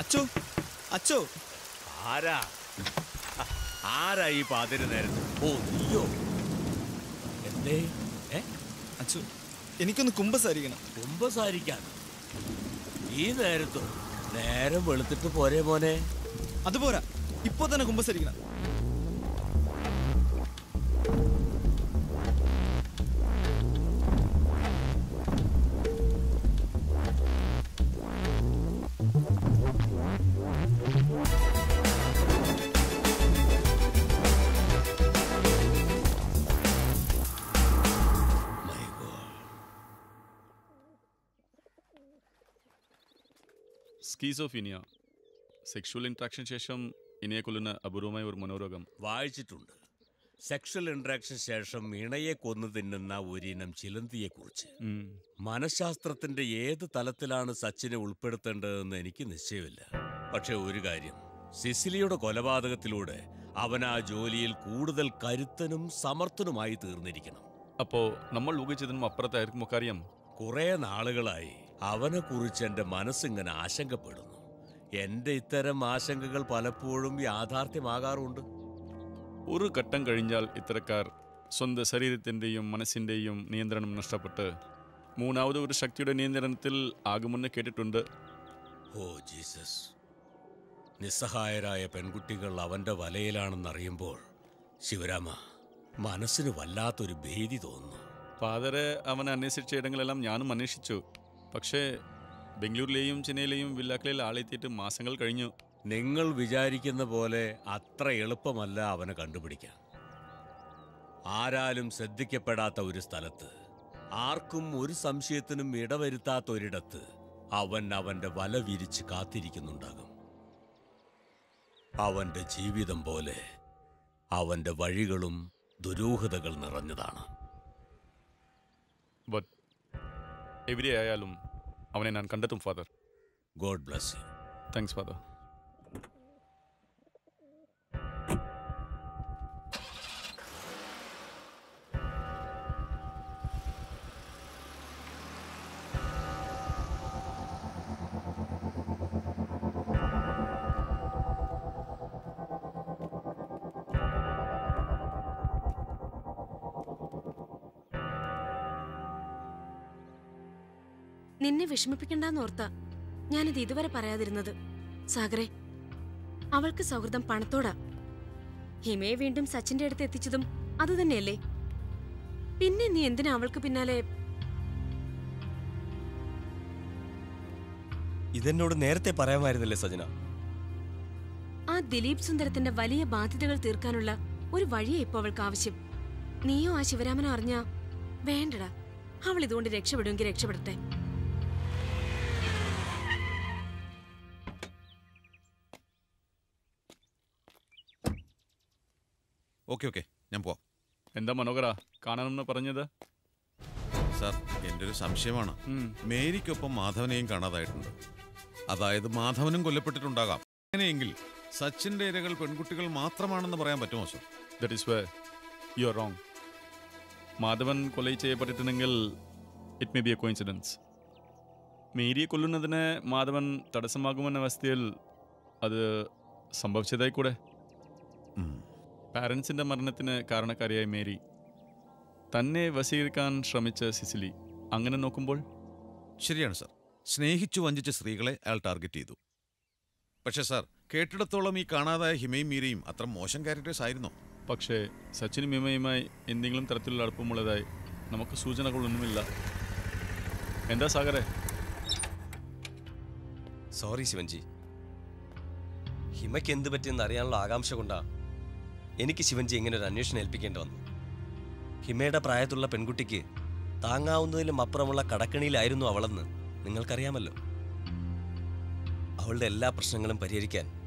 അച്ചോ അച്ചോ. ആരാ? ആരാ ഈ പാതിര നേരത്ത് ഓ നീയോ? എന്തേ? ഏ? അച്ചോ എനിക്കൊന്ന് കുമ്പസാരിക്കണം. കുമ്പസാരിക്കാൻ? ഈ നേരത്തോ? നേരം വെളുത്തിട്ട് പോരെ മോനെ. അതുപോരാ ഇപ്പൊ തന്നെ കുമ്പസരിക്കണം. സ്കീസോഫീനിയ സെക്ഷുവൽ ഇൻട്രാക്ഷൻ ശേഷം ഇണയെ കൊല്ലുന്ന അപൂർവമായ ഒരു മനോരോഗം. വായിച്ചിട്ടുണ്ട്. സെക്ഷൽ ഇൻട്രാക്ഷൻ ശേഷം ഇണയെ കൊന്നു തിന്നുന്ന ഒരിനം ചിലന്തിയെ കുറിച്ച് മനഃശാസ്ത്രത്തിന്റെ ഏത് തലത്തിലാണ് സച്ചിനെ ഉൾപ്പെടുത്തേണ്ടതെന്ന് എനിക്ക് നിശ്ചയമില്ല. പക്ഷെ ഒരു കാര്യം സിസിലിയുടെ കൊലപാതകത്തിലൂടെ അവൻ ആ ജോലിയിൽ കൂടുതൽ കരുത്തനും സമർത്ഥനുമായി തീർന്നിരിക്കണം. അപ്പോ നമ്മൾ ഊഹിച്ചതിനും അപ്പുറത്തായിരിക്കും കുറെ നാളുകളായി അവനെ കുറിച്ച് എന്റെ മനസ്സിങ്ങനെ ആശങ്കപ്പെടുന്നു. എന്റെ ഇത്തരം ആശങ്കകൾ പലപ്പോഴും യാഥാർത്ഥ്യമാകാറുണ്ട്. ഒരു ഘട്ടം കഴിഞ്ഞാൽ ഇത്തരക്കാർ സ്വന്തം ശരീരത്തിന്റെയും മനസ്സിന്റെയും നിയന്ത്രണം നഷ്ടപ്പെട്ട് മൂന്നാമത് ഒരു ശക്തിയുടെ നിയന്ത്രണത്തിൽ ആകുമെന്ന് കേട്ടിട്ടുണ്ട്. Oh Jesus. നിസ്സഹായരായ പെൺകുട്ടികൾ അവന്റെ വലയിലാണെന്നറിയുമ്പോൾ ശിവരാമ മനസ്സിന് വല്ലാത്തൊരു ഭീതി തോന്നുന്നു. ഫാദറെ അവൻ അന്വേഷിച്ച ഇടങ്ങളെല്ലാം ഞാനും അന്വേഷിച്ചു. പക്ഷേ ബംഗളൂരിലെയും ചെന്നൈയിലെയും വില്ലാക്കളിൽ ആളെത്തിയിട്ട് മാസങ്ങൾ കഴിഞ്ഞു. നിങ്ങൾ വിചാരിക്കുന്ന പോലെ അത്ര എളുപ്പമല്ല അവനെ കണ്ടുപിടിക്കാൻ. ആരാലും ശ്രദ്ധിക്കപ്പെടാത്ത ഒരു സ്ഥലത്ത് ആർക്കും ഒരു സംശയത്തിനും ഇടവരുത്താത്ത ഒരിടത്ത് അവൻ അവന്റെ വല വിരിച്ച് കാത്തിരിക്കുന്നുണ്ടാകും. അവന്റെ ജീവിതം പോലെ അവന്റെ വഴികളും ദുരൂഹതകൾ നിറഞ്ഞതാണ്. ബട്ട് എവിടെ ആയാലും അവനെ ഞാൻ കണ്ടെത്തും ഫാദർ ഗോഡ് ബ്ലസ് നിന്നെ വിഷമിപ്പിക്കണ്ടെന്നോർത്ത ഞാനിത് ഇതുവരെ പറയാതിരുന്നത്. സാഗറെ അവൾക്ക് സൗഹൃദം പണത്തോടാ. ഹിമയെ വീണ്ടും സച്ചിന്റെ അടുത്ത് എത്തിച്ചതും അതുതന്നെയല്ലേ പിന്നെ നീ എന്തിനാ അവൾക്ക് പിന്നാലെ? ഇതെന്നോട് നേരത്തെ പറയാമായിരുന്നല്ലേ സജന? ആ ദിലീപ് സുന്ദരത്തിന്റെ വലിയ ബാധ്യതകൾ തീർക്കാനുള്ള ഒരു വഴിയെ ഇപ്പൊ അവൾക്ക് ആവശ്യം. നീയോ ആ ശിവരാമനോ അറിഞ്ഞാ വേണ്ടടാ. അവൾ ഇതുകൊണ്ട് രക്ഷപ്പെടുമെങ്കിൽ രക്ഷപ്പെടട്ടെ. Okay okay. ഞാൻ പോവാം. എന്താ മനോഹര? കാണണമെന്ന് പറഞ്ഞത്? സാർ എന്റെ ഒരു സംശയമാണ് മേരിക്കൊപ്പം മാധവനെയും കാണാതായിട്ടുണ്ട്. അതായത് മാധവനും കൊല്ലപ്പെട്ടിട്ടുണ്ടാകാം. അങ്ങനെയെങ്കിൽ സച്ചിന്റെ ഇരകൾ പെൺകുട്ടികൾ മാത്രമാണെന്ന് പറയാൻ പറ്റുമോ sir? That is way you are wrong Madhavan കൊല ചെയ്യപ്പെട്ടിട്ടുണ്ടെങ്കിൽ it may be a coincidence മേരിയെ കൊല്ലുന്നതിന് മാധവൻ തടസ്സമാകുമെന്ന അവസ്ഥയിൽ അത് സംഭവിച്ചതായി കൂടെ പാരൻസിന്റെ മരണത്തിന് കാരണക്കാരിയായ മേരി തന്നെ വശീകരിക്കാൻ ശ്രമിച്ച സിസിലി അങ്ങനെ നോക്കുമ്പോൾ ശരിയാണ് സാർ. സ്നേഹിച്ചു വഞ്ചിച്ച സ്ത്രീകളെ അയാൾ ടാർഗറ്റ് ചെയ്തു. പക്ഷേ സാർ കേട്ടിടത്തോളം ഈ കാണാതായ ഹിമയും മീരയും അത്ര മോശം ക്യാരക്ടേഴ്സ് ആയിരുന്നോ? പക്ഷേ സച്ചിനും ഹിമയുമായി എന്തെങ്കിലും തരത്തിലുള്ള അടുപ്പമുള്ളതായി നമുക്ക് സൂചനകളൊന്നുമില്ല. എന്താ സാഗറെ? സോറി ശിവൻജി. ഹിമയ്ക്ക് എന്ത് പറ്റിയെന്ന് അറിയാനുള്ള ആകാംക്ഷ കൊണ്ടാ എനിക്ക് ശിവൻജി ഇങ്ങനെ ഒരു അന്വേഷണം ഏൽപ്പിക്കേണ്ടി വന്നു. ഹിമയുടെ പ്രായത്തിലുള്ള പെൺകുട്ടിക്ക് താങ്ങാവുന്നതിലും അപ്പുറമുള്ള കടക്കണിയിലായിരുന്നു അവളെന്ന് നിങ്ങൾക്കറിയാമല്ലോ. അവളുടെ എല്ലാ പ്രശ്നങ്ങളും പരിഹരിക്കാൻ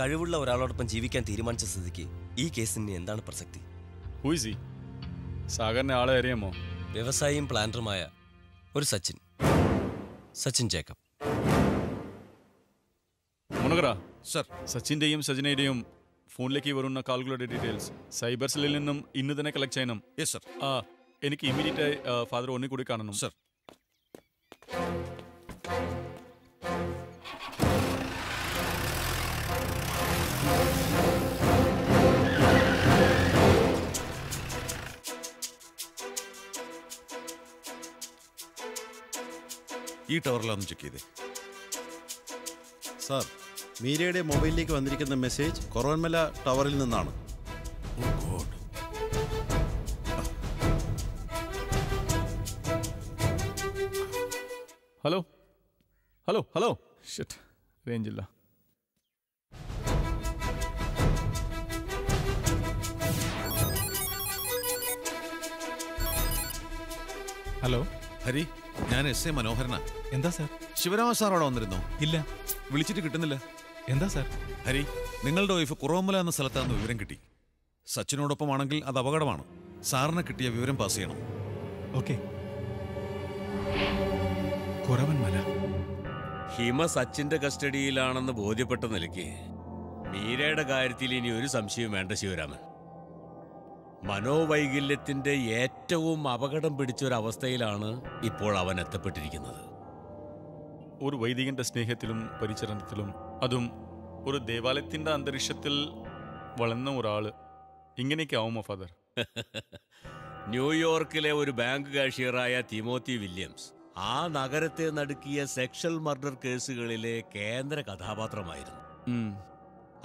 കഴിവുള്ള ഒരാളോടൊപ്പം ജീവിക്കാൻ തീരുമാനിച്ച സ്ഥിതിക്ക് ഈ കേസിന് എന്താണ് പ്രസക്തി? സാഗറിനെ ആളെ അറിയാമോ? വ്യവസായിയും പ്ലാനറുമായ ഒരു സച്ചിൻ. സച്ചിൻ ജേക്കബ്. സർ. സച്ചിന്റെയും സജിനയുടെയും ഫോണിലേക്ക് വരുന്ന കാളുകളുടെ ഡീറ്റെയിൽസ് സൈബർ സെല്ലിൽ നിന്നും ഇന്ന് തന്നെ കളക്ട് ചെയ്യണം. യെസ് സർ ആ എനിക്ക് ഇമ്മീഡിയറ്റ് ആയി ഫാദർ ഒന്നി കൂടി കാണണം. സർ ഈ ടവറിലൊന്ന് ചെക്ക് ചെയ്തേ. സാർ മീരയുടെ മൊബൈലിലേക്ക് വന്നിരിക്കുന്ന മെസ്സേജ് കൊറവൻമല ടവറിൽ നിന്നാണ്. Hello. Hello hello. Shit range ഇല്ല. ഹലോ. ഹരി ഞാൻ എസ് എ മനോഹരനാ. എന്താ സാർ? ശിവരാമ സാർ അവിടെ വന്നിരുന്നോ? ഇല്ല. വിളിച്ചിട്ട് കിട്ടുന്നില്ല. എന്താ സാർ? ഹരി നിങ്ങളുടെ വൈഫ് കുറവമ്മല എന്ന സ്ഥലത്താന്ന് വിവരം കിട്ടി. സച്ചിനോടൊപ്പമാണെങ്കിൽ അത് അപകടമാണ്. സാറിന് കിട്ടിയ വിവരം പാസ് ചെയ്യണം. ഓക്കെ. ഹിമ സച്ചിന്റെ കസ്റ്റഡിയിലാണെന്ന് ബോധ്യപ്പെട്ട നിലയ്ക്ക് മീരയുടെ കാര്യത്തിൽ ഇനി ഒരു സംശയം വേണ്ട ശിവരാമൻ. മനോവൈകല്യത്തിന്റെ ഏറ്റവും അപകടം പിടിച്ചൊരവസ്ഥയിലാണ് ഇപ്പോൾ അവൻ എത്തപ്പെട്ടിരിക്കുന്നത്. ഒരു വൈദികന്റെ സ്നേഹത്തിലും പരിചരണത്തിലും അതും ഒരു ദേവാലയത്തിന്റെ അന്തരീക്ഷത്തിൽ വളർന്ന ഒരാൾ ഇങ്ങനെയൊക്കെ ആവുമോ ഫാദർ? ന്യൂയോർക്കിലെ ഒരു ബാങ്ക് കാഷ്യറായ തിമോത്തി വില്യംസ് ആ നഗരത്തെ നടുക്കിയ സെക്ഷൽ മർഡർ കേസുകളിലെ കേന്ദ്ര കഥാപാത്രമായിരുന്നു.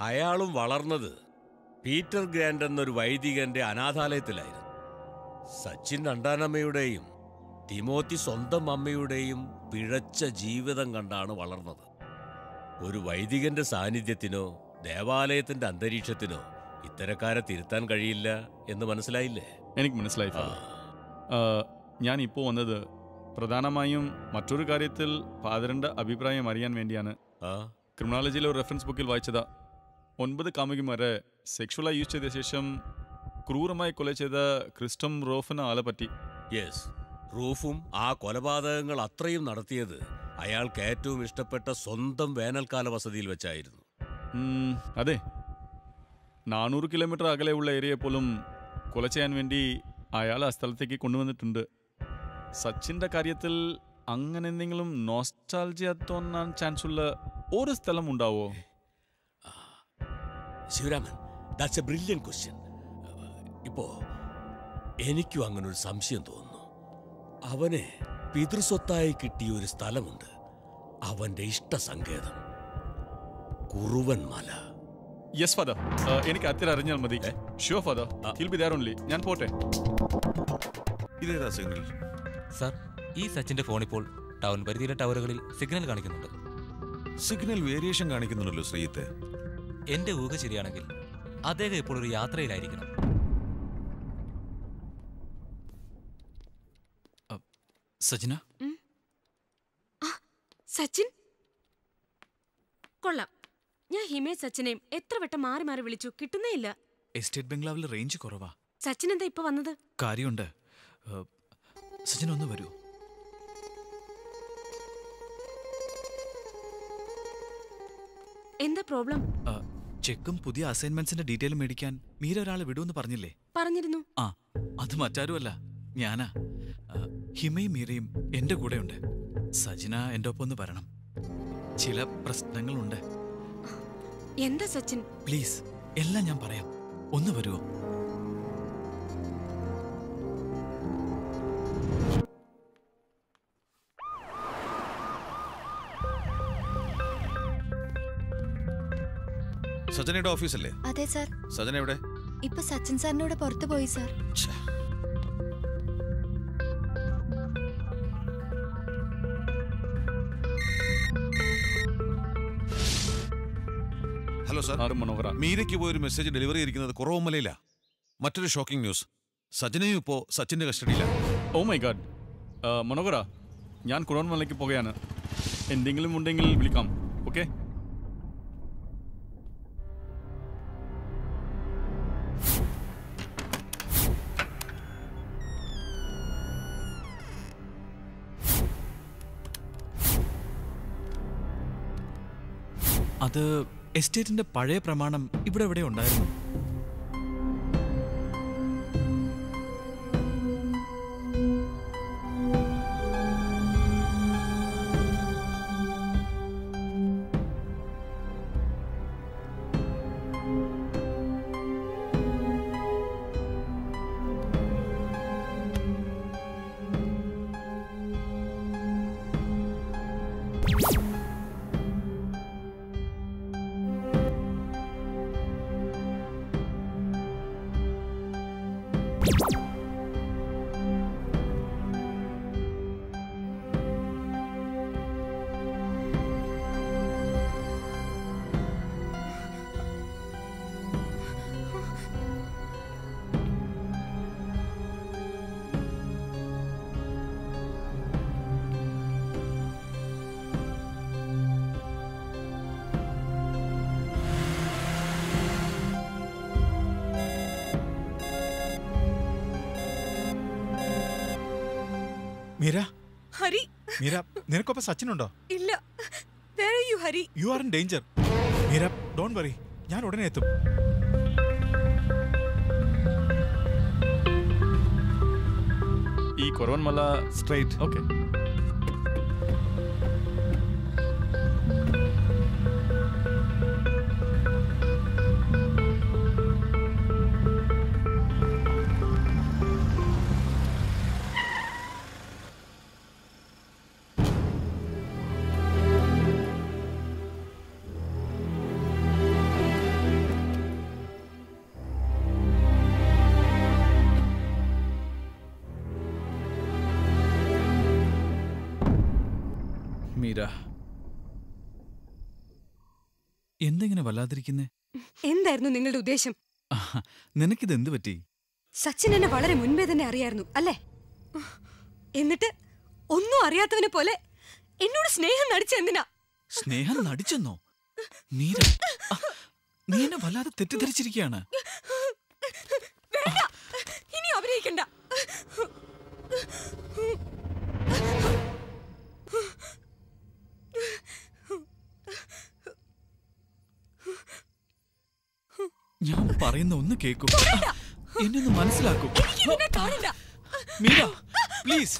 അയാളും വളർന്നത് പീറ്റർ ഗ്രാൻഡ് എന്നൊരു വൈദികന്റെ അനാഥാലയത്തിലായിരുന്നു. സച്ചിൻ രണ്ടാനമ്മയുടെയും തിമോത്തി സ്വന്തം അമ്മയുടെയും പിഴച്ച ജീവിതം കണ്ടാണ് വളർന്നത്. ഒരു വൈദികന്റെ സാന്നിധ്യത്തിനോ ദേവാലയത്തിന്റെ അന്തരീക്ഷത്തിനോ ഇത്തരക്കാരെ തിരുത്താൻ കഴിയില്ല എന്ന് മനസ്സിലായില്ലേ? എനിക്ക് മനസ്സിലായി ഞാൻ ഇപ്പോൾ വന്നത് പ്രധാനമായും മറ്റൊരു കാര്യത്തിൽ ഫാദറിന്റെ അഭിപ്രായം അറിയാൻ വേണ്ടിയാണ്. ക്രിമിനോളജിയിലെ ഒരു റെഫറൻസ് ബുക്കിൽ വായിച്ചതാ. ഒൻപത് കാമുകിമാരെ സെക്ഷുവലായി യൂസ് ചെയ്ത ശേഷം ക്രൂരമായി കൊല ചെയ്ത ക്രിസ്റ്റം റോഫ് എന്ന ആളെ പറ്റി. യെസ് റൂഫും ആ കൊലപാതകങ്ങൾ അത്രയും നടത്തിയത് അയാൾക്ക് ഏറ്റവും ഇഷ്ടപ്പെട്ട സ്വന്തം വേനൽക്കാല വസതിയിൽ വെച്ചായിരുന്നു. അതെ. നാനൂറ് കിലോമീറ്റർ അകലെയുള്ള ഏരിയ പോലും കൊല ചെയ്യാൻ വേണ്ടി അയാൾ ആ സ്ഥലത്തേക്ക് കൊണ്ടുവന്നിട്ടുണ്ട്. സച്ചിന്റെ കാര്യത്തിൽ അങ്ങനെ എന്തെങ്കിലും നോസ്റ്റാൾജിയ തോന്നാൻ ചാൻസ് ഉള്ള ഒരു സ്ഥലം ഉണ്ടാവോ? Sivaraman that's a brilliant question ഇപ്പോ എനിക്കും അങ്ങനെ ഒരു സംശയം തോന്നുന്നു. അവന് പിതൃസ്വത്തായി കിട്ടിയ ഒരു സ്ഥലമുണ്ട്. അവന്റെ ഇഷ്ടസങ്കേതം. കുറുവൻ മല. യെസ് ഫാദർ എനിക്ക് അത്ര അറിഞ്ഞാൽ മതി. Sure father he'll be there only ഞാൻ പോട്ടെ. ഇതേതാ സിഗ്നൽ സാർ ഈ സച്ചിന്റെ ഫോൺ ഇപ്പോൾ ടൗൺ പരിധിയിലെ ടവറുകളിൽ സിഗ്നൽ കാണിക്കുന്നുണ്ട്. സിഗ്നൽ വേരിയേഷൻ കാണിക്കുന്നുണ്ടല്ലോ ശ്രീത്തെ എന്റെ ഊഹ ശരിയാണെങ്കിൽ അദ്ദേഹം ഇപ്പോൾ ഒരു യാത്രയിലായിരിക്കണം. സജന? സച്ചിൻ? കൊള്ളാം. ഞാൻ ഹിമേ സച്ചിനെയും എത്ര വട്ടം മാറി മാറി വിളിച്ചു കിട്ടുന്നേ ഇല്ല. എസ്റ്റേറ്റ് ബംഗ്ലാവിൽ റേഞ്ച് കുറവാ. സച്ചിൻ എന്താ ഇപ്പൊ വന്നത്? കാര്യമുണ്ട്. സച്ചിൻ ഒന്ന് വരൂ. എന്താ പ്രോബ്ലം? ചെക്കും പുതിയ അസൈൻമെന്റ്സിന്റെ ഡീറ്റെയിൽ മേടിക്കാൻ മീര ഒരാളെ വിടുമെന്ന് പറഞ്ഞില്ലേ? പറഞ്ഞിരുന്നു. ആ അത് മറ്റാരുമല്ല. ഞാനാ. ഹിമയും മീരയും എന്റെ കൂടെയുണ്ട്. സജിന എന്റെ ഒപ്പം ഒന്ന് വരണം. ചില പ്രശ്നങ്ങളുണ്ട്. എന്താ സച്ചിൻ? പ്ലീസ് എല്ലാം ഞാൻ പറയാം. ഒന്ന് വരുമോ സജനയുടെ ഓഫീസല്ലേ? അതെ സാർ. സജന എവിടെ? ഇപ്പൊ സച്ചിൻ സാറിനോട് പുറത്തു പോയി സാർ. Hello sir. മനോഹര മീരയ്ക്ക് പോയൊരു മെസ്സേജ് ഡെലിവറി ചെയ്തിരിക്കുന്നത് കുറവുമലയിലാ മറ്റൊരു ഷോക്കിംഗ് ന്യൂസ്. സജനയും ഇപ്പോ സച്ചിന്റെ കസ്റ്റഡിയിലാണ് ഓ മൈ ഗാഡ് മനോഹര ഞാൻ കുറവുമലയ്ക്ക് പോകുകയാണ് എന്തെങ്കിലും ഉണ്ടെങ്കിൽ വിളിക്കാം ഓക്കെ അത് എസ്റ്റേറ്റിന്റെ പഴയ പ്രമാണം ഇവിടെ എവിടെ ഉണ്ടായിരുന്നു? നിനക്കൊപ്പം സച്ചിനുണ്ടോ? ഇല്ല. Where you Hari? You are in danger Meera don't worry ഞാൻ ഉടനെ എത്തും. ഈ കൊറവൻമല സ്ട്രൈറ്റ് ഓക്കെ എന്തെങ്ങനെ വല്ലാതിരിക്കുന്നേ? എന്തായിരുന്നു നിങ്ങളുടെ ഉദ്ദേശം? നിനക്കിത് എന്ത് പറ്റി? സച്ചിൻ എന്നെ വളരെ മുൻപേ തന്നെ അറിയായിരുന്നു അല്ലേ? എന്നിട്ട് ഒന്നും അറിയാത്തവനെ പോലെ എന്നോട് സ്നേഹം നടിച്ച എന്തിനാ? സ്നേഹം നടിച്ചെന്നോ? നീര നീ എന്നെ വല്ലാതെ തെറ്റിദ്ധരിച്ചിരിക്കുകയാണ്. ഇനി അഭിനയിക്കണ്ട. ഞാൻ പറയുന്ന ഒന്ന് കേക്കും. എന്നെ ഒന്ന് മനസ്സിലാക്കൂ. മീര പ്ലീസ്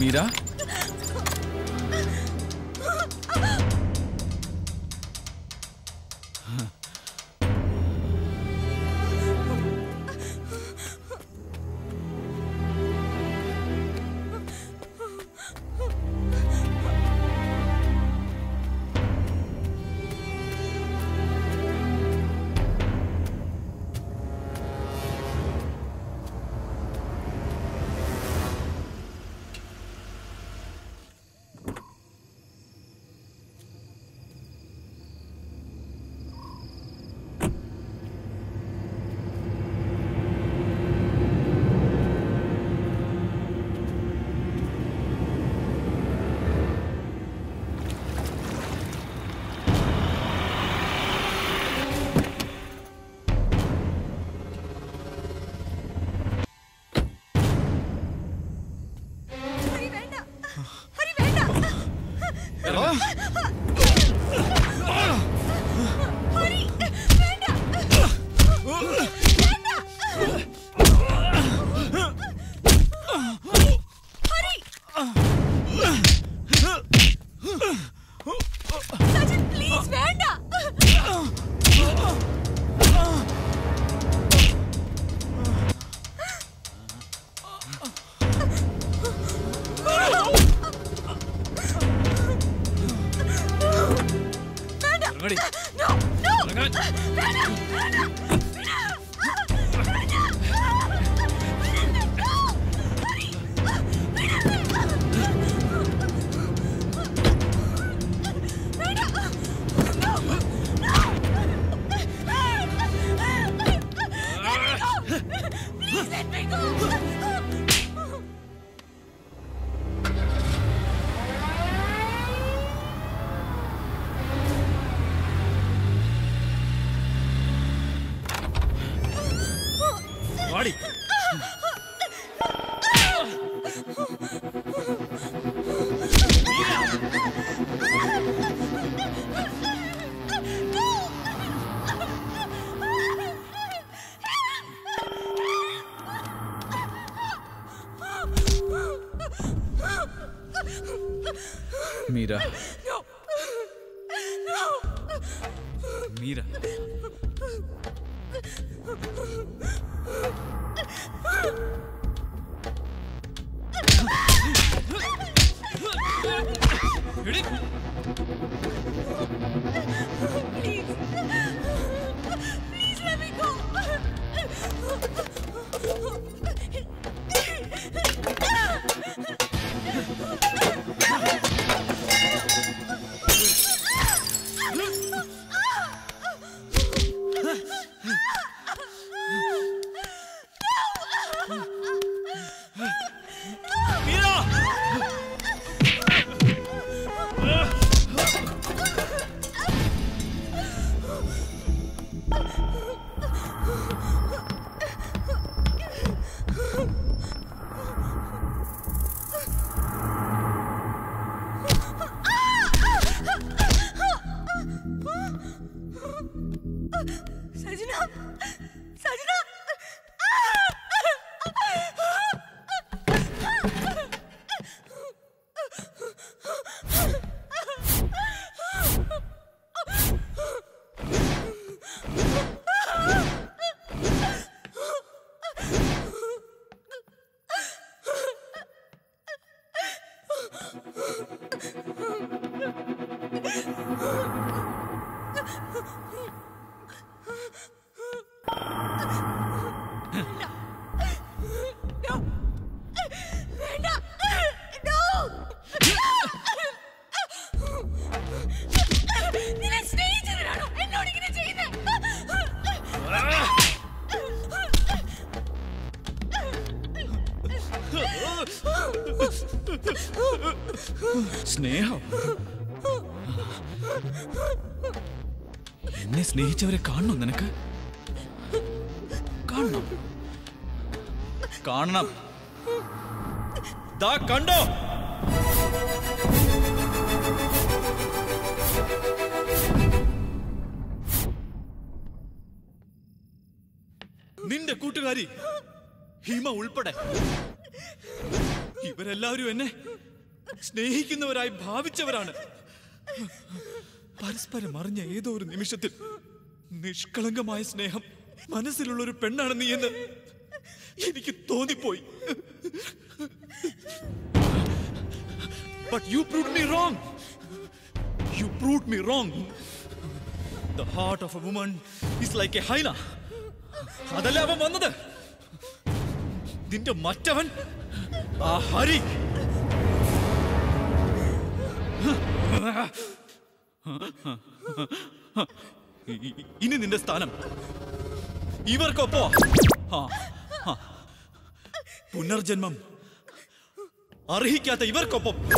മീര? എന്നെ സ്നേഹിച്ചവരെ കാണണം നിനക്ക്? കാണണം. കാണണം. ദാ കണ്ടോ? നിന്റെ കൂട്ടുകാരി ഹിമ ഉൾപ്പെടെ. ഇവരെല്ലാവരും എന്നെ സ്നേഹിക്കുന്നവരായി ഭാവിച്ചവരാണ് പരസ്പരം അറിഞ്ഞ ഏതോ ഒരു നിമിഷത്തിൽ നിഷ്കളങ്കമായ സ്നേഹം മനസ്സിലുള്ള ഒരു പെണ്ണാണ് നീ എന്ന് എനിക്ക് തോന്നിപ്പോയി But you proved me wrong. You proved me wrong. The heart of a woman is like a hyena. അതല്ല അവൻ വന്നത് നിന്റെ മറ്റവൻ ആ ഹരി ഇനി നിന്റെ സ്ഥാനം. ഇവർക്കൊപ്പോ. പുനർജന്മം. അർഹിക്കാത്ത ഇവർക്കൊപ്പം.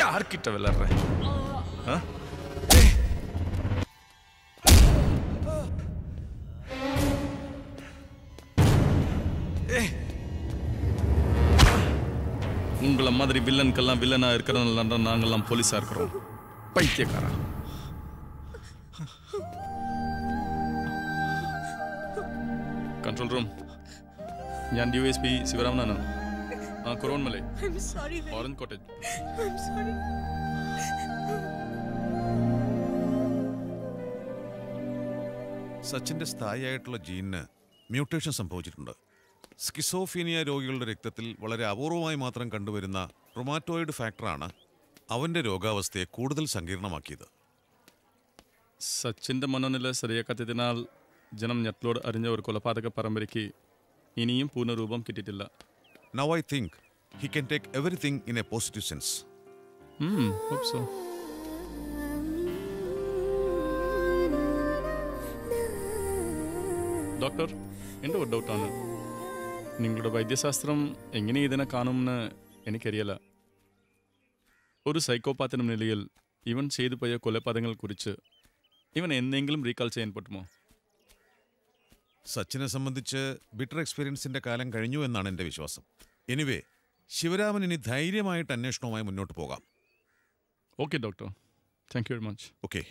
யார்கிட்ட விளையாடுற உங்களை மாதிரி வில்லனுக்கெல்லாம் வில்லனா இருக்கிறதுனால நாங்கெல்லாம் போலீஸா இருக்கிறோம். பைத்தியக்காரா. கண்ட்ரோல் ரூம் ഞാൻ ഡി சிவராமனா എസ് ആ sorry, Vinny. Orange cottage I'm sorry. സച്ചിന്റെ സ്ഥായിയായിട്ടുള്ള ജീനിന് മ്യൂട്ടേഷൻ സംഭവിച്ചിട്ടുണ്ട്. സ്കിസോഫീനിയ രോഗികളുടെ രക്തത്തിൽ വളരെ അപൂർവമായി മാത്രം കണ്ടുവരുന്ന റൊമാറ്റോയിഡ് ഫാക്ടറാണ് അവന്റെ രോഗാവസ്ഥയെ കൂടുതൽ സങ്കീർണമാക്കിയത്. സച്ചിന്റെ മനോനില ശരിയാക്കാത്തതിനാൽ ജനം ഞെട്ടലോട് അറിഞ്ഞ ഒരു കൊലപാതക പരമ്പരയ്ക്ക് ഇനിയും പൂർണരൂപം കിട്ടിയിട്ടില്ല. Now think he can take everything in a positive sense. Hmm, hope so. Doctor എന്റെ ഒരു ഡൗട്ടാണ് നിങ്ങളുടെ വൈദ്യശാസ്ത്രം എങ്ങനെ ഇതിനെ കാണുമെന്ന് എനിക്കറിയില്ല ഒരു സൈക്കോപാത്തിനും നിലയിൽ ഇവൻ ചെയ്തു പോയ കൊലപാതകങ്ങൾ ഇവൻ എന്തെങ്കിലും റീകാൾ ചെയ്യാൻ പറ്റുമോ സച്ചിനെ സംബന്ധിച്ച് ബിറ്റർ എക്സ്പീരിയൻസിന്റെ കാലം കഴിഞ്ഞു എന്നാണ് എന്റെ വിശ്വാസം. എനിവേ ശിവരാമൻ ഇനി ധൈര്യമായിട്ട് അന്വേഷണവുമായി മുന്നോട്ട് പോകാം. Okay doctor thank you very much okay